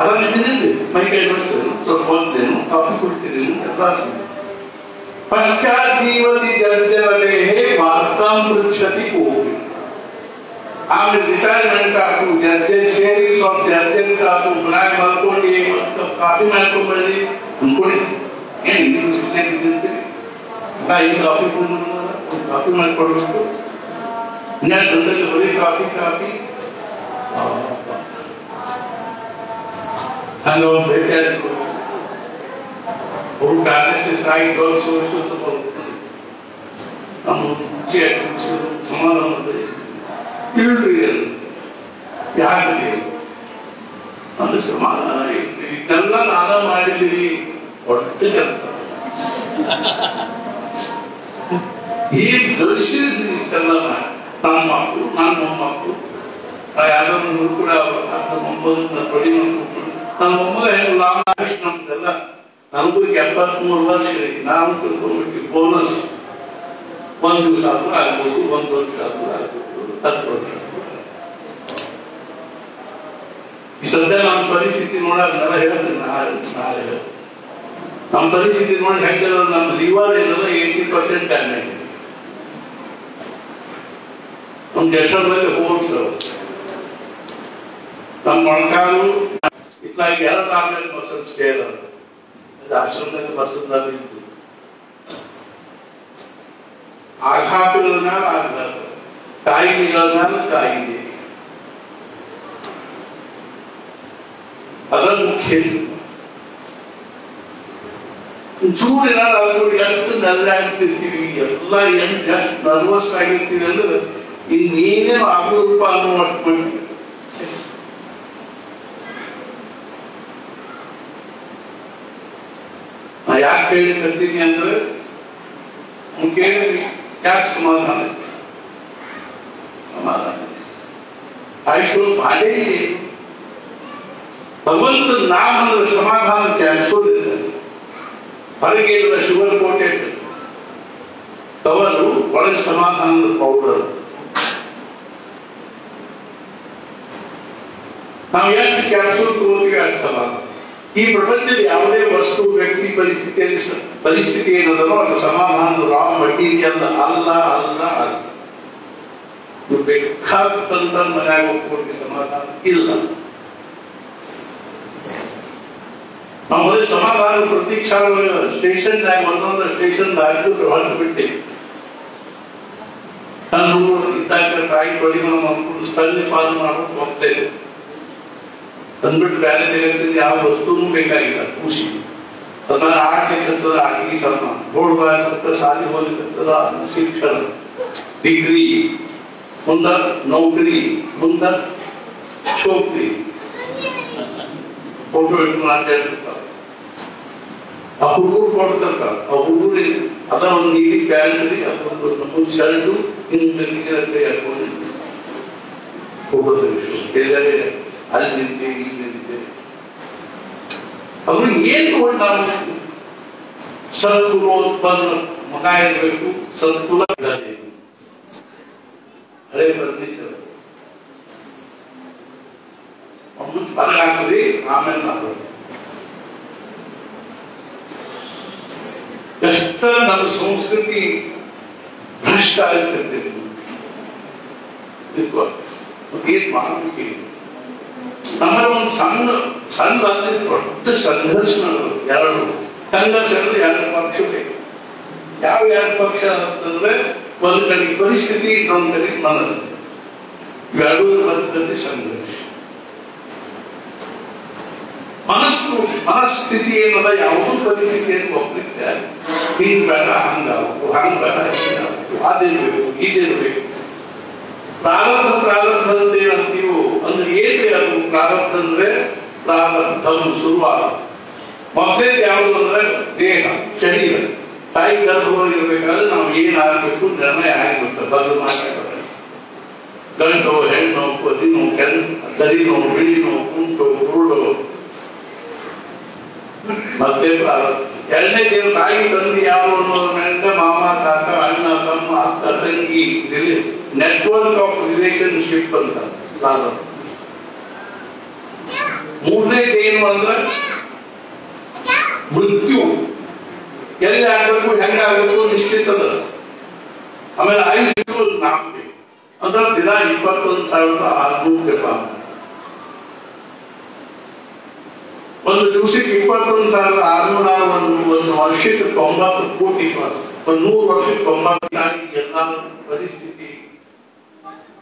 ಆರಾಮಿದ್ದೀನಿ ಮೈ ಕೈ ಬಿಡಿಸ್ತೇನೆ ಸ್ವಲ್ಪ ಬಂದೇನು ಕಾಫಿ ಕುಡ್ತೀನಿ पश्चात जीवति जर्जवले वास्तव पृछति कोपि आपने रिटायरमेंट का टू जर्जन शेयरिंग्स ऑफ़ जर्जन का टू ब्लैक मार्कों के मतलब काफ़ी मार्कों में जी, उनको नहीं। यूनिवर्सिटी ने देते ना ये काफ़ी पूर्ण होगा काफ़ी मार्क पढ़ लो ना धंधे के बड़े काफ़ी काफ़ी। हाँ, हाँ। हेलो, बेटा ಅವ್ರು ಭೇಟಿ ಆದ್ರು ಅವ್ರು ಡಯಾಲಿಸಿಸ್ ಆಗಿ ಡೋಸ್ ನಮ್ಮ ರುಚಿ ಸಮಾಧಾನ. ಇದೆಲ್ಲ ನಾನ ಮಾಡಿದೀವಿ ಒಟ್ಟು ಈ ಗಳಿಸಿದ್ವಿ ಇದೆಲ್ಲ ನನ್ನ ಮಕ್ಕಳು ನನ್ನ ಮೊಮ್ಮಕ್ಕಳು ಕೂಡ ನನ್ನ ಮೊಮ್ಮಗನ ಬಡಿ ಮಾಡ್ಕೊಂಡು ನನ್ನ ಮೊಮ್ಮಗ ಹೆಂಗ್ ನಮಗೂ ಎಪ್ಪತ್ಮೂರು ವರ್ಷ ರೀ ನಾವು ತಿಳ್ಕೊಂಡ್ಬಿಟ್ಟು ಬೋನಸ್ ಒಂದು ದಿವಸ ಆದ್ರೂ ಆಗ್ಬೋದು ಒಂದು ವರ್ಷ ಆದ್ರೂ ಆಗ್ಬೋದು ಹತ್ತು ವರ್ಷ ಆದ್ರೂ ಆಗ್ಬೋದು. ಈ ಸದ್ಯ ನಮ್ಮ ಪರಿಸ್ಥಿತಿ ನೋಡಕ್ ನಾನು ಹೇಳ್ತೀನಿ ನಾಳೆ ನಾಳೆ ಹೇಳ್ತೀನಿ. ನಮ್ಮ ಪರಿಸ್ಥಿತಿ ನೋಡಿ ಹೆಂಗೆ ನಮ್ಮ ಲಿವರ್ ಏನದ ಏಯ್ಟಿ ಪರ್ಸೆಂಟ್ ಡ್ಯಾಮೇಜ್ ನಮ್ಮ ಜಠರದಲ್ಲಿ ಹೋಲ್ಸ್ ನಮ್ಮ ಮೊಣಕಾಲು ಇತ್ಲಾಗಿ ಎರಡು ಆಮೇಲೆ ಮಸಲ್ ಸ್ಟೇರ್ ಅದು ಅದು ಆಶ್ರಮದಲ್ಲಿ ಮಸಲ್ದಲ್ಲಿ ಇದ್ದು ಆಘಾತಗಳ ಮೇಲೆ ಆಘಾತ ಕಾಯಿಲೆಗಳ ಮೇಲೆ ಕಾಯಿಲೆ ಅದ ಮುಖ್ಯ ಚೂರು ಏನಾದ್ರು ಎಷ್ಟು ನಲ್ಲಾಗ್ತಿರ್ತೀವಿ ಎಲ್ಲ ಏನ್ ಎಷ್ಟು ನರ್ವಸ್ ಆಗಿರ್ತೀವಿ ಅಂದ್ರೆ ಇನ್ನೇನೇನು ಅಪರೂಪ ಅನ್ನೋ ಮಟ್ಟ ನಾ ಯಾಕೆ ಹೇಳಿಕತ್ತೀನಿ ಅಂದ್ರೆ ಮುಖ್ಯ ಯಾಕೆ ಸಮಾಧಾನ? ಸಮಾಧಾನ ಮಾಡೇ ಇದೆ. ಭಗವಂತ ನಾಮದ ಸಮಾಧಾನ ತ್ಯಾಗಿಸೋದಿಲ್ಲ ಹೊರಗೆ ಇಲ್ಲದ ಶುಗರ್ ಕೋಟೆಡ್ ಕವರು ಒಳಗೆ ಸಮಾಧಾನದ ಪೌಡರ್ ನಾವು ಎಷ್ಟು ಕ್ಯಾಪ್ಸೂಲ್ ತಗೋತೀವಿ ಅಷ್ಟು ಸಮಾಧಾನ ಈ ಪ್ರಪಂಚದ ಯಾವುದೇ ವಸ್ತು ವ್ಯಕ್ತಿ ಪರಿಸ್ಥಿತಿಯಲ್ಲಿ ಸ- ಪರಿಸ್ಥಿತಿ ಏನದೋ ಅದು ಸಮಾಧಾನದ ರಾ ಮಟೀರಿಯಲ್ ಅಲ್ಲ ಅಲ್ಲ ಅಲ್ಲ ನೀವು ಬೇಕಾದಂತ ಮನ್ಯಾಗ ಒಪ್ಪಿಕೊಂಡು ಸಮಾಧಾನ ಇಲ್ಲ ನಾವು ಮೊದಲು ಸಮಾಧಾನ ಪ್ರತೀಕ್ಷಾ ಸ್ಟೇಷನ್ ಒಂದೊಂದು ಸ್ಟೇಷನ್ ದಾಟಿದ್ರು ಹೊರಟು ಬಿಟ್ಟಿವಿ ನನ್ನ ಹುಡುಗರು ಇದ್ದಾಗ ತಾಯಿ ಬಳಿ ನಾವು ಅನ್ಕೊಂಡು ಸ್ತನ್ಯಪಾನ ಮಾಡೋದು ಹೋಗ್ತೇವೆ ತಂದ್ಬಿಟ್ಟು ಬೇರೆ ಜಗತ್ತಿನ ಯಾವ ವಸ್ತುನೂ ಬೇಕಾಗಿಲ್ಲ ಖುಷಿ ಅದನ್ನ ಆಡ್ಲಿಕ್ಕಂತದ ಆಡ್ಲಿಕ್ಕೆ ಸನ್ಮಾನ ಓಡ್ಬೇಕಂತ ಶಾಲೆ ಹೋಗ್ಲಿಕ್ಕಂತದ ಶಿಕ್ಷಣ ಡಿಗ್ರಿ ಮುಂದ ನೌಕರಿ ಮುಂದ ಚೌಕ್ರಿ ಫೋಟೋ ಇಟ್ಕೊಂಡು ಆಟಾಡಿರ್ತಾರೆ ಆ ಹುಡುಗರು ಕೊಡ್ತಿರ್ತಾರೆ ಆ ಹುಡುಗರು ಅದ ಒಂದು ನೀಲಿ ಪ್ಯಾಂಟ್ ರೀ ಅದೊಂದು ನಮ್ಮೊಂದು ಶರ್ಟು ಹಿಂದೆ ಕೈ ಹಾಕೊಂಡು ಫೋಟೋ ತೆಗಿಸು ಹೇಳಿದರೆ ಅಲ್ಲಿ ನಿಂತೆ ಇಲ್ಲಿ ನಿಂತೆ ಅವ್ರು ಏನ್ ನೋಡಿ ನಾವು ಸತ್ಕುಲೋತ್ಪನ್ನ ಮಗ ಇರಬೇಕು ಸತ್ಕುಲ ಇರಬೇಕು. ಹಳೆ ಫರ್ನಿಚರ್ ಅವನು ಹೊರಗಾಕ್ರಿ ಆಮೇಲೆ ಮಾಡೋದು ಎಷ್ಟ ನಮ್ಮ ಸಂಸ್ಕೃತಿ ಭ್ರಷ್ಟ ಆಗ್ತದೆ ಏನ್ ಮಾಡ್ಬೇಕು ನಮ್ಮಲ್ಲಿ ಒಂದು ಸಣ್ಣ ಸಣ್ಣ ಅಂದ್ರೆ ದೊಡ್ಡ ಸಂಘರ್ಷ ಎರಡು. ಸಂಘರ್ಷ ಅಂದ್ರೆ ಎರಡು ಪಕ್ಷ ಬೇಕು ಯಾವ ಎರಡು ಪಕ್ಷ ಅಂತಂದ್ರೆ ಒಂದು ಕಡೆ ಪರಿಸ್ಥಿತಿ, ಇನ್ನೊಂದು ಕಡೆ ಮನಸ್ಸು. ಇವೆರಡೂ ಮಧ್ಯದಲ್ಲಿ ಸಂಘರ್ಷ. ಮನಸ್ಸು, ಮನಸ್ಥಿತಿ ಏನದ ಯಾವುದೂ ಪರಿಸ್ಥಿತಿಯನ್ನು ಒಪ್ಲಿಕ್ಕೆ ಹಿಂಗ್ ಬೇಡ ಹಂಗಾಗಬೇಕು ಹಂಗ್ ಬೇಡ ಹಿಂಗಾಗಬೇಕು ಅದಿರ್ಬೇಕು ಇದಿರ್ಬೇಕು ಪ್ರಾರಬ್ಧ ಪ್ರಾರಬ್ಧ ಅಂತ ಏನಂತೀವೋ ಅಂದ್ರೆ ಏನ್ರಿ ಅದು ಪ್ರಾರಬ್ಧ ಅಂದ್ರೆ? ಪ್ರಾರಬ್ಧಂ ಶುರುವಾಗ ಮೊದಲೇದು ಯಾವುದು ಅಂದ್ರೆ ದೇಹ, ಶರೀರ. ತಾಯಿ ಗರ್ಭದಲ್ಲಿ ಇರಬೇಕಾದ್ರೆ ನಾವು ಏನಾಗಬೇಕು ನಿರ್ಣಯ ಆಗಿರುತ್ತೆ. ಬದಲು ಮಾಡಬೇಕಾದ್ರೆ. ಗಂಟು, ಹೆಣ್ಣು ಕೊದಿನು ಕೆನ್ ಕರಿನೋ ಬಿಳಿನೋ ಕುಂಟು ಕುರುಡು ಮತ್ತೆ ಪ್ರಾರಬ್ಧ. ಎರಡನೇ ದೇವ ತಾಯಿ ತಂದೆ ಯಾರು ಅನ್ನೋದ್ರ ಮೇಲೆ ಮಾಮ ಕಾಕ ಅಣ್ಣ, ತಮ್ಮ, ಅಕ್ಕ, ತಂಗಿ ನೆಟ್ವರ್ಕ್ ಆಫ್ ರಿಲೇಶನ್ಶಿಪ್ ಅಂತ ಪ್ರಾರಬ್ಧ ಮೂರನೇದು ಏನು ಅಂದ್ರೆ ಮೃತ್ಯು ಎಲ್ಲಿ ಆಗ್ಬೇಕು ಹೆಂಗಾಗ್ಬೇಕು ನಿಶ್ಚಿತದ ಆಮೇಲೆ ಆಯುಷ್ಯ ಒಂದು ನಾಲ್ಕು ಬೇಕು ಅಂದ್ರೆ ದಿನ ಇಪ್ಪತ್ತೊಂದು ಸಾವಿರದ ಆರ್ನೂರು ರೂಪಾಯಿ ಒಂದು ದಿವಸಕ್ಕೆ ಇಪ್ಪತ್ತೊಂದು ಸಾವಿರದ ಆರ್ನೂರ ಒಂದು ಒಂದು ವರ್ಷಕ್ಕೆ ತೊಂಬತ್ತು ಕೋಟಿ ರೂಪಾಯಿ. ಒಂದು ನೂರು ವರ್ಷಕ್ಕೆ ತೊಂಬತ್ತು ಕೋಟಿ ಎಲ್ಲ ಪರಿಸ್ಥಿತಿ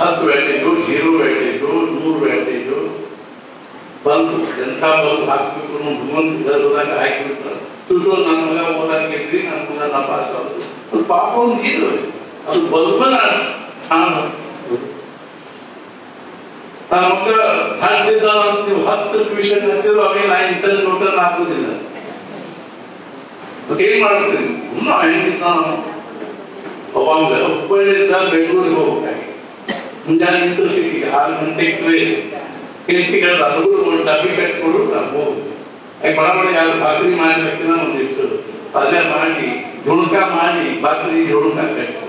ಹತ್ತು ವ್ಯಾಟೇಜು ಜೀರೋ ವ್ಯಾಟೇಜು ನೂರು ವ್ಯಾಟೇಜು ಬಲ್ಬ್ ಎಂಥ ಬಲ್ಬ್ ಹಾಕ್ಬೇಕು ನಮ್ಮ ಭಗವಂತ ಗರ್ಭದಾಗ ಹಾಕಿಬಿಡ್ತಾರೆ ಸುಟ್ಟು ನನ್ನ ಮಗ ಓದಂಗಿದ್ವಿ ನನ್ನ ಮಗ ನಾ ಪಾಸ್ ಆಗೋದು ಅದು ಪಾಪ ಒಂದು ಇದು ಅದು ಬಲ್ಬನ ಸ್ಥಾನ ನನ್ನ ಮಗ ಹಾಕ್ತಿದ್ದ ನೀವು ಹತ್ತು ಟ್ಯೂಷನ್ ಹತ್ತಿದ್ರು ಅವೇನು ನಾ ಇಂಟರ್ ನೋಟರ್ ಹಾಕೋದಿಲ್ಲ ಮತ್ತೆ ಏನ್ ಮಾಡ್ತೀವಿ ಇನ್ನೂ ಹೆಂಗಿದ್ದ ಅವಾಗ ಹುಬ್ಬಳ್ಳಿಯಿಂದ ಬೆಂಗಳೂರಿಗೆ ಹೋಗ್ಬೇಕಾಗಿ ಮುಂಜಾನೆ ಇಂಟರ್ಸಿಟಿಗೆ ಆರು ಗಂಟೆಗೆ ಟ್ರೈನ್ ಹೆಂಡತಿಗಳ ಅನುಗುಣ ಡಬ್ಬಿ ಕಟ್ಕೊಂಡು ನಾವು ಹೋಗುದು ಅಲ್ಲಿ ಬಡ ಬಡ ಯಾರು ಬಾಕರಿ ಮಾಡ್ಬೇಕಿನ ಒಂದಿಟ್ಟು ಪಲ್ಯ ಮಾಡಿ ಜುಣಕ ಮಾಡಿ ಬಾಕರಿ ಜುಣಕ ಕಟ್ಕೊಂಡು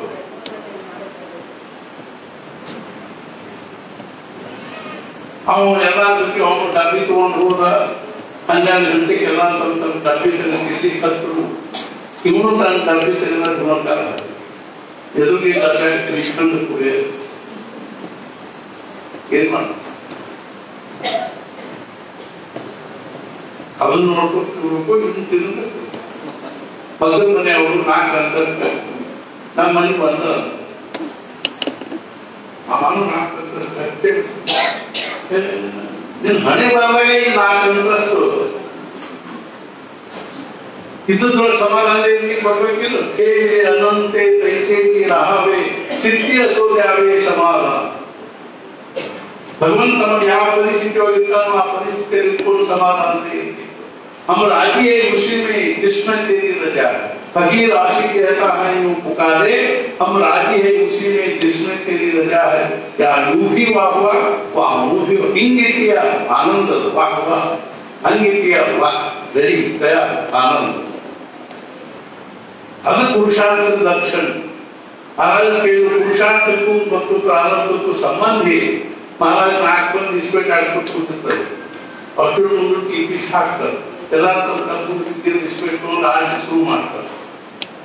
ಅವನು ಎಲ್ಲದಕ್ಕೆ ಅವನು ಡಬ್ಬಿ ತಗೊಂಡು ಹೋದ ಹನ್ನೆರಡು ಗಂಟೆಗೆ ಎಲ್ಲ ತಮ್ಮ ತಮ್ಮ ಡಬ್ಬಿ ತೆಗೆದು ಇಲ್ಲಿ ಕತ್ತರು ಇವನು ತನ್ನ ಡಬ್ಬಿ ತೆಗೆದ ಜುಣಕ ಎದುರಿಗೆ ಡಬ್ಬಿ ತಿಳ್ಕೊಂಡು ಕುಡಿಯೋದು ಏನ್ ಅದನ್ನ ನೋಡ್ಕೊಂಡು ತಿಳ್ಬೇಕು ಇದನ್ನ ತಿಳ್ಬೇಕು ಪಕ್ಕದ ಮನೆ ಅವರು ಅಂತ ನಮ್ಮ ಮನೆ ಬಂದ. ಅವನು ನಾಲ್ಕು ಅಂತಸ್ತು ನಿನ್ ಮನೆ ಬರಲಾಗ ಈ ನಾಲ್ಕು ಅಂತಸ್ತು ಸಮಾಧಾನ ಕೇಳಿ ಅನಂತೆ ತೈಸೇತಿ ರಹವೇ ಸಿದ್ಧಿಯ ಸೋದ್ಯಾವೇ ಸಮಾಧಾನ. भगवंत हम यहाँ परिस्थिति और इतना वहाँ परिस्थिति बिल्कुल समाधान दे हम राजी है उसी में जिसमें तेरी रजा है फकीर राशि कहता है यूं पुकारे हम राजी है उसी में जिसमें तेरी रजा है या यू भी वाह हुआ वाह वो भी इंगिटिया आनंद वाह वाह अंगिटिया वाह ರೆಡಿ ತಯಾರ್ ಆನಂದ ಅದು ಪುರುಷಾರ್ಥದ ಲಕ್ಷಣ ಕೆಲವು ಪುರುಷಾರ್ಥಕ್ಕೂ ಮತ್ತು ಪ್ರಾರಂಭಕ್ಕೂ ಸಂಬಂಧಿ ಮಹಾರಾಜ ನಾಲ್ಕು ಮಂದಿ ಇಸ್ಪೇಟ್ ಆಡ್ಕೊಂಡು ಕೂತಿರ್ತಾರೆ ಅಷ್ಟು ಮುಂದೆ ಟಿಪಿಸ್ ಹಾಕ್ತಾರೆ. ಎಲ್ಲ ತಪ್ಪು ಇಸ್ಪೇಟ್ ತಗೊಂಡು ಆಡಿ ಶುರು ಮಾಡ್ತಾರೆ.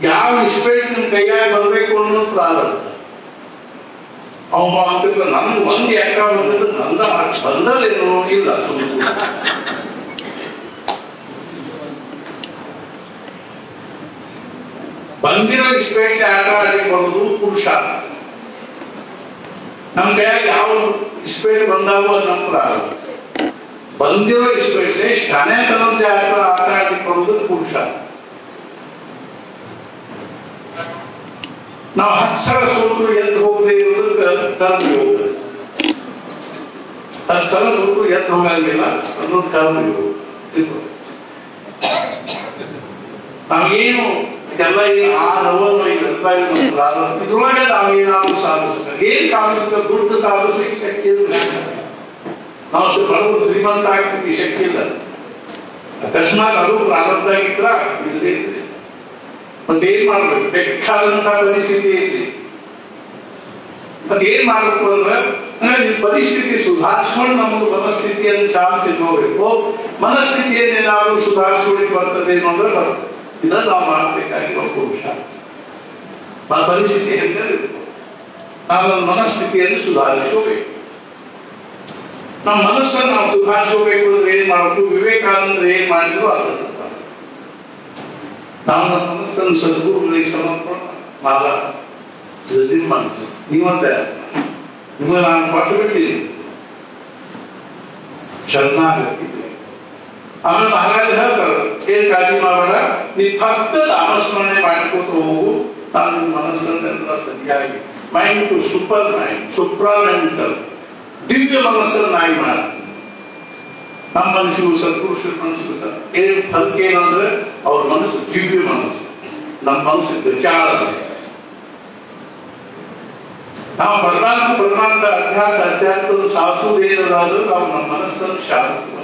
ಯಾವ ಇಸ್ಪೇಟ್ ನಿಮ್ ಕೈಯಾಗ ಬರಬೇಕು ಅನ್ನೋದು ಪ್ರಾರಂಭ ಅವ ಅಂತಿದ್ದ ನಮ್ಗೆ ಒಂದು ಯಾಕ ಬಂದಿದ್ದು ನಂದ ಬಂದದೇನೋ ಇಲ್ಲ. ಬಂದಿರೋ ಇಸ್ಪೇಟ್ ಆಟ ಆಡಿ ಬರೋದು ಪುರುಷ. ನಮ್ ಕೈಯಾಗ ಯಾವ ಇಸ್ಪೇಟ್ ಬಂದಾವ ನಮ್ ಪ್ರಾರಂಭ ಬಂದಿರೋ ಇಸ್ಪೇಟ್ಲೆ ಶಾನ್ಯಾತನದ ಆಟ ಆಟ ಆಡಿ ಬರೋದು ಪುರುಷ. ನಾವು ಹತ್ತು ಸಲ ಸೋತರು ಎದ್ದು ಹೋಗದೆ ಇರೋದಕ್ಕೆ ಕರ್ಮ ಯೋಗ ಹತ್ತು ಸಲ ಸೋತರು ಎದ್ದು ಹೋಗಂಗಿಲ್ಲ ಅನ್ನೋದು ಕರ್ಮ ಯೋಗ. ನಾವೇನು ಇದೆಲ್ಲ ಈ ಆ ನೋವನ್ನು ಇವೆಲ್ಲ ಇದ್ರೊಳಗೆ ನಾವೇನಾದ್ರೂ ಸಾಧಿಸ್ತಾರೆ ಏನ್ ಸಾಧಿಸ್ಬೇಕು ದುಡ್ಡು ಸಾಧಿಸ್ಲಿಕ್ಕೆ ಶಕ್ತಿ ಇಲ್ಲ. ನಾವು ಬಡವರು ಶ್ರೀಮಂತ ಆಗ್ಲಿಕ್ಕೆ ಶಕ್ತಿ ಇಲ್ಲ. ಅಕಸ್ಮಾತ್ ಅದು ಪ್ರಾರಂಭ ಆಗಿದ್ರ ಇಲ್ಲೇ ಇದ್ರೆ. ಮತ್ತೇನ್ ಮಾಡ್ಬೇಕು? ಬೇಕಾದಂತ ಪರಿಸ್ಥಿತಿ ಇಲ್ಲಿ ಮತ್ತೆ ಏನ್ ಮಾಡ್ಬೇಕು ಅಂದ್ರೆ ಈ ಪರಿಸ್ಥಿತಿ ಸುಧಾರಿಸ್ಕೊಂಡು ನಮಗೆ ಮನಸ್ಥಿತಿಯನ್ನು ಶಾಂತಿ ಹೋಗ್ಬೇಕು ಮನಸ್ಥಿತಿಯನ್ನು ಏನಾದ್ರು ಸುಧಾರಿಸ್ಕೊಳ್ಳಿಕ್ಕೆ ಬರ್ತದೆ ಅಂದ್ರೆ ಬರ್ತದೆ ಇದನ್ನು ನಾವು ಮಾಡಬೇಕಾಗಿರೋ ಪುರುಷ ನಮ್ಮ ಪರಿಸ್ಥಿತಿ ಹೆಂಗಿರಬೇಕು ನಾವು ನಮ್ಮ ಮನಸ್ಥಿತಿಯನ್ನು ಸುಧಾರಿಸಬೇಕು ನಮ್ಮ ಮನಸ್ಸನ್ನು ನಾವು ಸುಧಾರಿಸಬೇಕು ಅಂದ್ರೆ ಏನ್ ಮಾಡಬೇಕು ವಿವೇಕಾನಂದರು ಏನ್ ಮಾಡಿದ್ರು ಅದನ್ನು ನಾವು ನಮ್ಮ ಮನಸ್ಸನ್ನು ಸದ್ಗುರುಗಳಿಗೆ ಮನಸ್ಸು. ನೀವಂತೆ ನಿಮಗೆ ನಾನು ಕೊಟ್ಟು ಬಿಟ್ಟಿದ್ದೀನಿ ಶರಣಾಗತಿ अमर महाराज न कर एक काळजी मावडा मी फक्त माइंड को तो होऊ तांदूळ अंदर संधी आहे माइंड को सुपर माइंड सुप्रा मेंटल दिव्य मनस्कर नाही मार। हम मनुष्य को सर्कुलर से मनुष्य को सर, एक फल के अंदर और मनुष्य दिव्य मनुष्य। नम मनुष्य विचार हम भगवान को भगवान का अध्यात्म अध्यात्म, सासु दे राजो का मन शांत हुआ।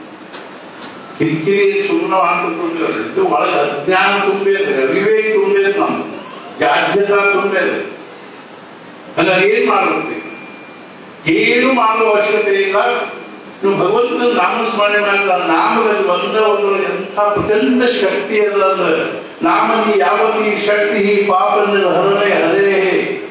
ಕಿರಿಕಿರಿ ಸುಮ್ಮನೆ ಅಂತ ತುಂಬಿದ್ರೆ ಇದು ಒಳಗೆ ಅಜ್ಞಾನ ತುಂಬಿದ್ರೆ ಅವಿವೇಕ ತುಂಬಿದ್ರೆ ನಮ್ದು ಜಾಡ್ಯತ ತುಂಬಿದ್ರೆ ಹಂಗಾಗಿ ಏನ್ ಮಾಡ್ಬೇಕು ಏನು ಮಾಡುವ ಅವಶ್ಯಕತೆ ಇಲ್ಲ ನೀವು ಭಗವಂತನ ನಾಮಸ್ಮರಣೆ ಮಾಡಿದ ನಾಮದಲ್ಲಿ ಒಂದ ಒಂದು ಎಂಥ ಪ್ರಚಂಡ ಶಕ್ತಿ ಅಲ್ಲ ಅಂದ್ರೆ ನಾಮನಿ ಯಾವತಿ ಶಕ್ತಿ ಪಾಪನ ಹರಣೆ ಹರೇ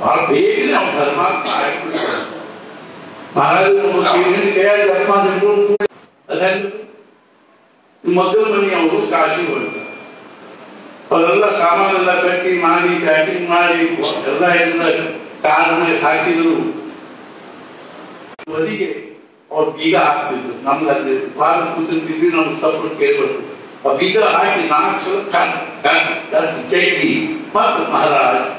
ಬಹಳ ಬೇಗನೆ ಅವನು ಧರ್ಮಾತ್ಮ ಆಗ್ಬಿಡ್ತಾನೆ ಮಹಾರಾಜ ಕೈಯಾಗ ಜಪ ನಿಂತ್ಕೊಂಡು ಅದೇ ಮೊದಲ ಮನೆ ಅವರು ಕಾಶಿ ಹೋಗ್ತಾರೆ ಅವರೆಲ್ಲ ಸಾಮಾನೆಲ್ಲ ಕಟ್ಟಿ ಮಾಡಿ ಪ್ಯಾಕಿಂಗ್ ಮಾಡಿ ಎಲ್ಲ ಎಲ್ಲ ಕಾರ್ ಮೇಲೆ ಹಾಕಿದ್ರು ಬದಿಗೆ ಅವ್ರು ಬೀಗ ಹಾಕ್ತಿದ್ರು ನಮ್ಗೆ ಅಲ್ಲಿ ಬಾರ ಕೂತಿರ್ತಿದ್ವಿ ನಮ್ಗೆ ತಪ್ಪು ಕೇಳ್ಬಾರ್ದು ಆ ಬೀಗ ಹಾಕಿ ನಾಲ್ಕು ಸಲ ಕಟ್ ಕಟ್ ಕಟ್ ಚೈತಿ ಮತ್ತೆ ಮಹಾರಾಜ್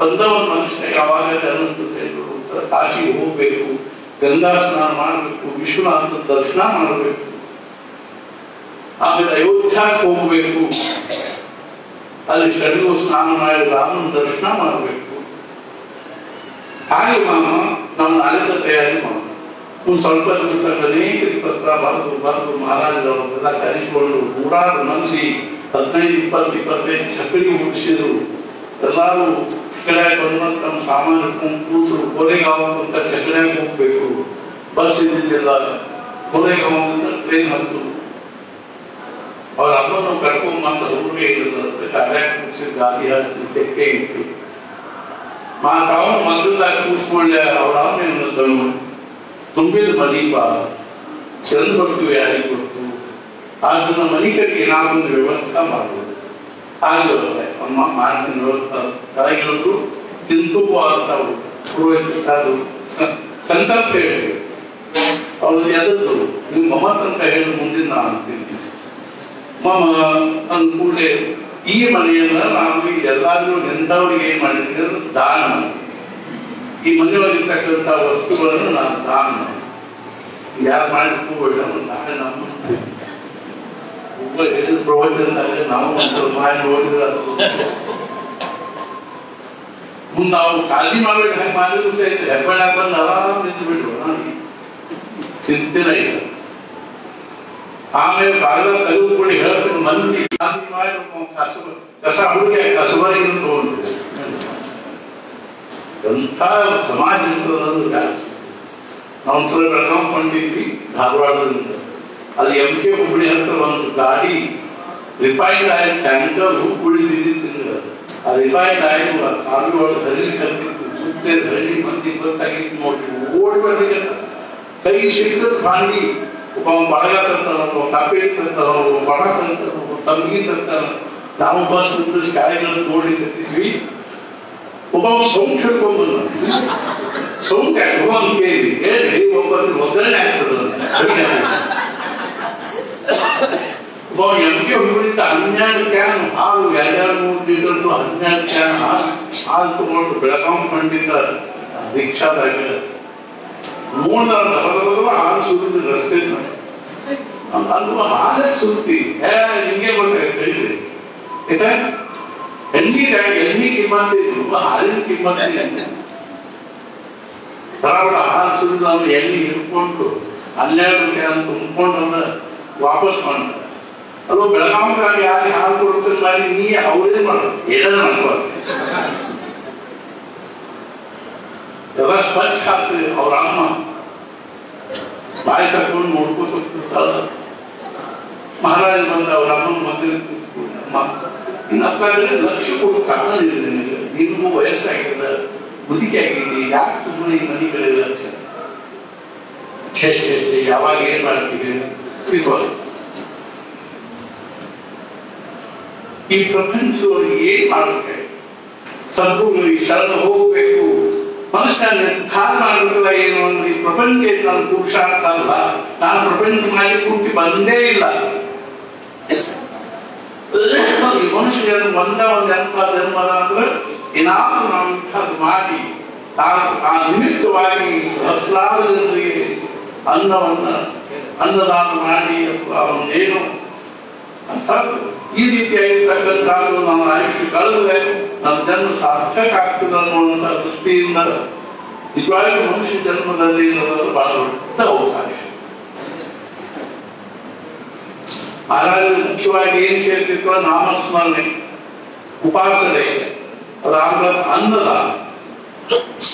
ಬಂದ ಒಂದು ಮನುಷ್ಯ ಯಾವಾಗ ಅನ್ನಿಸ್ತದೆ ಕಾಶಿಗೆ ಹೋಗ್ಬೇಕು, ಗಂಗಾ ಸ್ನಾನ ಮಾಡಬೇಕು, ವಿಶ್ವನಾಥನ ದರ್ಶನ ಮಾಡಬೇಕು. ಆಮೇಲೆ ಅಯೋಧ್ಯಕ್ಕೆ ಹೋಗ್ಬೇಕು. ಅಲ್ಲಿ ಶರೀರ ಸ್ನಾನ ಮಾಡಿ ರಾಮನ ದರ್ಶನ ಮಾಡಬೇಕು. ಹಾಗೆ ಮಾಮ, ನಾವು ನಾಳೆದ ತಯಾರಿ ಮಾಡೋಣ ಒಂದು ಸ್ವಲ್ಪ ದಿವಸ ಅನೇಕ ಪತ್ರ ಬರೆದು ಬರೆದು ಮಹಾರಾಜರವರೆಲ್ಲ ಕರೆಸಿಕೊಂಡು ನೂರಾರು ಮಂದಿ ಹದಿನೈದು, ಇಪ್ಪತ್ತು, ಇಪ್ಪತ್ತೈದು ಚಕಡಿ ಹುಟ್ಟಿಸಿದ್ರು ಎಲ್ಲಾರು ಕಡೆ ಬಂದು ತಮ್ಮ ಸಾಮಾನು ಕೂತರು ಕೋರೆಗಾಂವ್ ಅಂತ ಚಕಡ್ಯಾಗ ಹೋಗ್ಬೇಕು ಬಸ್ ಇದ್ದಿದ್ದಿಲ್ಲ ಕೋರೆಗಾಂವ್ ಟ್ರೈನ್ ಹತ್ತು ಅವ್ರ ಅಮ್ಮನ್ನು ಕರ್ಕೊಂಬಂದ ಹುಡುಗ ಇಲ್ಲದ ಅಡ್ಯಾಗ ಕೂರಿಸಿ ಗಾದಿ ಹಾಕಿ ತೆಕ್ಕೆ ಇಟ್ಟು ಮಾ ತಾವು ಮಗದಾಗ ಕೂಸ್ಕೊಳ್ಳೆ ಅವ್ರ ಅಮ್ಮ ಏನು ತುಂಬಿದ ಮನೀಪ ಚಂದ ಬರ್ತೀವಿ ಯಾರಿಗೆ ಕೊಟ್ಟು ಅದನ್ನ ಮನೆ ಕಡೆ ಏನಾದ್ರು ಒಂದು ವ್ಯವಸ್ಥೆ ಮಾಡ್ಬೋದು ಆಗುತ್ತೆ ಅಮ್ಮ ಮಾಡ್ತೀನಿ ವ್ಯವಸ್ಥೆ ತಾಯಿಗಳು ತಿಂತು ಆಗ್ತಾವು ಪುರೋಹಿತರು ಸಂಕಲ್ಪ ಹೇಳಿ ಅವ್ರು ಎದ್ದು ನಿಮ್ಮ ಮಮ ತನಕ ಹೇಳಿ ಮುಂದಿನ ನಾನು ಅಂತೀನಿ. ಮಮ, ಅಂದ ಕೂಡಲೇ ಈ ಮನೆಯನ್ನ ನಾವು ಎಲ್ಲಾದ್ರೂ ನಿಂತವ್ರಿಗೆ ಏನ್ ಮಾಡಿದ್ವಿ ದಾನ ಈ ಮನೆಯೊಳಗಿರ್ತಕ್ಕಂಥ ವಸ್ತುಗಳನ್ನು ನಾನು ದಾನ. ಯಾರು ಮಾಡಿದ್ರು ನಾನು ನಮ್ಮ ಒಬ್ಬ ಹೇಳಿದ ಪ್ರವಚನದಾಗ ನಾವು ಒಂದು ಮಾಡಿ ನೋಡಿದ್ರೆ ಮುಂದೆ ನಾವು ಕಾಳಜಿ ಮಾಡ್ಬೇಕು, ಹೆಂಗೆ ಮಾಡಿದ್ರು ಹೆಬ್ಬಳ್ಳಿ ಬಂದು ಆರಾಮ್ ನಿಂತು ಬಿಟ್ರು ಚಿಂತೆನೇ ಇಲ್ಲ. ಆಮೇಲೆ ಬಾಗಿಲ ತೆಗೆದುಕೊಂಡು ಹೇಳ್ತೀನಿ ಮಂದಿ ಕಾಳಜಿ ಮಾಡಿ ಕಸಬ, ಕಸ ಹುಡುಗಿ ಕಸಬರಿಗೆ ಸಮಾಜ ಇರ್ತದಂದ್ರೆ ನಾವು ಬೆಳಗಾವ್ ಕೊಂಡಿದ್ವಿ ಧಾರವಾಡದಿಂದ. ಅಲ್ಲಿ ಎಂ ಕೆ ಹುಬ್ಬಳ್ಳಿ ಅಂತ ಒಂದು ಗಾಡಿ ರಿಫೈನ್ಡ್ ಆಯಿಲ್ ಟ್ಯಾಂಕರ್ ಹುಬ್ಬಳ್ಳಿ ಬಿದ್ದಿತ್ತು ಆ ರಿಫೈನ್ಡ್ ಆಯಿಲ್ ಕಾಲು ಒಳಗೆ ಹರಿಲಿ ಕಲ್ತಿತ್ತು ಸುತ್ತೆ ಹಳ್ಳಿ ಮಂದಿ ಗೊತ್ತಾಗಿತ್ತು ನೋಡಿ. ಓಡಿ ಬರ್ಬೇಕಂತ ಕೈ ಸಿಕ್ಕದ ಬಾಂಡಿ ಒಬ್ಬ ಬಳಗ ತರ್ತಾನ, ಒಬ್ಬ ಕಾಪೇಟ್ ತರ್ತಾನ ಬಡ ತರ್ತಾನ ತಂಗಿ ತರ್ತಾನ. ನಾವು ಬಸ್ ನಿಂತ ಶಾಲೆಗಳನ್ನು ನೋಡ್ಲಿಕ್ಕೆ ಒಬ್ಬ ಸೌಂಡ್ ಹಿಡ್ಕೊಂಡು ಸೌಂಡ್ ಏ ಕೇಳಿ ಹೇಳಿ ಒಬ್ಬ ಒಗ್ಗರಣೆ ಆಗ್ತದ ಒಬ್ಬ ಎಮ್ಗೆ ಉಳಿದ ಹನ್ನೆರಡು ಕ್ಯಾನ್ ಹಾಲು ಎರಡೆರಡು ಮೂರು ಲೀಟರ್ದು ಹನ್ನೆರಡು ಕ್ಯಾನ್ ಹಾಲು ತಗೊಂಡು ಬೆಳಗಾವ್ ಕಂಡಿದ್ದ ರಿಕ್ಷಾದಾಗ ನೋಡ್ದ ದಬದಬದಬ ಹಾಲು ಸುರಿದು ರಸ್ತೆ ಅದು ಹಾಲೇ ಸುರ್ತಿ ಹಿಂಗೆ ಬರ್ಬೇಕು ಹೇಳಿ ಯಾಕೆ ಎಣ್ಣೆಗೆ ಎಣ್ಣೆ ಕಿಮ್ಮತ್ತೆ ತುಂಬ ಹಾಲಿನ ಕಿಮ್ಮತ್ತೆ ಹಾಲು ಸುರಿದು ಅವ್ನು ಎಣ್ಣೆ ಹಿಡ್ಕೊಂಡು ಹನ್ನೆರಡು ಕ್ಯಾನ್ ತುಂಬಿಕೊಂಡು ಅವನ್ನ ವಾಪಸ್ ಮಾಡ್ತಾರೆ ಅದು ಬೆಳಗಾವಿದಾಗ ಯಾರು ಹಾಲು ಕೊಡ್ಬೇಕು ಮಾಡಿ ನೀ ಅವರೇ ಮಾಡು ಏನಾರ ಮಾಡ್ಬಾರ್ದು ಎಲ್ಲ ಸ್ವಚ್ಛ ಆಗ್ತದೆ ಅವ್ರ ಅಮ್ಮ ಬಾಯಿ ತಕೊಂಡು ನೋಡ್ಕೋತ ಕೂತಾಳ ಮಹಾರಾಜ ಬಂದ ಅವ್ರ ಅಮ್ಮನ ಮಗನ ಕೂತ್ಕೊಂಡು ಅಮ್ಮ ಇನ್ನು ಅತ್ತಾಗಲೇ ಲಕ್ಷ ಕೊಟ್ಟು ಕಾರಣವಿಲ್ಲ ನಿನಗೆ ನಿನಗೂ ವಯಸ್ಸಾಗಿದೆ ಮುದುಕಿ ಆಗಿದೆ ಯಾಕೆ ಸುಮ್ಮನೆ ಈ ಮನೆಗಳಿಗೆ ಲಕ್ಷ ಛೇ ಛೇ ಛೇ ಯಾವಾಗ ಏನ್ ಮಾಡ್ತೀವಿ ತಿಳ್ಕೊಳ್ಳಿ ಈ ಪ್ರಪಂಚದವರು ಏನ್ ಮಾಡುತ್ತೆ? ಸದ್ಗುರು ಶರಣ ಹೋಗ್ಬೇಕು. ಮನುಷ್ಯ ಮಾಡಬೇಕಲ್ಲ ಏನು ಅಂದ್ರೆ ಈ ಪ್ರಪಂಚ ನನ್ನ ಪುರುಷಾರ್ಥ ಅಲ್ಲ ನಾನು ಪ್ರಪಂಚ ಮಾಡಿ ಹುಟ್ಟಿ ಬಂದೇ ಇಲ್ಲ. ಈ ಮನುಷ್ಯ ಜನ್ಮ ಒಂದ ಒಂದು ಜನ್ಮ ಜನ್ಮ ಅಂದ್ರೆ ಏನಾದ್ರೂ ನಾವು ಇಂಥದ್ದು ಮಾಡಿ ಆ- ಆ ನಿಮಿತ್ತವಾಗಿ ಹತ್ತಾರು ಜನರಿಗೆ ಅನ್ನವನ್ನ ಅನ್ನದಾನ ಮಾಡಿ ಅಥವಾ ಅವನೇನು ಅಂತ ಈ ರೀತಿಯಾಗಿರ್ತಕ್ಕಂಥ ನಮ್ಮ ಆಯುಷ್ಯ ಕಳೆದ್ರೆ ನನ್ನ ಜನ್ಮ ಸಾರ್ಥಕ ಆಗ್ತದೆ ಅನ್ನುವಂಥ ದೃಷ್ಟಿಯಿಂದ ನಿಜವಾಗಿ ಮನುಷ್ಯ ಜನ್ಮದಲ್ಲಿ ಬಹಳ ದೊಡ್ಡ ಅವಕಾಶ ಮಹಾರಾಜರು ಮುಖ್ಯವಾಗಿ ಏನ್ ಸೇರ್ತಿತ್ತು ನಾಮಸ್ಮರಣೆ, ಉಪಾಸನೆ ಅದಾದ ಅನ್ನದಾನ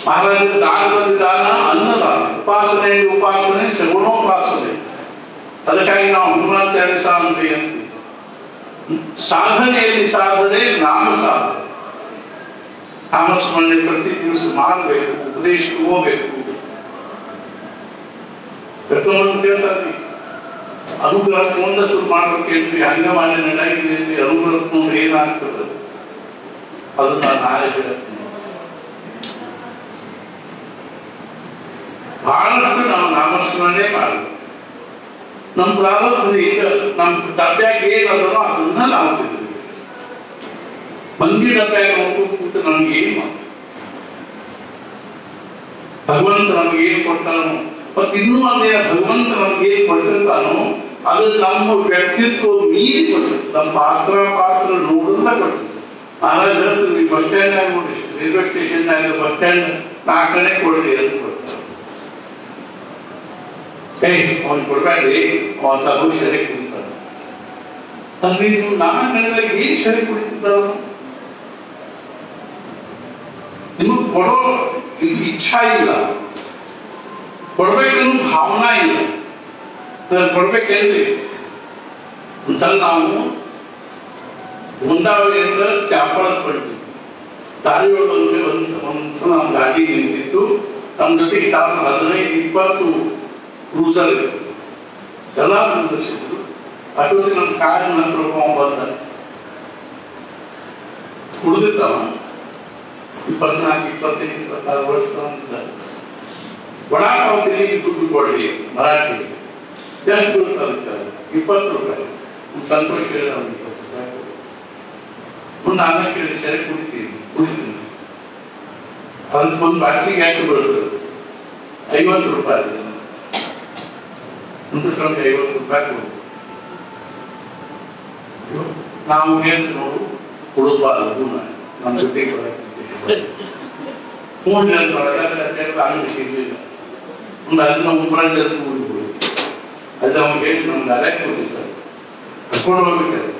ಮಹಾರಾಜ ದಾನದಲ್ಲಿ ದಾನ ಅನ್ನದಾನ ಉಪಾಸನೆ ಉಪಾಸನೆ, ಶ್ರವಣೋಪಾಸನೆ. ಅದಕ್ಕಾಗಿ ನಾವು ಹನುಮಾನ್ ಚಾಲಿಸ ಅಂತ ಅಂತೀವಿ ಸಾಧನೆಯಲ್ಲಿ ಸಾಧನೆ ನಾಮ ಸಾಧನೆ ನಾಮಸ್ಮರಣೆ ಪ್ರತಿ ದಿವಸ ಮಾಡಬೇಕು ಉಪದೇಶಕ್ಕೆ ಹೋಗ್ಬೇಕು ಎಷ್ಟೋ ಮಂದಿ ಕೇಳ್ತಾರೆ ಅನುಗ್ರಹ ಮುಂದೆ ಶುರು ಮಾಡ್ಬೇಕೇನ್ರಿ ಹಂಗ ಮಾಡಿ ನಡೆಯಿರಿ ಅನುಗ್ರಹ ಮುಂದೆ ಏನಾಗ್ತದೆ ಅದು ನಾನು ನಾಳೆ ಹೇಳ್ತೀನಿ ಬಹಳಷ್ಟು ನಾವು ನಾಮಸ್ಮರಣೆ ಮಾಡಬೇಕು ನಮ್ಮ ಪ್ರಾರಂಭ ಈಗ ನಮ್ಮ ಡಬ್ಬ್ಯಾಗ ಏನದೋ ಅದನ್ನ ನಾವು ತಿಂದ್ವಿ ಮಂದಿ ಡಬ್ಬ್ಯಾಗ ಕೂತು ನಮ್ಗೆ ಏನ್ ಭಗವಂತ ನಮ್ಗೆ ಏನ್ ಕೊಡ್ತಾನೋ? ಮತ್ತೆ ಇನ್ನೂ ಅದೇ ಭಗವಂತ ನಮ್ಗೆ ಏನ್ ಕೊಟ್ಟಿರ್ತಾನೋ, ಅದು ನಮ್ಮ ವ್ಯಕ್ತಿತ್ವ ಮೀರಿ ಕೊಟ್ಟಿರ್ತ ನಮ್ಮ ಪಾತ್ರ ಪಾತ್ರ ನೋಡುತ್ತಾ ಕೊಟ್ಟಿರ್ತ ಮಹಾರಾಜ್ ಹೇಳ್ತೀವಿ ಬಸ್ ಸ್ಟ್ಯಾಂಡ್ ಆಗಿ ನೋಡಿ ರೈಲ್ವೆ ಸ್ಟೇಷನ್ ಆಗಿ ಬಸ್ ಸ್ಟ್ಯಾಂಡ್ ನಾಲ್ಕನೇ ಕೊಡ್ಲಿ ಅಂತ. ಕೊಡ್ತಾರೆ ಅವನು ಕೊಡಬೇಡ್ರಿ ಅವನ್ ತಗೋ ಸರಿ ಕುಡಿತಾನ ಅಂದ್ರೆ ನೀವು ನಾಲ್ಕನೇದಾಗ ಏನ್ ಸರಿ ಕುಡಿತಿದ್ದಾವ ನಿಮಗ್ ಕೊಡೋ ಇಚ್ಛಾ ಇಲ್ಲ ಕೊಡ್ಬೇಕನ್ನೋ ಭಾವನಾ ಇಲ್ಲ ನಾನು ಕೊಡ್ಬೇಕೇನ್ರಿ ಒಂದ್ಸಲ ನಾವು ಮುಂದಾವಳಿಯಿಂದ ಚಾಪಳದ ಬಂದ್ವಿ ದಾರಿ ಒಳಗೆ ಒಂದು ಒಂದ್ಸಲ ನಮ್ಮ ಗಾಡಿ ನಿಂತಿತ್ತು ನಮ್ಮ ಜೊತೆಗೆ ತಾವು ಹದಿನೈದು ಇಪ್ಪತ್ತು ಕ್ರೂಸರ್ ಇದೆ ಎಲ್ಲ ನಿಂದಿಸಿದ್ರು ಅಷ್ಟೊತ್ತಿಗೆ ನಮ್ಮ ಕಾರಿನ ನಂತರ ಬಂದ. ಕುಡಿದಿರ್ತಾವ ಇಪ್ಪತ್ನಾಲ್ಕು, ಇಪ್ಪತ್ತೈದು, ಇಪ್ಪತ್ತಾರು ವರ್ಷ ವಡಾಪಾವ್ ತಿರುಗಿ ದುಡ್ಡು ಕೊಡ್ಲಿ, ಮರಾಠಿ. ಎಷ್ಟು ಕೊಡ್ತಾರೆ ಇಪ್ಪತ್ತು ರೂಪಾಯಿ. ಸಂತೋಷ ಕೇಳಿದ ಒಂದು ಇಪ್ಪತ್ತು ರೂಪಾಯಿ ಮುಂದೆ ಆಗ ಕೇಳಿ ಸರಿ ಕುಡಿತೀನಿ ಕುಡಿತೀನಿ. ಅದಕ್ಕೆ ಒಂದು ಬಾಟ್ಲಿಗೆ ಯಾಕೆ ಬೀಳ್ತದೆ? ಐವತ್ತು ರೂಪಾಯಿ. ಇದೆ. ಒಂದು ಕಮ್ಮಿ ಐವತ್ತು ರೂಪಾಯಿ ಕೊಡು ನಾವು ಏನು ನೋಡು ಕೊಡಬಾರದು ನಮ್ಮ ಜೊತೆಗೆ ಬರಕ್ಕೆ ಫೋನ್ ಹಂಗೆ ಸಿಗಲಿಲ್ಲ ಒಂದು ಅದನ್ನ ಉಂಬರಲ್ಲಿ ಅಂತ ಊರಿಗೆ ಅದು ಅವ್ನು ಹೇಳಿ ನಮ್ಗೆ ಅಲೆ ಕೊಟ್ಟಿದ್ದಾರೆ ಕರ್ಕೊಂಡು ಹೋಗ್ಬೇಕಾದ್ರೆ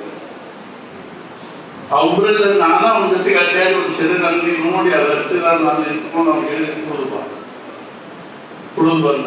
ಆ ಉಂಬ್ರಲ್ಲಿ ನಾನಾ ಒಂದ್ ಜೊತೆಗೆ ಅಡ್ಡಾಡಿ ಒಂದು ಶರೀರ ಅಂಗಡಿ ನೋಡಿ ಅದು ಹತ್ತಿರ ನಾನು ನಿಂತ್ಕೊಂಡು ಅವ್ನು ಹೇಳಿ ಕುಡಿದು ಬಾ ಕುಡಿದು ಬಂದ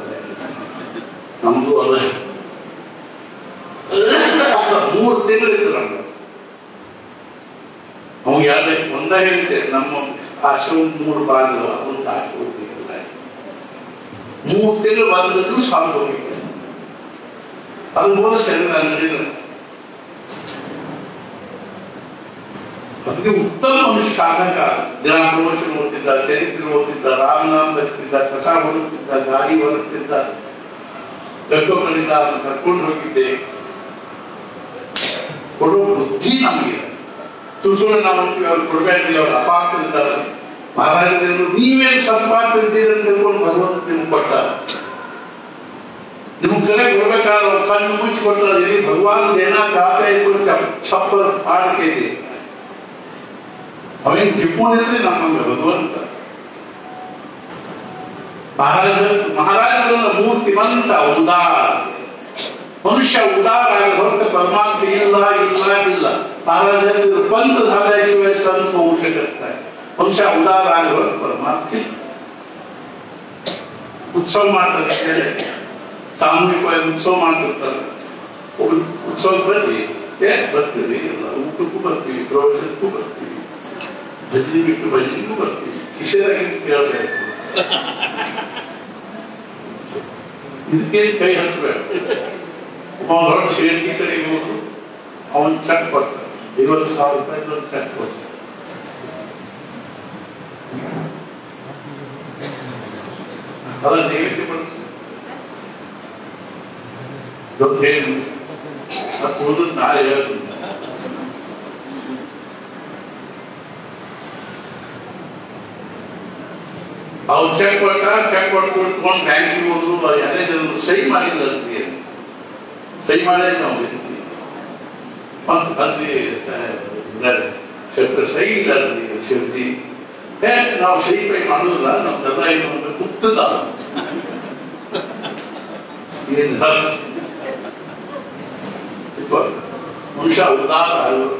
ನಮ್ದು ಅದ ಮೂರು ತಿಂಗಳಿತ್ತು ನಮ್ಗೆ ಅವ್ನು ಯಾವ್ದೇ ಒಂದ ಹೇಳಿದ್ದೆ, ನಮ್ಮ ಆಶ್ರಮ ಮೂರು ಬಾಗಿಲು ಒಂದು ಹಾಕಿ ಮೂರ್ ಮೂರು ತಿಂಗಳು ಬಂದದ್ದು ಸಾಲು ಹೋಗಿದ್ದೆ. ಅದು ಹೋದ ಶರೀರ ನಾನು ಅದಕ್ಕೆ ಉತ್ತಮ ಮನುಷ್ಯ ಸಾಧಕ. ದಿನ ಪ್ರವಚನ ಓದ್ತಿದ್ದ ಚರಿತ್ರೆ ಓದ್ತಿದ್ದ, ರಾಮನಾಮ ಬರ್ತಿದ್ದ ಕಸ ಬರುತ್ತಿದ್ದ ಗಾಡಿ ಹೊರತಿದ್ದ ಗಡ್ಡೊಬ್ಬರಿಂದ ಕರ್ಕೊಂಡು ಹೋಗಿದ್ದೆ. ಕೊಡೋ ಬುದ್ಧಿ ನಮಗೆ. ಸುಳ್ಳು ನಾವು ಕೊಡಬೇಡ್ರಿ, ಅವ್ರು ಅಪಾತ್ರರಿದ್ದಾರೆ ಮಹಾರಾಜರು ನೀವೇನ್ ಸಂಪಾದಿದ್ದೀರಿ ಅಂತ ತಿಳ್ಕೊಂಡು ಭಗವಂತ ನಿಮ್ಗೆ ಕೊಟ್ಟ ನಿಮ್ ಕಡೆ ಕೊಡ್ಬೇಕಾದ್ರೆ ಕಣ್ಣು ಮುಚ್ಚಿ ಕೊಟ್ಟರೆ. ಭಗವಾನ್ ಏನ ಇತ್ತು ಚಪ್ಪಲ್ ಆಡಿಕೆ ಇದೆ. ಅವೇನ್ ಜಿಪ್ಪುಣಿದ್ರೆ ನಮ್ಮ ಭಗವಂತ. ಮಹಾರಾಜ ಮಹಾರಾಜರನ್ನ ಮೂರ್ತಿವಂತ ಉದಾರ ಮನುಷ್ಯ ಉದಾರ ಆಗಿ ಹೊರತು ಪರಮಾತ್ಮ ಇಲ್ಲ ಇಲ್ಲ ಇಲ್ಲ ಮಹಾರಾಜರು ಪಂತ ಧಾರಾಶಿವೆ ಸಂತ ಹೋಗು शकत नाही ಮನುಷ್ಯ ಉದಾರ ಆಗಿ ಹೊರತು ಪರಮಾತ್ಮ ಇಲ್ಲ. ಉತ್ಸವ ಮಾಡ್ತಾರೆ ಕೇಳಿ. ಸಾಮೂಹಿಕವಾಗಿ ಉತ್ಸವ ಮಾಡ್ತಿರ್ತಾರೆ ಒಬ್ಬರು ಉತ್ಸವಕ್ಕೆ ಬರ್ರಿ ಏ ಬರ್ತೀವಿ ಎಲ್ಲ ಊಟಕ್ಕೂ ಬರ್ತೀವಿ ಪ್ರವಚನಕ್ಕೂ ಬರ್ತೀವಿ ಭಜನೆ ಬಿಟ್ಟು ಭಜನೆಗೂ ಬರ್ತೀವಿ ಕಿಶೇರಾಗಿ ಕೇಳಬೇಕು इसके कई हंसबैंड और शेर की करीब ऑन छठ पर इधर साल पर इधर छठ पर अगर देव के पर तो फिर अपूर्ण नायक ಅವ್ರು ಚೆಕ್ ಕೊಟ್ಟ ಚೆಕ್ ಕೊಟ್ಟು ಕೊಟ್ಕೊಂಡು ಬ್ಯಾಂಕಿಗೆ ಹೋದ್ರು ಅದೇ ಸಹಿ ಮಾಡಿಲ್ಲ ಅದಕ್ಕೆ ಸಹಿ ಮಾಡೇ ನಾವು ಇರ್ತೀವಿ ಮತ್ತು ಅಲ್ಲಿ ಶಬ್ದ ಸಹಿ ಇಲ್ಲ ಅಲ್ಲಿ ಶಿವಜಿ ಏ ನಾವು ಸಹಿ ಪೈ ಮಾಡೋದಿಲ್ಲ ನಮ್ದೆಲ್ಲ ಏನು ಅಂದ್ರೆ ಗುಪ್ತದ ಏನ್ ಮನುಷ್ಯ ಉದಾರ ಆಗಬೇಕು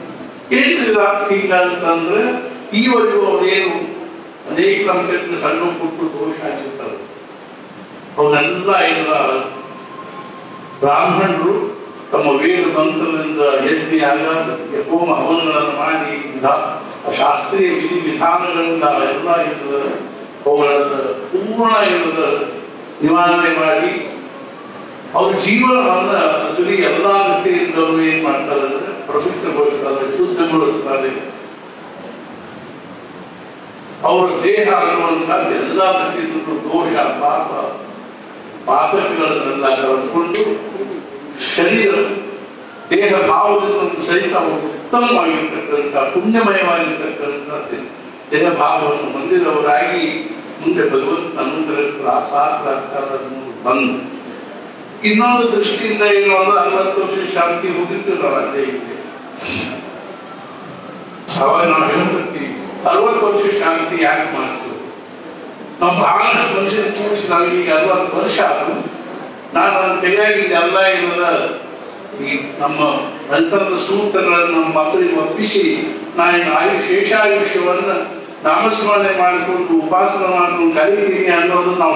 ಏನಿದೆ ಈಗ ಅಂತಂದ್ರೆ ಈವರೆಗೂ ಅವರೇನು ಅನೇಕ ನಮ್ಗೆ ಸಣ್ಣ ಪುಟ್ಟು ದೋಷ ಆಗಿರ್ತಾರೆ ಅವನ್ನೆಲ್ಲ ಇಲ್ಲ ಬ್ರಾಹ್ಮಣರು ತಮ್ಮ ವೇದ ಮಂತ್ರದಿಂದ ಯಜ್ಞ ಯಾಗ ಹೋಮ ಹವನಗಳನ್ನು ಮಾಡಿ ಶಾಸ್ತ್ರೀಯ ವಿಧಿ ವಿಧಾನಗಳಿಂದ ಎಲ್ಲ ಇಲ್ಲದ ಅವುಗಳನ್ನು ಪೂರ್ಣ ಇಲ್ಲದ ನಿವಾರಣೆ ಮಾಡಿ ಅವ್ರ ಜೀವನವನ್ನ ಅದರಲ್ಲಿ ಎಲ್ಲಾ ರೀತಿಯಿಂದಲೂ ಏನ್ ಮಾಡ್ತಾರೆ ಅಂದ್ರೆ ಪ್ರಸಿದ್ಧಗೊಳಿಸ್ತಾರೆ ಶುದ್ಧಗೊಳಿಸ್ತಾರೆ. ಅವರ ದೇಹ ಅನ್ನುವಂಥದ್ದು ಎಲ್ಲಾ ರೀತಿಯಿಂದಲೂ ದೋಷ, ಪಾಪ, ಪಾಪಗಳನ್ನೆಲ್ಲ ಕಳೆದುಕೊಂಡು ಶರೀರ, ದೇಹ ಭಾವದಿಂದ ಸಹಿತ ಉತ್ತಮವಾಗಿರ್ತಕ್ಕಂಥ ಪುಣ್ಯಮಯವಾಗಿರ್ತಕ್ಕಂಥ ದೇಹ ಭಾವವನ್ನು ಹೊಂದಿದವರಾಗಿ ಮುಂದೆ ಭಗವಂತ ಅನುಗ್ರಹ ಪಾತ್ರ ಬಂದು ಇನ್ನೊಂದು ದೃಷ್ಟಿಯಿಂದ ಏನು ಅಂದ್ರೆ ಅರವತ್ತು ವರ್ಷ ಶಾಂತಿ ಹೋಗಿತ್ತು ನಾವು ಅದೇ ಇದೆ ಅವಾಗ ನಾವು ಹೇಳ್ತೀವಿ ಅರವತ್ತು ವರ್ಷ ಶಾಂತಿ ಯಾಕೆ ಮಾಡ್ತೀವಿ ನಾವು ಬಹಳಷ್ಟು ಮನುಷ್ಯ ನನಗೆ ಈಗ ಅರವತ್ತು ವರ್ಷ ಆದ್ರು ನಾನು ನನ್ನ ಕೈಯಾಗಿ ಎಲ್ಲ ಈ ನಮ್ಮ ನಂತರದ ಸೂತ್ರಗಳನ್ನು ನಮ್ಮ ಮಕ್ಕಳಿಗೆ ಒಪ್ಪಿಸಿ, ನಾನು ಆಯು ಶೇಷಾಯುಷ್ಯವನ್ನ ನಾಮಸ್ಮರಣೆ ಮಾಡಿಕೊಂಡು, ಉಪಾಸನೆ ಮಾಡ್ಕೊಂಡು ಕಲಿತೀನಿ ಅನ್ನೋದು ನಾವು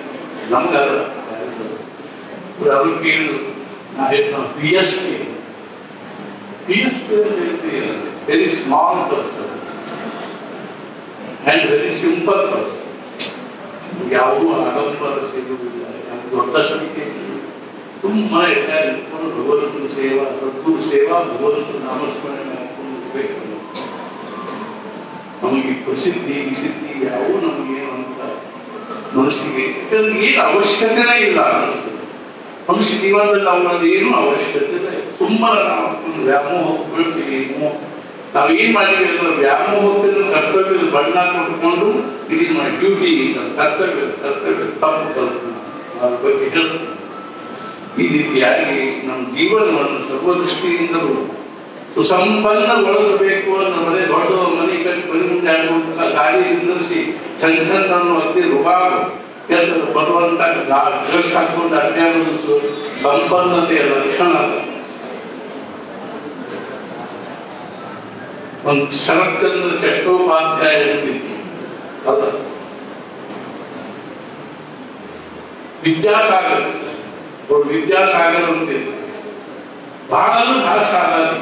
ಅದು ಕೇಳಿದ್ರು ನಾ ಹೇಳಿದ P S P P S P very small person and very simple person ಯಾವುದೂ ಆಡಂಬರ ಸಿಗುವುದಿಲ್ಲ ಯಾವ ದೊಡ್ಡ ಸಂಖ್ಯೆ ತುಂಬ ಇಟ್ಟಾರೆ ಇಟ್ಕೊಂಡು ಭಗವಂತನ ಸೇವಾ ಸದ್ಗುರು ಸೇವಾ ಭಗವಂತನ ನಾಮಸ್ಮರಣೆ ಮಾಡ್ಕೊಂಡು ಹೋಗ್ಬೇಕು ನಮಗೆ ಪ್ರಸಿದ್ಧಿ ವಿಸಿದ್ಧಿ ಯಾವುವು ನಮಗೇನು ಅಂತ ಮನಸ್ಸಿಗೆ ಏನು ಅವಶ್ಯಕತೆನೇ ಇಲ್ಲ. ಮನುಷ್ಯ ಜೀವನದಲ್ಲಿ ಅವನದ್ದು ಏನು ಅವಶ್ಯಕತೆ ಇಲ್ಲ. ತುಂಬಾ ನಾವು ವ್ಯಾಮೋಹ ಬೀಳ್ತೀವಿ ನಾವು ಏನ್ ಮಾಡಿದ್ವಿ ಅಂದ್ರೆ ವ್ಯಾಮೋಹಕ್ಕೆ ಕರ್ತವ್ಯದ ಬಣ್ಣ ಇಟ್ ಇಸ್ ಮೈ ಡ್ಯೂಟಿ ಕರ್ತವ್ಯ ಕರ್ತವ್ಯ, ತಪ್ಪು ಕಲ್ಪನ. ಅದ್ರ ಬಗ್ಗೆ ಹೇಳ್ತಾನೆ. ಈ ರೀತಿಯಾಗಿ ನಮ್ಮ ಜೀವನವನ್ನು ಸರ್ವದೃಷ್ಟಿಯಿಂದಲೂ ಸುಸಂಪನ್ನಗೊಳಿಸಬೇಕು ಅನ್ನೋದೇ ದೊಡ್ಡ ಮನೆ ಕಟ್ಟಿ ಮನೆ ಮುಂದೆ ಆಡುವಂತ ಗಾಡಿ ನಿಂದಿರಿಸಿ ಸಂಘಟನನ್ನು ಅತಿ ರುಬಾಬು ಎಲ್ಲ ಬರುವಂತ ಡ್ರೆಸ್ ಹಾಕೊಂಡು ಅಡ್ಡಾಡೋದು ಸು- ಸಂಪನ್ನತೆಯ ಲಕ್ಷಣ ಅದು ಒಂದು ಶರತ್ಚಂದ್ರ ಚಟ್ಟೋಪಾಧ್ಯಾಯ ಅಂತಿತ್ತು ಅದ ವಿದ್ಯಾಸಾಗರ್ ಅವ್ರು ವಿದ್ಯಾಸಾಗರ್ ಅಂತಿದ್ರು ಬಹಳ ಬಹಳ ಸಾಧಾರಣ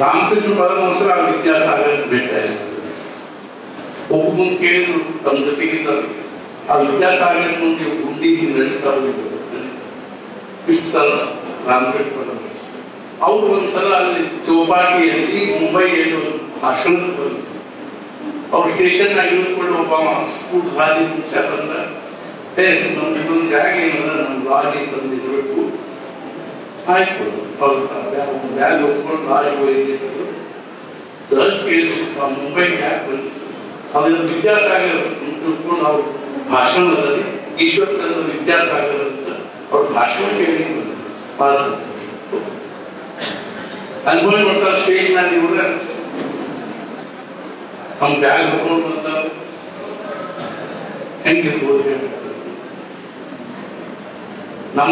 ರಾಮಕೃಷ್ಣ ಪರಮಹಂಸರ ವಿದ್ಯಾಸಾಗರ ಭೇಟ ಒಬ್ಬ ಕೇಳಿದ್ರು, ತಮ್ಮ ಜೊತೆಗಿದ್ದಾರೆ ಆ ವಿದ್ಯಾಸಾಗರ ಮುಂದೆ ಉಂಡಿ ನಡೀತಾ ಹೋಗಿದ್ರು ರಾಮಕೃಷ್ಣ ಪರಮಹಂಸ. ಅವ್ರು ಒಂದ್ಸಲ ಅಲ್ಲಿ ಚೌಪಾಟಿಯಲ್ಲಿ, ಮುಂಬೈಯಲ್ಲಿ ಒಂದು ಭಾಷಣ ಬಂದ್ರು. ಅವ್ರು ಸ್ಟೇಷನ್ ಆಗಿರ್ಕೊಂಡು ಒಬ್ಬ ಸ್ಕೂಲ್ ಹಾಲಿ ಮುಂಚೆ ಬಂದ, ಏ ನಮ್ದು ಜಾಗ ಏನದ? ನಮ್ಮ ಲಾಜಿ ತಂದಿರ್ಬೇಕು. ಆಯ್ತು ಅವ್ರು ಬ್ಯಾಗ್ ಹೊತ್ಕೊಂಡು ಲಾಜ್ ಹೋಗಿದ್ರು ರಜ್ ಕೇಳಿದ್ರು ಆ ಮುಂಬೈಗೆ ಯಾಕೆ ಬಂದ್ರು ಅದನ್ನ ವಿದ್ಯಾಸಾಗರ್ ತಿಳ್ಕೊಂಡು ಅವ್ರು ಭಾಷಣದಲ್ಲಿ ಈಶ್ವರ್ ಚಂದ್ರ ವಿದ್ಯಾಸಾಗರ್ ಅಂತ ಅವ್ರ ಭಾಷಣ ಕೇಳಿ ಬಂದ್ರು ಭಾರತ ಅನುಭವ ಮಾಡ್ತಾರೆ ಸ್ಟೇಜ್ ನಲ್ಲಿ ಇವ್ರ ನಮ್ಮ ಬ್ಯಾಗ್ ಹೊತ್ಕೊಂಡು ಬಂದಾರ ಹೆಂಗಿರ್ಬೋದು ಹೇಳಿ? ನಮ್ಮ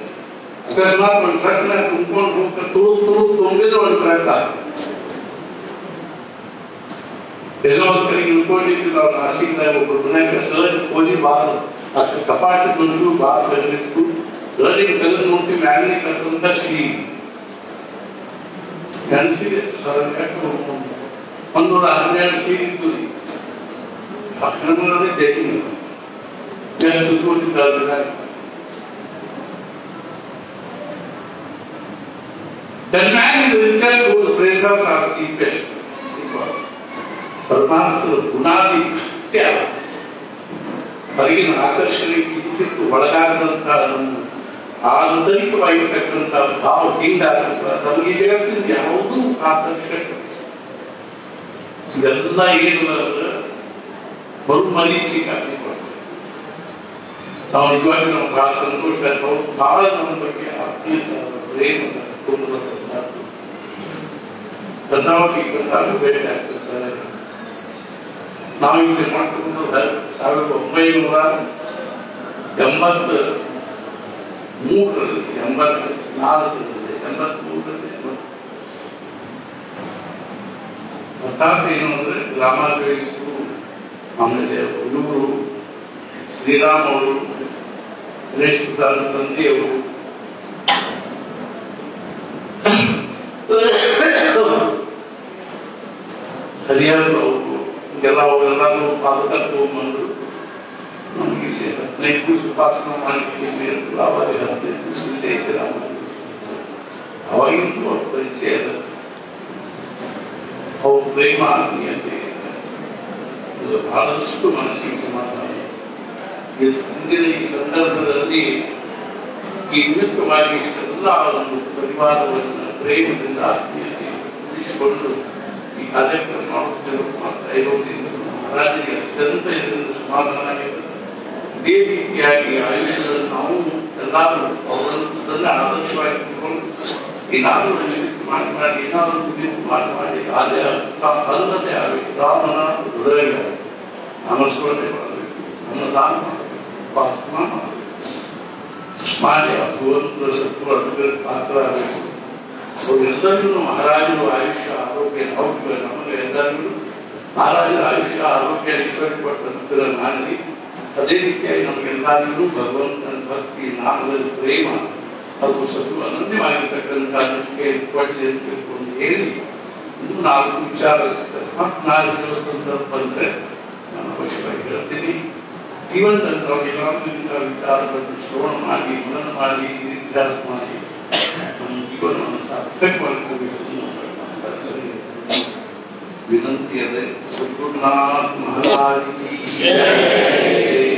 करना मन रखना तुमको तुमको तुरंत तुमगे जो मन रखता तेजो करी उनको नीति दा आशिक दा वो बने के सर कोई बात अक कपाट तुमको बात करने को रजे कदम मुक्ति मैंने कदम दस की कैंसी सर कट को पंद्रह हज़ार सीरी तुली भक्तन वाले देखने मैं सुखों से दर्द है The man is richest whose praises are cheapest. ಪರಮಾತ್ಮ ಗುಣಾದಿ ಕೃತ್ಯ ಹೊರಗಿನ ಆಕರ್ಷಣೆ ಕಿಂಚಿತ್ತು ಒಳಗಾಗದಂತ ಆಂತರಿಕವಾಗಿರ್ತಕ್ಕಂಥ ಭಾವ ಹಿಂಗಾಗುತ್ತೆ ನಮಗೆ ಜಗತ್ತಿನ ಯಾವುದೂ ಆಕರ್ಷಣೆ ಇದೆಲ್ಲ ಏನಿಲ್ಲ ಅಂದ್ರೆ ಮರುಮರೀಚಿಕಾಗಿ ನಾವು ಇವಾಗ ನಾವು ಭಾಳ ಸಂತೋಷ ಬಹಳ ನಮ್ಮ ಬಗ್ಗೆ ಏನು ಪ್ರೇಮ ಕುಟುಂಬದ ಕರ್ನಾಟಕ ಬಂದಾಗ ಭೇಟಿ ಆಗ್ತಿರ್ತಾರೆ ನಾವು ಇಲ್ಲಿ ಮಾಡ್ಕೊಂಡು ಸಾವಿರದ ಒಂಬೈನೂರ ಎಂಬತ್ತ ಮೂರರಲ್ಲಿ ಎಂಬತ್ತ ನಾಲ್ಕರಲ್ಲಿ ಎಂಬತ್ ಮೂರರಲ್ಲಿ ಅರ್ಥಾತ್ ಏನು ಅಂದ್ರೆ ರಾಮಾಚಾರ್ಯರು ಆಮೇಲೆ ಇವರು ಶ್ರೀರಾಮ್ ಅವರು ಗಣೇಶ್ ಪ್ರಸಾದ್ ತಂದೆಯವರು ಹರಿಯಾಣ ಅವರು ಎಲ್ಲ ಅವರೆಲ್ಲರೂ ಪಾದಕ ತಗೊಂಡ್ಬಂದ್ರು ನಮಗೆ ಇಲ್ಲಿ ಹದಿನೈದು ದಿವಸ ಉಪಾಸನ ಮಾಡಿದ್ದೀವಿ ಅಂತ ಅವಾಗ ಹದಿನೈದು ದಿವಸ ಇಲ್ಲೇ ಇದ್ದೆ ರಾಮ ಅವಾಗಿಂದ ಅವ್ರ ಪರಿಚಯ ಅದ ಅವ್ರ ಪ್ರೇಮ ಆತ್ಮೀಯತೆ ಇದು ಬಹಳಷ್ಟು ಮನಸ್ಸಿಗೆ ಸಮಾಧಾನ ಇಂದಿನ ಈ ಸಂದರ್ಭದಲ್ಲಿ ಈ ಮಾಡಿ ಎಲ್ಲ ಒಂದು ಪರಿವಾರವನ್ನು ಪ್ರೇಮದಿಂದ ಉಳಿಸಿಕೊಂಡು ಈ ಕಾರ್ಯಕ್ರಮ ಮಾಡುತ್ತಿರುವ ಮಾಡ್ತಾ ಇರೋದ್ರಿಂದ ಮಹಾರಾಜರಿಗೆ ಅತ್ಯಂತ ಇದರಿಂದ ಸಮಾಧಾನ ಇದೇ ರೀತಿಯಾಗಿ ಆಯುಷ್ಯದಲ್ಲಿ ನಾವು ಎಲ್ಲರೂ ಅವರನ್ನು ಆದರ್ಶವಾಗಿ ಏನಾದರೂ ನಿಮಿತ್ತು ಮಾಡಿ ಮಾಡಿ, ಏನಾದರೂ ನಿಮಿತ್ತು ಮಾಡಿ ಮಾಡಿ, ಅದೇ ಅಲ್ಲದೆ ಆಗಬೇಕು ರಾಮನ ಹೃದಯ ನಾಮಸ್ಮರಣೆ ಮಾಡಬೇಕು. ಅನ್ನದಾನ ಮಾಡಬೇಕು. ಉಪಾಸನ ಮಾಡಬೇಕು. ಮಾಡಿ ಅವರು ಭಗವಂತನ ಸತ್ವ ಅನುಗ್ರಹ ಪಾತ್ರ ಆಗಬೇಕು. ಅವರೆಲ್ಲರಿಗೂ ಮಹಾರಾಜರು ಆಯುಷ್ಯ ಆರೋಗ್ಯ ಆರೋಗ್ಯ ನಮಗೆ ಎಲ್ಲರಿಗೂ ಮಹಾರಾಜರ ಆಯುಷ್ಯ ಆರೋಗ್ಯ ಐಶ್ವರ್ಯ ಕೊಟ್ಟ ಅನುಗ್ರಹ ಮಾಡಲಿ ಅದೇ ರೀತಿಯಾಗಿ ನಮಗೆಲ್ಲರಿಗೂ ಭಗವಂತನ ಭಕ್ತಿ, ನಾಮದಲ್ಲಿ ಪ್ರೇಮ ಅದು ಸತ್ವ ಅನನ್ಯವಾಗಿರ್ತಕ್ಕಂಥ ನಂಬಿಕೆ ಕೊಡಲಿ ಅಂತ ತಿಳ್ಕೊಂಡು ಹೇಳಿ, ಇನ್ನು ನಾಲ್ಕು ವಿಚಾರ ಅಕಸ್ಮಾತ್ ನಾಲ್ಕು ಸಂದರ್ಭ ಬಂದ್ರೆ ನಾನು ಅವಶ್ಯವಾಗಿ ಹೇಳ್ತೀನಿ. जीवन तत्व जिनका विचार श्रवण मार्गी मनन मार्गी विचार मार्गी हम जीवन अनुसार प्रत्येक वर्ग को भी विनंती है। सदगुरुनाथ महाराज की जय